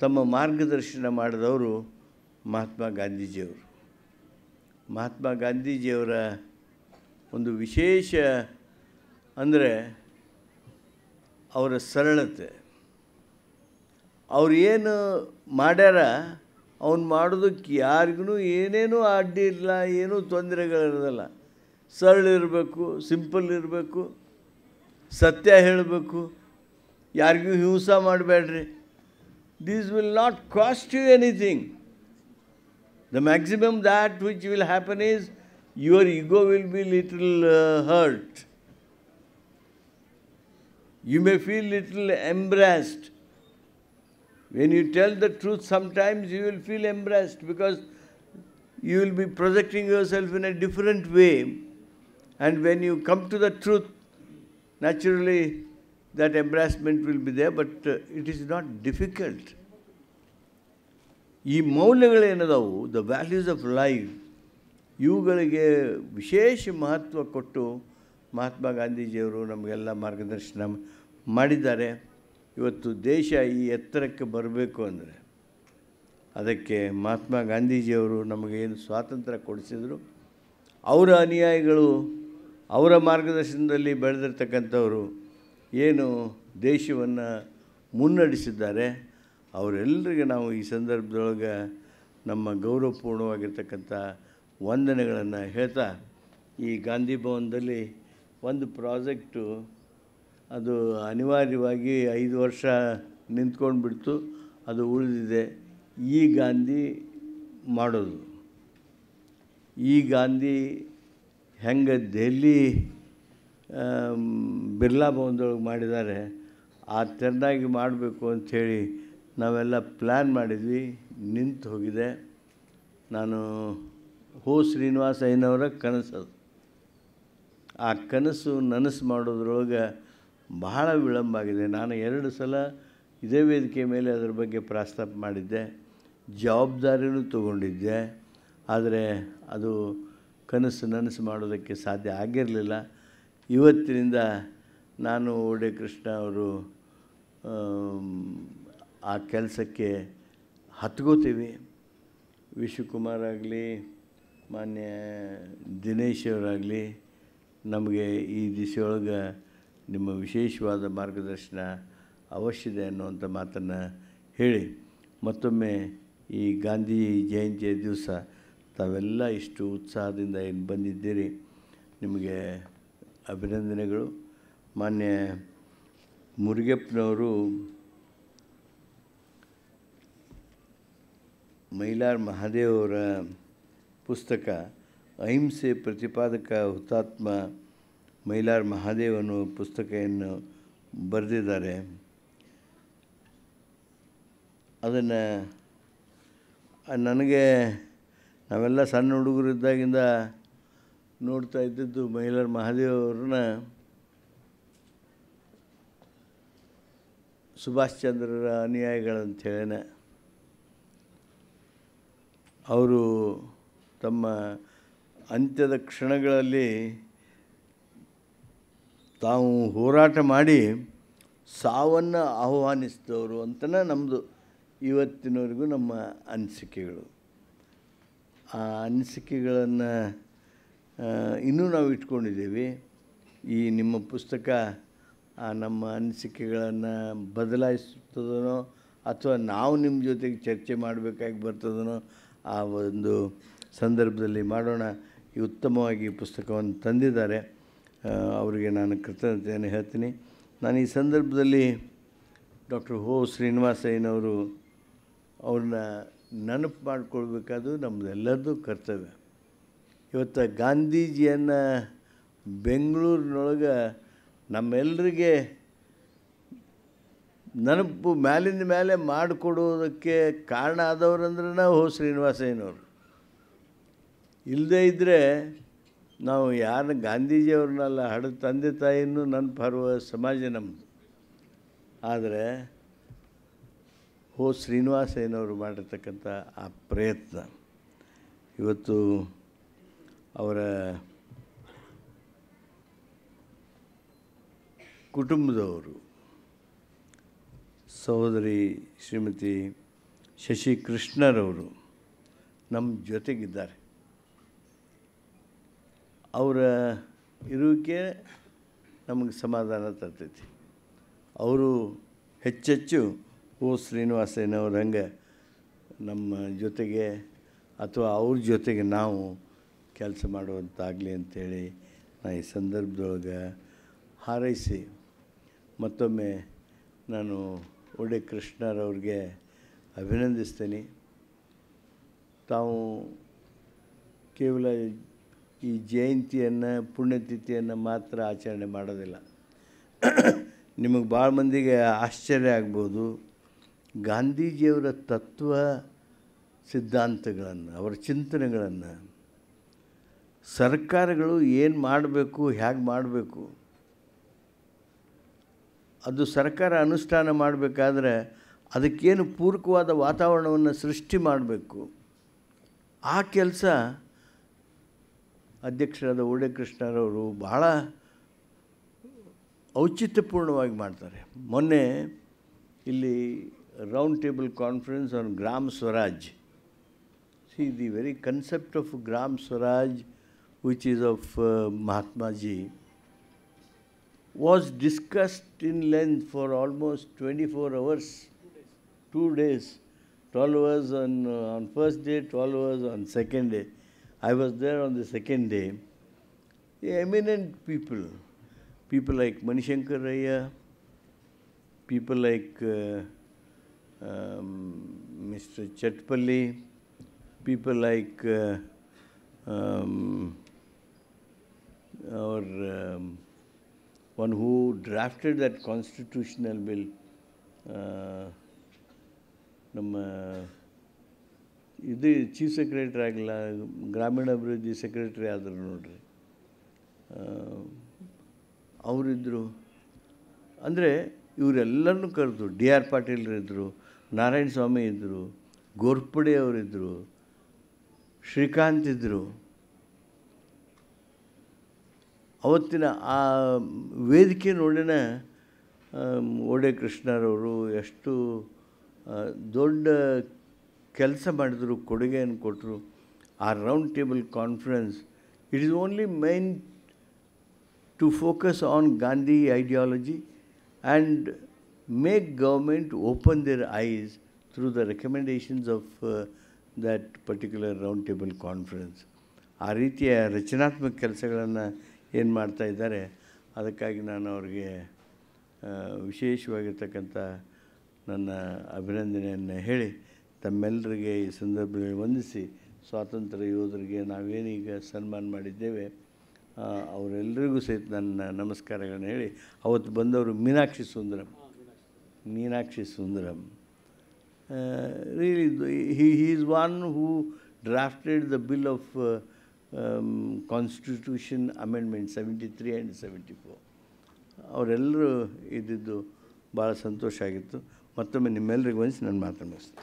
ತಮ್ಮ ಮಾರ್ಗದರ್ಶನ ಮಾಡಿದವರು ಮಹಾತ್ಮ ಗಾಂಧೀಜಿಯವರು. ಮಹಾತ್ಮ ಗಾಂಧೀಜಿಯವರ ಒಂದು ವಿಶೇಷ ಅಂದರೆ ಅವರ ಸರಳತೆ. ಅವ್ರು ಏನು ಮಾಡ್ಯಾರ, ಅವನು ಮಾಡೋದಕ್ಕೆ ಯಾರಿಗೂ ಏನೇನೂ ಅಡ್ಡಿ ಇಲ್ಲ, ಏನೂ ತೊಂದರೆಗಳಿರೋದಲ್ಲ. ಸರಳ ಇರಬೇಕು, ಸಿಂಪಲ್ ಇರಬೇಕು. ಸತ್ಯ ಹೇಳಬೇಕು ಯಾರಿಗೂ ಹಿಂಸೆ ಮಾಡಬೇಡ್ರಿ these will not cost you anything the maximum that which will happen is your ego will be little hurt you may feel little embarrassed. When you tell the truth, sometimes you will feel embarrassed because you will be projecting yourself in a different way. And when you come to the truth, naturally that embarrassment will be there, but uh, it is not difficult. ಈ ಮೌಲ್ಯಗಳೇನದಾವು the values of life ಇವುಗಳಿಗೆ ವಿಶೇಷ ಮಹತ್ವ ಕೊಟ್ಟು ಮಹಾತ್ಮ ಗಾಂಧೀಜಿಯವರು ನಮಗೆಲ್ಲ ಮಾರ್ಗದರ್ಶನ ಮಾಡಿದ್ದಾರೆ. ಇವತ್ತು ದೇಶ ಈ ಎತ್ತರಕ್ಕೆ ಬರಬೇಕು ಅಂದರೆ ಅದಕ್ಕೆ ಮಹಾತ್ಮ ಗಾಂಧೀಜಿಯವರು ನಮಗೇನು ಸ್ವಾತಂತ್ರ್ಯ ಕೊಡಿಸಿದರು. ಅವರ ಅನುಯಾಯಿಗಳು ಅವರ ಮಾರ್ಗದರ್ಶನದಲ್ಲಿ ಬೆಳೆದಿರ್ತಕ್ಕಂಥವರು ಏನು ದೇಶವನ್ನು ಮುನ್ನಡೆಸಿದ್ದಾರೆ, ಅವರೆಲ್ಲರಿಗೆ ನಾವು ಈ ಸಂದರ್ಭದೊಳಗೆ ನಮ್ಮ ಗೌರವಪೂರ್ಣವಾಗಿರ್ತಕ್ಕಂಥ ವಂದನೆಗಳನ್ನು ಹೇಳ್ತಾ, ಈ ಗಾಂಧಿ ಭವನದಲ್ಲಿ ಒಂದು ಪ್ರಾಜೆಕ್ಟು ಅದು ಅನಿವಾರ್ಯವಾಗಿ ಐದು ವರ್ಷ ನಿಂತ್ಕೊಂಡು ಬಿಡ್ತು ಅದು ಉಳಿದಿದೆ, ಈ ಗಾಂಧಿ ಮಾಡೋದು. ಈ ಗಾಂಧಿ ಹೆಂಗೆ ದೆಹಲಿ ಬಿರ್ಲಾ ಭವನದೊಳಗೆ ಮಾಡಿದ್ದಾರೆ, ಆ ಥರದಾಗಿ ಮಾಡಬೇಕು ಅಂಥೇಳಿ ನಾವೆಲ್ಲ ಪ್ಲ್ಯಾನ್ ಮಾಡಿದ್ವಿ, ನಿಂತು ಹೋಗಿದೆ. ನಾನು ಹೋ ಶ್ರೀನಿವಾಸ ಅಯ್ಯನವರ ಕನಸದು ಆ ಕನಸು ನನಸು ಮಾಡೋದ್ರೊಳಗೆ ಬಹಳ ವಿಳಂಬ ಆಗಿದೆ. ನಾನು ಎರಡು ಸಲ ಇದೇ ವೇದಿಕೆ ಮೇಲೆ ಅದರ ಬಗ್ಗೆ ಪ್ರಸ್ತಾಪ ಮಾಡಿದ್ದೆ, ಜವಾಬ್ದಾರಿನೂ ತಗೊಂಡಿದ್ದೆ, ಆದರೆ ಅದು ಕನಸು ನನಸು ಮಾಡೋದಕ್ಕೆ ಸಾಧ್ಯ ಆಗಿರಲಿಲ್ಲ. ಇವತ್ತಿನಿಂದ ನಾನು ಓಡೆ ಕೃಷ್ಣ ಅವರು ಆ ಕೆಲಸಕ್ಕೆ ಹತ್ಕೋತೀವಿ. ವಿಶ್ವಕುಮಾರ್ ಆಗಲಿ, ಮಾನ್ಯ ದಿನೇಶ್ ಅವರಾಗಲಿ, ನಮಗೆ ಈ ದಿಸೆಯೊಳಗೆ ನಿಮ್ಮ ವಿಶೇಷವಾದ ಮಾರ್ಗದರ್ಶನ ಅವಶ್ಯದೆ ಅನ್ನುವಂಥ ಮಾತನ್ನು ಹೇಳಿ. ಮತ್ತೊಮ್ಮೆ ಈ ಗಾಂಧಿ ಜಯಂತಿಯ ದಿವಸ ತಾವೆಲ್ಲ ಇಷ್ಟು ಉತ್ಸಾಹದಿಂದ ಏನು ಬಂದಿದ್ದೀರಿ? ನಿಮಗೆ ಅಭಿನಂದನೆಗಳು. ಮಾನ್ಯ ಮುರುಗಪ್ಪನವರು ಮೈಲಾರ್ ಮಹಾದೇವರ ಪುಸ್ತಕ ಅಹಿಂಸೆ ಪ್ರತಿಪಾದಕ ಹುತಾತ್ಮ ಮೈಲಾರ್ ಮಹಾದೇವನು ಪುಸ್ತಕವನ್ನು ಬರೆದಿದ್ದಾರೆ. ಅದನ್ನು ನನಗೆ ನಾವೆಲ್ಲ ಸಣ್ಣ ಹುಡುಗರಿದ್ದಾಗಿಂದ ನೋಡ್ತಾ ಇದ್ದದ್ದು ಮಹಿಳಾ ಮಹಾದೇವ್ರನ್ನ ಸುಭಾಷ್ ಚಂದ್ರರ ಅನುಯಾಯಿಗಳಂತೇಳಿನ. ಅವರು ತಮ್ಮ ಅಂತ್ಯದ ಕ್ಷಣಗಳಲ್ಲಿ ತಾವು ಹೋರಾಟ ಮಾಡಿ ಸಾವನ್ನು ಆಹ್ವಾನಿಸಿದವರು ಅಂತಲೇ ನಮ್ಮದು ಇವತ್ತಿನವರೆಗೂ ನಮ್ಮ ಅನಿಸಿಕೆಗಳು. ಆ ಅನಿಸಿಕೆಗಳನ್ನು ಇನ್ನೂ ನಾವು ಇಟ್ಕೊಂಡಿದ್ದೀವಿ. ಈ ನಿಮ್ಮ ಪುಸ್ತಕ ನಮ್ಮ ಅನಿಸಿಕೆಗಳನ್ನು ಬದಲಾಯಿಸ್ತದನೋ ಅಥವಾ ನಾವು ನಿಮ್ಮ ಜೊತೆಗೆ ಚರ್ಚೆ ಮಾಡಬೇಕಾಗಿ ಬರ್ತದನೋ ಆ ಒಂದು ಸಂದರ್ಭದಲ್ಲಿ ಮಾಡೋಣ. ಈ ಉತ್ತಮವಾಗಿ ಪುಸ್ತಕವನ್ನು ತಂದಿದ್ದಾರೆ. ಅವರಿಗೆ ನಾನು ಕೃತಜ್ಞತೆಯನ್ನು ಹೇಳ್ತೀನಿ. ನಾನು ಈ ಸಂದರ್ಭದಲ್ಲಿ ಡಾಕ್ಟರ್ ಹೋ ಶ್ರೀನಿವಾಸಯ್ಯನವರು ಅವ್ರನ್ನ ನೆನಪು ಮಾಡಿಕೊಳ್ಬೇಕಾದ್ದು ನಮ್ಮದೆಲ್ಲರದ್ದು ಕರ್ತವ್ಯ. ಇವತ್ತು ಗಾಂಧೀಜಿಯನ್ನು ಬೆಂಗಳೂರಿನೊಳಗೆ ನಮ್ಮೆಲ್ಲರಿಗೆ ನೆನಪು ಮ್ಯಾಲಿಂದ ಮೇಲೆ ಮಾಡಿಕೊಡೋದಕ್ಕೆ ಕಾರಣ ಆದವ್ರಂದ್ರೆ ಹೋ ಶ್ರೀನಿವಾಸಯ್ಯನವರು. ಇಲ್ಲದೇ ಇದ್ದರೆ ನಾವು ಯಾರು ಗಾಂಧೀಜಿಯವ್ರನ್ನೆಲ್ಲ ಹಡ ತಂದೆ ತಾಯಿನೂ ನೆನಪು ಸಮಾಜ ನಮ್ಮದು ಆದರೆ ಹೋ ಶ್ರೀನಿವಾಸಯ್ಯನವರು ಮಾಡಿರ್ತಕ್ಕಂಥ ಆ ಪ್ರಯತ್ನ. ಇವತ್ತು ಅವರ ಕುಟುಂಬದವರು ಸಹೋದರಿ ಶ್ರೀಮತಿ ಶಶಿಕೃಷ್ಣರವರು ನಮ್ಮ ಜೊತೆಗಿದ್ದಾರೆ. ಅವರ ಇರುವಿಕೆ ನಮಗೆ ಸಮಾಧಾನ ತರ್ತೈತಿ. ಅವರು ಹೆಚ್ಚೆಚ್ಚು ಓ ಶ್ರೀನಿವಾಸಯ್ಯನವ್ರ ಹಂಗೆ ನಮ್ಮ ಜೊತೆಗೆ ಅಥವಾ ಅವ್ರ ಜೊತೆಗೆ ನಾವು ಕೆಲಸ ಮಾಡುವಂತಾಗಲಿ ಅಂಥೇಳಿ ನಾನು ಈ ಸಂದರ್ಭದೊಳಗೆ ಹಾರೈಸಿ ಮತ್ತೊಮ್ಮೆ ನಾನು ಒಡೆ ಕೃಷ್ಣರವ್ರಿಗೆ ಅಭಿನಂದಿಸ್ತೇನೆ. ತಾವು ಕೇವಲ ಈ ಜಯಂತಿಯನ್ನು, ಪುಣ್ಯತಿಥಿಯನ್ನು ಮಾತ್ರ ಆಚರಣೆ ಮಾಡೋದಿಲ್ಲ. ನಿಮಗೆ ಭಾಳ ಮಂದಿಗೆ ಆಶ್ಚರ್ಯ ಆಗ್ಬೋದು. ಗಾಂಧೀಜಿಯವರ ತತ್ವ ಸಿದ್ಧಾಂತಗಳನ್ನು, ಅವರ ಚಿಂತನೆಗಳನ್ನು, ಸರ್ಕಾರಗಳು ಏನು ಮಾಡಬೇಕು ಹೇಗೆ ಮಾಡಬೇಕು, ಅದು ಸರ್ಕಾರ ಅನುಷ್ಠಾನ ಮಾಡಬೇಕಾದ್ರೆ ಅದಕ್ಕೇನು ಪೂರಕವಾದ ವಾತಾವರಣವನ್ನು ಸೃಷ್ಟಿ ಮಾಡಬೇಕು. ಆ ಕೆಲಸ ಅಧ್ಯಕ್ಷರಾದ ಓಡೆ ಕೃಷ್ಣರವರು ಬಹಳ ಔಚಿತ್ಯಪೂರ್ಣವಾಗಿ ಮಾಡ್ತಾರೆ. ಮೊನ್ನೆ ಇಲ್ಲಿ roundtable conference on Gram Swaraj. See, the very concept of Gram Swaraj, which is of uh, Mahatma Ji, was discussed in length for almost 24 hours, two days, 12 hours on, uh, on first day, 12 hours on second day. I was there on the second day. The eminent people, people like Manishankar Raya, people like uh, um, Mr. Chatpalli, people like uh, um, our um, one who drafted that constitutional bill, uh, ನಮ್ಮ ಇದು chief secretary ಆಗಿಲ್ಲ ಗ್ರಾಮೀಣಾಭಿವೃದ್ಧಿ secretary ಆದರು ನೋಡ್ರಿ ಅವರಿದ್ದರು ಅಂದರೆ ಇವರೆಲ್ಲರನ್ನೂ ಕರೆದು D R ಪಾಟೀಲ್ರಿದ್ದರು ನಾರಾಯಣ ಸ್ವಾಮಿ ಇದ್ದರು ಗೋರ್ಪಡೆಯವರಿದ್ದರು ಶ್ರೀಕಾಂತ್ ಇದ್ದರು ಅವತ್ತಿನ ಆ ವೇದಿಕೆ ನೋಡಿನ ಒಡೆ ಕೃಷ್ಣರವರು ಎಷ್ಟು ದೊಡ್ಡ ಕೆಲಸ ಮಾಡಿದರು, ಕೊಡುಗೆಯನ್ನು ಕೊಟ್ಟರು ಆ round table conference, it is only mine to focus on Gandhi ideology and make government open their eyes through the recommendations of uh, that particular roundtable conference. ಆ ರೀತಿಯ ರಚನಾತ್ಮಕ ಕೆಲಸಗಳನ್ನು ಏನು ಮಾಡ್ತಾ ಇದ್ದಾರೆ ಅದಕ್ಕಾಗಿ ನಾನು ಅವ್ರಿಗೆ ವಿಶೇಷವಾಗಿರ್ತಕ್ಕಂಥ ನನ್ನ ಅಭಿನಂದನೆಯನ್ನು ಹೇಳಿ ತಮ್ಮೆಲ್ಲರಿಗೆ ಈ ಸಂದರ್ಭದಲ್ಲಿ ವಂದಿಸಿ ಸ್ವಾತಂತ್ರ್ಯ ಯೋಧರಿಗೆ ನಾವೇನೀಗ ಸನ್ಮಾನ ಮಾಡಿದ್ದೇವೆ ಅವರೆಲ್ಲರಿಗೂ ಸಹಿತ ನನ್ನ ನಮಸ್ಕಾರಗಳನ್ನು ಹೇಳಿ ಅವತ್ತು ಬಂದವರು ಮೀನಾಕ್ಷಿ ಸುಂದರಂ ಮೀನಾಕ್ಷಿ ಸುಂದರಂ. Really he, he is one who drafted the bill of uh, um, constitution amendment 73 and 74 ಅವರೆಲ್ಲರೂ ಇದ್ದಿದ್ದು ಭಾಳ ಸಂತೋಷ ಆಗಿತ್ತು. ಮತ್ತೊಮ್ಮೆ ನಿಮ್ಮೆಲ್ಲರಿಗೂ ವಂದಿಸಿ ನಾನು ಮಾತನ್ನು ಮುಗಿಸ್ತೀನಿ.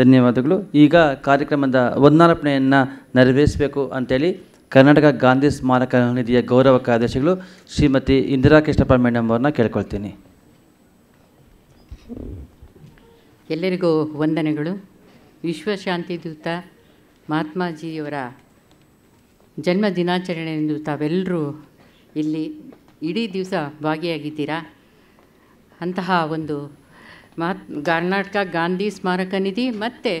ಧನ್ಯವಾದಗಳು. ಈಗ ಕಾರ್ಯಕ್ರಮದ ವಂದನಾರ್ಪಣೆಯನ್ನು ನೆರವೇರಿಸಬೇಕು ಅಂತೇಳಿ ಕರ್ನಾಟಕ ಗಾಂಧಿ ಸ್ಮಾರಕ ನಿಧಿಯ ಗೌರವ ಕಾರ್ಯದರ್ಶಿಗಳು ಶ್ರೀಮತಿ ಇಂದಿರಾ ಕೃಷ್ಣಪ್ಪ ಮೇಡಮ್ ಅವ್ರನ್ನ ಕೇಳ್ಕೊಳ್ತೀನಿ. ಎಲ್ಲರಿಗೂ ವಂದನೆಗಳು. ವಿಶ್ವಶಾಂತಿ ದೂತ ಮಹಾತ್ಮಾಜಿಯವರ ಜನ್ಮ ದಿನಾಚರಣೆಯಂದು ತಾವೆಲ್ಲರೂ ಇಲ್ಲಿ ಇಡೀ ದಿವಸ ಭಾಗಿಯಾಗಿದ್ದೀರಾ? ಅಂತಹ ಒಂದು ಮಹಾತ್, ಕರ್ನಾಟಕ ಗಾಂಧಿ ಸ್ಮಾರಕ ನಿಧಿ ಮತ್ತು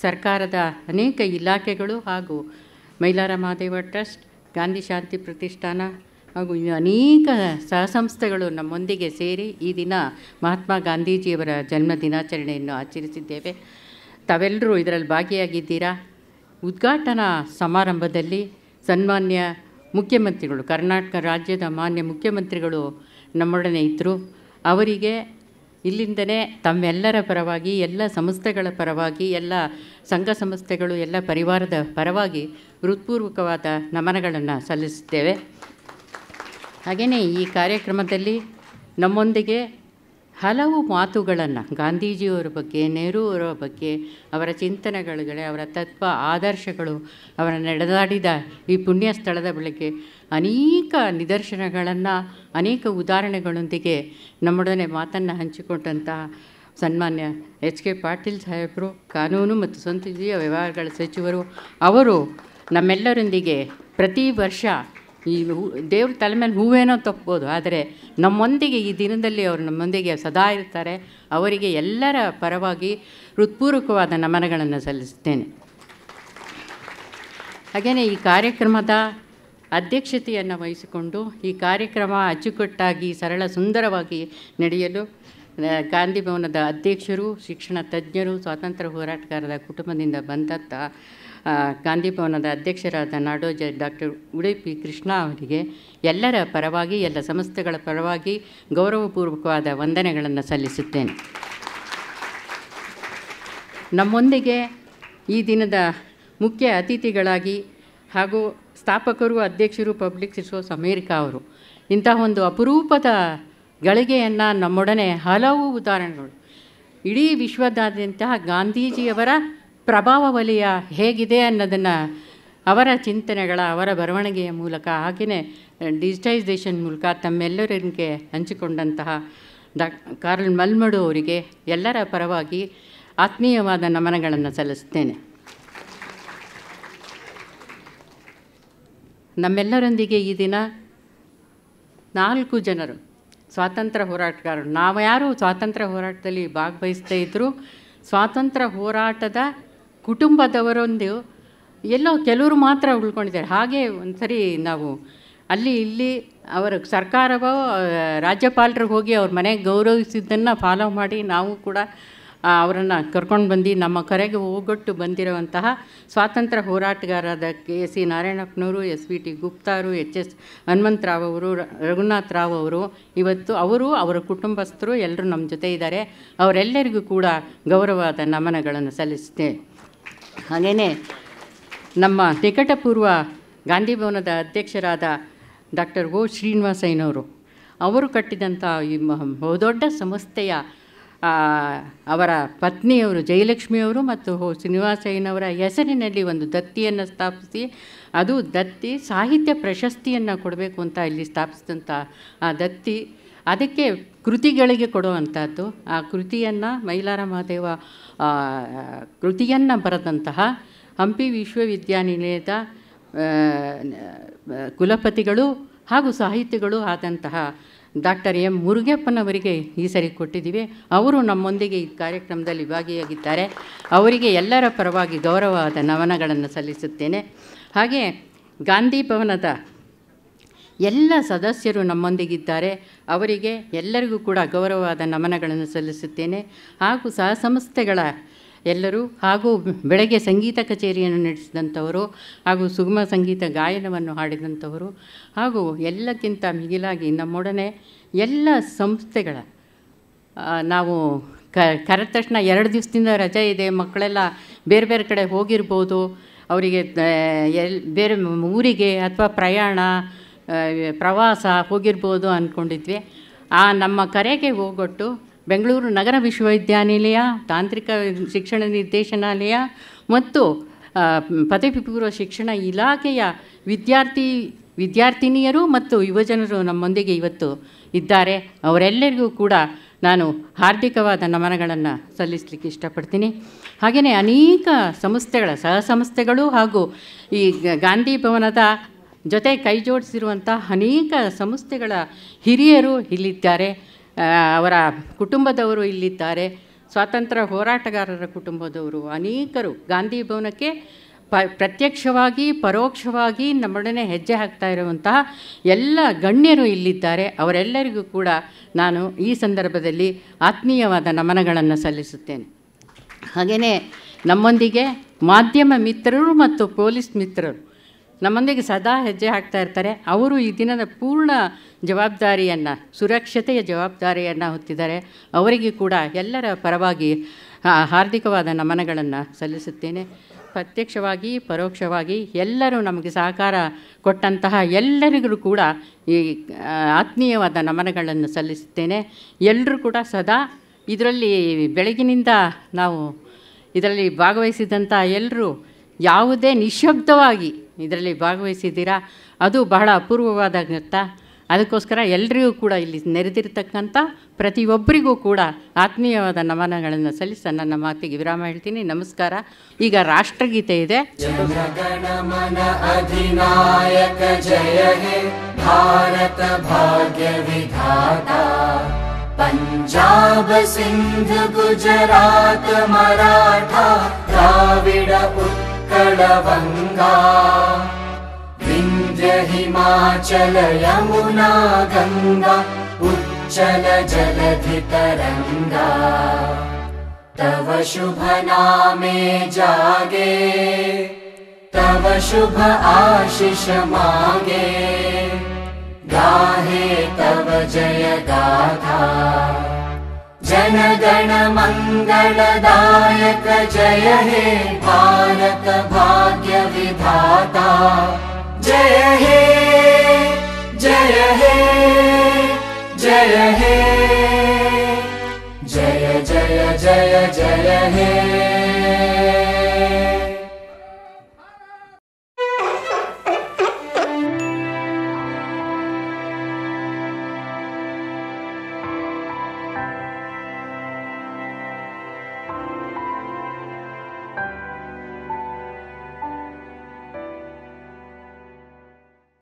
ಸರ್ಕಾರದ ಅನೇಕ ಇಲಾಖೆಗಳು ಹಾಗೂ ಮೈಲಾರ ಮಹಾದೇವ ಟ್ರಸ್ಟ್, ಗಾಂಧಿ ಶಾಂತಿ ಪ್ರತಿಷ್ಠಾನ ಹಾಗೂ ಅನೇಕ ಸಹಸಂಸ್ಥೆಗಳು ನಮ್ಮೊಂದಿಗೆ ಸೇರಿ ಈ ದಿನ ಮಹಾತ್ಮ ಗಾಂಧೀಜಿಯವರ ಜನ್ಮ ದಿನಾಚರಣೆಯನ್ನು ಆಚರಿಸಿದ್ದೇವೆ. ತಾವೆಲ್ಲರೂ ಇದರಲ್ಲಿ ಭಾಗಿಯಾಗಿದ್ದೀರಾ? ಉದ್ಘಾಟನಾ ಸಮಾರಂಭದಲ್ಲಿ ಸನ್ಮಾನ್ಯ ಮುಖ್ಯಮಂತ್ರಿಗಳು, ಕರ್ನಾಟಕ ರಾಜ್ಯದ ಮಾನ್ಯ ಮುಖ್ಯಮಂತ್ರಿಗಳು ನಮ್ಮೊಡನೆ ಇದ್ದರು ಅವರಿಗೆ ಇಲ್ಲಿಂದಲೇ ತಮ್ಮೆಲ್ಲರ ಪರವಾಗಿ, ಎಲ್ಲ ಸಂಸ್ಥೆಗಳ ಪರವಾಗಿ, ಎಲ್ಲ ಸಂಘ ಸಂಸ್ಥೆಗಳು, ಎಲ್ಲ ಪರಿವಾರದ ಪರವಾಗಿ ಹೃತ್ಪೂರ್ವಕವಾದ ನಮನಗಳನ್ನು ಸಲ್ಲಿಸುತ್ತೇವೆ. ಹಾಗೆಯೇ ಈ ಕಾರ್ಯಕ್ರಮದಲ್ಲಿ ನಮ್ಮೊಂದಿಗೆ ಹಲವು ಮಾತುಗಳನ್ನು ಗಾಂಧೀಜಿಯವರ ಬಗ್ಗೆ ನೆಹರು ಅವರ ಬಗ್ಗೆ, ಅವರ ಚಿಂತನೆಗಳಿಗೆ ಅವರ ತತ್ವ, ಆದರ್ಶಗಳು, ಅವರ ನಡೆದಾಡಿದ ಈ ಪುಣ್ಯ ಸ್ಥಳದ ಬಳಿಗೆ ಅನೇಕ ನಿದರ್ಶನಗಳನ್ನು, ಅನೇಕ ಉದಾಹರಣೆಗಳೊಂದಿಗೆ ನಮ್ಮೊಡನೆ ಮಾತನ್ನು ಹಂಚಿಕೊಂಡಂತಹ ಸನ್ಮಾನ್ಯ ಎಚ್ ಕೆ ಪಾಟೀಲ್ ಸಾಹೇಬರು, ಕಾನೂನು ಮತ್ತು ಸಂಸದೀಯ ವ್ಯವಹಾರಗಳ ಸಚಿವರು, ಅವರು ನಮ್ಮೆಲ್ಲರೊಂದಿಗೆ ಪ್ರತಿ ವರ್ಷ ಈ ಹೂ, ದೇವ್ರ ತಲೆ ಮೇಲೆ ಹೂವೇನೋ ತಪ್ಬೋದು ಆದರೆ ನಮ್ಮೊಂದಿಗೆ ಈ ದಿನದಲ್ಲಿ ಅವರು ನಮ್ಮೊಂದಿಗೆ ಸದಾ ಇರ್ತಾರೆ. ಅವರಿಗೆ ಎಲ್ಲರ ಪರವಾಗಿ ಹೃತ್ಪೂರ್ವಕವಾದ ನಮನಗಳನ್ನು ಸಲ್ಲಿಸುತ್ತೇನೆ. ಹಾಗೆಯೇ ಈ ಕಾರ್ಯಕ್ರಮದ ಅಧ್ಯಕ್ಷತೆಯನ್ನು ವಹಿಸಿಕೊಂಡು ಈ ಕಾರ್ಯಕ್ರಮ ಅಚ್ಚುಕಟ್ಟಾಗಿ, ಸರಳ ಸುಂದರವಾಗಿ ನಡೆಯಲು ಗಾಂಧಿ ಭವನದ ಅಧ್ಯಕ್ಷರು, ಶಿಕ್ಷಣ ತಜ್ಞರು, ಸ್ವಾತಂತ್ರ್ಯ ಹೋರಾಟಗಾರರ ಕುಟುಂಬದಿಂದ ಬಂದತ್ತ ಗಾಂಧಿ ಭವನದ ಅಧ್ಯಕ್ಷರಾದ ನಾಡೋಜ ಡಾಕ್ಟರ್ ಉಡುಪಿ ಕೃಷ್ಣ ಅವರಿಗೆ ಎಲ್ಲರ ಪರವಾಗಿ, ಎಲ್ಲ ಸಂಸ್ಥೆಗಳ ಪರವಾಗಿ ಗೌರವಪೂರ್ವಕವಾದ ವಂದನೆಗಳನ್ನು ಸಲ್ಲಿಸುತ್ತೇನೆ. ನಮ್ಮೊಂದಿಗೆ ಈ ದಿನದ ಮುಖ್ಯ ಅತಿಥಿಗಳಾಗಿ ಹಾಗೂ ಸ್ಥಾಪಕರು ಅಧ್ಯಕ್ಷರು ಪಬ್ಲಿಕ್ ರಿಸೋರ್ಸ್ ಅಮೇರಿಕಾ ಅವರು. ಇಂತಹ ಒಂದು ಅಪರೂಪದ ಗಳಿಗೆಯನ್ನು ನಮ್ಮೊಡನೆ ಹಲವು ಉದಾಹರಣೆಗಳು. ಇಡೀ ವಿಶ್ವದಾದ್ಯಂತ ಗಾಂಧೀಜಿಯವರ ಪ್ರಭಾವ ವಲಯ ಹೇಗಿದೆ ಅನ್ನೋದನ್ನು ಅವರ ಚಿಂತನೆಗಳ, ಅವರ ಬರವಣಿಗೆಯ ಮೂಲಕ ಹಾಗೆಯೇ ಡಿಜಿಟೈಸೇಷನ್ ಮೂಲಕ ತಮ್ಮೆಲ್ಲರಿಗೆ ಹಂಚಿಕೊಂಡಂತಹ ಡಾಕ್ ಕಾರ್ಲ್ ಮಲ್ಮಡು ಅವರಿಗೆ ಎಲ್ಲರ ಪರವಾಗಿ ಆತ್ಮೀಯವಾದ ನಮನಗಳನ್ನು ಸಲ್ಲಿಸುತ್ತೇನೆ. ನಮ್ಮೆಲ್ಲರೊಂದಿಗೆ ಈ ದಿನ ನಾಲ್ಕು ಜನರು ಸ್ವಾತಂತ್ರ್ಯ ಹೋರಾಟಗಾರರು. ನಾವು ಯಾರು ಸ್ವಾತಂತ್ರ್ಯ ಹೋರಾಟದಲ್ಲಿ ಭಾಗವಹಿಸ್ತಾ ಇದ್ದರು ಸ್ವಾತಂತ್ರ್ಯ ಹೋರಾಟದ ಕುಟುಂಬದವರೊಂದು ಎಲ್ಲೋ ಕೆಲವರು ಮಾತ್ರ ಉಳ್ಕೊಂಡಿದ್ದಾರೆ. ಹಾಗೆ ಒಂದು ಸರಿ ನಾವು ಅಲ್ಲಿ ಇಲ್ಲಿ ಅವರ ಸರ್ಕಾರವೋ, ರಾಜ್ಯಪಾಲರು ರಾಜ್ಯಪಾಲರಿಗೆ ಹೋಗಿ ಅವ್ರ ಮನೆಗೆ ಗೌರವಿಸಿದ್ದನ್ನು ಫಾಲೋ ಮಾಡಿ ನಾವು ಕೂಡ ಅವರನ್ನು ಕರ್ಕೊಂಡು ಬಂದು ನಮ್ಮ ಕರೆಗೆ ಹೋಗೊಟ್ಟು ಬಂದಿರುವಂತಹ ಸ್ವಾತಂತ್ರ್ಯ ಹೋರಾಟಗಾರರಾದ ಕೆ ಸಿ ನಾರಾಯಣಪ್ಪನವರು, ಎಸ್ ವಿ ಟಿ ಗುಪ್ತಾರು, ಎಚ್ ಎಸ್ ಹನುಮಂತರಾವ್ ಅವರು ರಘುನಾಥ್ ರಾವ್ ಅವರು, ಇವತ್ತು ಅವರು, ಅವರ ಕುಟುಂಬಸ್ಥರು ಎಲ್ಲರೂ ನಮ್ಮ ಜೊತೆ ಇದ್ದಾರೆ. ಅವರೆಲ್ಲರಿಗೂ ಕೂಡ ಗೌರವವಾದ ನಮನಗಳನ್ನು ಸಲ್ಲಿಸಿದೆ ಹಾಗೆಯೇ ನಮ್ಮ ನಿಕಟಪೂರ್ವ ಗಾಂಧಿ ಭವನದ ಅಧ್ಯಕ್ಷರಾದ ಡಾಕ್ಟರ್ ಓ ಶ್ರೀನಿವಾಸಯ್ಯನವರು, ಅವರು ಕಟ್ಟಿದಂಥ ಈ ಬಹುದೊಡ್ಡ ಸಂಸ್ಥೆಯ ಅವರ ಪತ್ನಿಯವರು, ಜಯಲಕ್ಷ್ಮಿಯವರು ಮತ್ತು ಶ್ರೀನಿವಾಸಯ್ಯನವರ ಹೆಸರಿನಲ್ಲಿ ಒಂದು ದತ್ತಿಯನ್ನು ಸ್ಥಾಪಿಸಿ, ಅದು ದತ್ತಿ ಸಾಹಿತ್ಯ ಪ್ರಶಸ್ತಿಯನ್ನು ಕೊಡಬೇಕು ಅಂತ ಇಲ್ಲಿ ಸ್ಥಾಪಿಸಿದಂಥ ಆ ದತ್ತಿ, ಅದಕ್ಕೆ ಕೃತಿಗಳಿಗೆ ಕೊಡುವಂಥದ್ದು ಆ ಕೃತಿಯನ್ನು ಮೈಲಾರ ಮಹಾದೇವ ಕೃತಿಯನ್ನು ಬರೆದಂತಹ ಹಂಪಿ ವಿಶ್ವವಿದ್ಯಾನಿಲಯದ ಕುಲಪತಿಗಳು ಹಾಗೂ ಸಾಹಿತಿಗಳು ಆದಂತಹ ಡಾಕ್ಟರ್ ಎಂ ಮುರುಗಪ್ಪನವರಿಗೆ ಈ ಸರಿ ಕೊಟ್ಟಿದ್ದೀವಿ. ಅವರು ನಮ್ಮೊಂದಿಗೆ ಈ ಕಾರ್ಯಕ್ರಮದಲ್ಲಿ ಭಾಗಿಯಾಗಿದ್ದಾರೆ. ಅವರಿಗೆ ಎಲ್ಲರ ಪರವಾಗಿ ಗೌರವವಾದ ನಮನಗಳನ್ನು ಸಲ್ಲಿಸುತ್ತೇನೆ. ಹಾಗೆ ಗಾಂಧಿ ಭವನದ ಎಲ್ಲ ಸದಸ್ಯರು ನಮ್ಮೊಂದಿಗಿದ್ದಾರೆ. ಅವರಿಗೆ ಎಲ್ಲರಿಗೂ ಕೂಡ ಗೌರವವಾದ ನಮನಗಳನ್ನು ಸಲ್ಲಿಸುತ್ತೇನೆ. ಹಾಗೂ ಸಹ ಸಂಸ್ಥೆಗಳ ಎಲ್ಲರೂ ಹಾಗೂ ಬೆಳಗ್ಗೆ ಸಂಗೀತ ಕಚೇರಿಯನ್ನು ನಡೆಸಿದಂಥವರು ಹಾಗೂ ಸುಗಮ ಸಂಗೀತ ಗಾಯನವನ್ನು ಹಾಡಿದಂಥವರು ಹಾಗೂ ಎಲ್ಲಕ್ಕಿಂತ ಮಿಗಿಲಾಗಿ ನಮ್ಮೊಡನೆ ಎಲ್ಲ ಸಂಸ್ಥೆಗಳ ನಾವು ಕ, ಕರೆದ ತಕ್ಷಣ ಎರಡು ದಿವಸದಿಂದ ರಜೆ ಇದೆ, ಮಕ್ಕಳೆಲ್ಲ ಬೇರೆ ಬೇರೆ ಕಡೆ ಹೋಗಿರ್ಬೋದು, ಅವರಿಗೆ ಎಲ್, ಬೇರೆ ಊರಿಗೆ ಅಥವಾ ಪ್ರಯಾಣ ಪ್ರವಾಸ ಹೋಗಿರ್ಬೋದು ಅಂದ್ಕೊಂಡಿದ್ವಿ. ಆ, ನಮ್ಮ ಕರೆಗೆ ಹೋಗೊಟ್ಟು ಬೆಂಗಳೂರು ನಗರ ವಿಶ್ವವಿದ್ಯಾನಿಲಯ, ತಾಂತ್ರಿಕ ಶಿಕ್ಷಣ ನಿರ್ದೇಶನಾಲಯ ಮತ್ತು ಪದವಿ ಪೂರ್ವ ಶಿಕ್ಷಣ ಇಲಾಖೆಯ ವಿದ್ಯಾರ್ಥಿ, ವಿದ್ಯಾರ್ಥಿನಿಯರು ಮತ್ತು ಯುವಜನರು ನಮ್ಮೊಂದಿಗೆ ಇವತ್ತು ಇದ್ದಾರೆ. ಅವರೆಲ್ಲರಿಗೂ ಕೂಡ ನಾನು ಹಾರ್ದಿಕವಾದ ನಮನಗಳನ್ನು ಸಲ್ಲಿಸಲಿಕ್ಕೆ ಇಷ್ಟಪಡ್ತೀನಿ. ಹಾಗೆಯೇ ಅನೇಕ ಸಂಸ್ಥೆಗಳ ಸಹ ಸಂಸ್ಥೆಗಳು ಹಾಗೂ ಈ ಗಾಂಧಿ ಭವನದ ಜೊತೆ ಕೈ ಜೋಡಿಸಿರುವಂಥ ಅನೇಕ ಸಂಸ್ಥೆಗಳ ಹಿರಿಯರು ಇಲ್ಲಿದ್ದಾರೆ. ಅವರ ಕುಟುಂಬದವರು ಇಲ್ಲಿದ್ದಾರೆ. ಸ್ವಾತಂತ್ರ್ಯ ಹೋರಾಟಗಾರರ ಕುಟುಂಬದವರು ಅನೇಕರು. ಗಾಂಧಿ ಭವನಕ್ಕೆ ಪ, ಪ್ರತ್ಯಕ್ಷವಾಗಿ, ಪರೋಕ್ಷವಾಗಿ ನಮ್ಮೊಡನೆ ಹೆಜ್ಜೆ ಹಾಕ್ತಾ ಇರುವಂತಹ ಎಲ್ಲ ಗಣ್ಯರು ಇಲ್ಲಿದ್ದಾರೆ. ಅವರೆಲ್ಲರಿಗೂ ಕೂಡ ನಾನು ಈ ಸಂದರ್ಭದಲ್ಲಿ ಆತ್ಮೀಯವಾದ ನಮನಗಳನ್ನು ಸಲ್ಲಿಸುತ್ತೇನೆ. ಹಾಗೆಯೇ ನಮ್ಮೊಂದಿಗೆ ಮಾಧ್ಯಮ ಮಿತ್ರರು ಮತ್ತು ಪೊಲೀಸ್ ಮಿತ್ರರು ನಮ್ಮೊಂದಿಗೆ ಸದಾ ಹೆಜ್ಜೆ ಹಾಕ್ತಾ ಇರ್ತಾರೆ. ಅವರು ಈ ದಿನದ ಪೂರ್ಣ ಜವಾಬ್ದಾರಿಯನ್ನು, ಸುರಕ್ಷತೆಯ ಜವಾಬ್ದಾರಿಯನ್ನು ಹೊತ್ತಿದ್ದಾರೆ. ಅವರಿಗೆ ಕೂಡ ಎಲ್ಲರ ಪರವಾಗಿ ಹಾರ್ದಿಕವಾದ ನಮನಗಳನ್ನು ಸಲ್ಲಿಸುತ್ತೇನೆ. ಪ್ರತ್ಯಕ್ಷವಾಗಿ, ಪರೋಕ್ಷವಾಗಿ ಎಲ್ಲರೂ ನಮಗೆ ಸಹಕಾರ ಕೊಟ್ಟಂತಹ ಎಲ್ಲರಿಗೂ ಕೂಡ ಈ ಆತ್ಮೀಯವಾದ ನಮನಗಳನ್ನು ಸಲ್ಲಿಸುತ್ತೇನೆ. ಎಲ್ಲರೂ ಕೂಡ ಸದಾ ಇದರಲ್ಲಿ ಬೆಳಗಿನಿಂದ ನಾವು ಇದರಲ್ಲಿ ಭಾಗವಹಿಸಿದಂಥ ಎಲ್ಲರೂ ಯಾವುದೇ ನಿಶಬ್ದವಾಗಿ ಇದರಲ್ಲಿ ಭಾಗವಹಿಸಿದ್ದೀರಾ? ಅದು ಬಹಳ ಅಪೂರ್ವವಾದಾಗತ್ತಾ ಅದಕ್ಕೋಸ್ಕರ ಎಲ್ಲರಿಗೂ ಕೂಡ ಇಲ್ಲಿ ನೆರೆದಿರ್ತಕ್ಕಂಥ ಪ್ರತಿಯೊಬ್ಬರಿಗೂ ಕೂಡ ಆತ್ಮೀಯವಾದ ನಮನಗಳನ್ನು ಸಲ್ಲಿಸ ನನ್ನ ಮಾತಿಗೆ ವಿರಾಮ ಹೇಳ್ತೀನಿ. ನಮಸ್ಕಾರ. ಈಗ ರಾಷ್ಟ್ರಗೀತೆ ಇದೆ. ಅಧಿನಾಯಕ ಜಯ ಭಾರತ ಭಾಗ್ಯ ವಿಧಾತ. ಪಂಜಾಬ್ ಸಿಂಧ್ ಗುಜರಾತ್ ಮರಾಠ. ದ್ರಾವಿಡ ಉತ್ತರ बङ्गा विन्ध्य हिमाचल यमुना गङ्गा उच्चल जलधितरङ्गा। तव शुभ नामे जागे तव शुभ आशिष मागे। गाहे तव जय गाथा जनगण मङ्गलदायक जय हे भारत भाग्य विधाता। जय हे जय हे जय हे। जय जय जय जय हे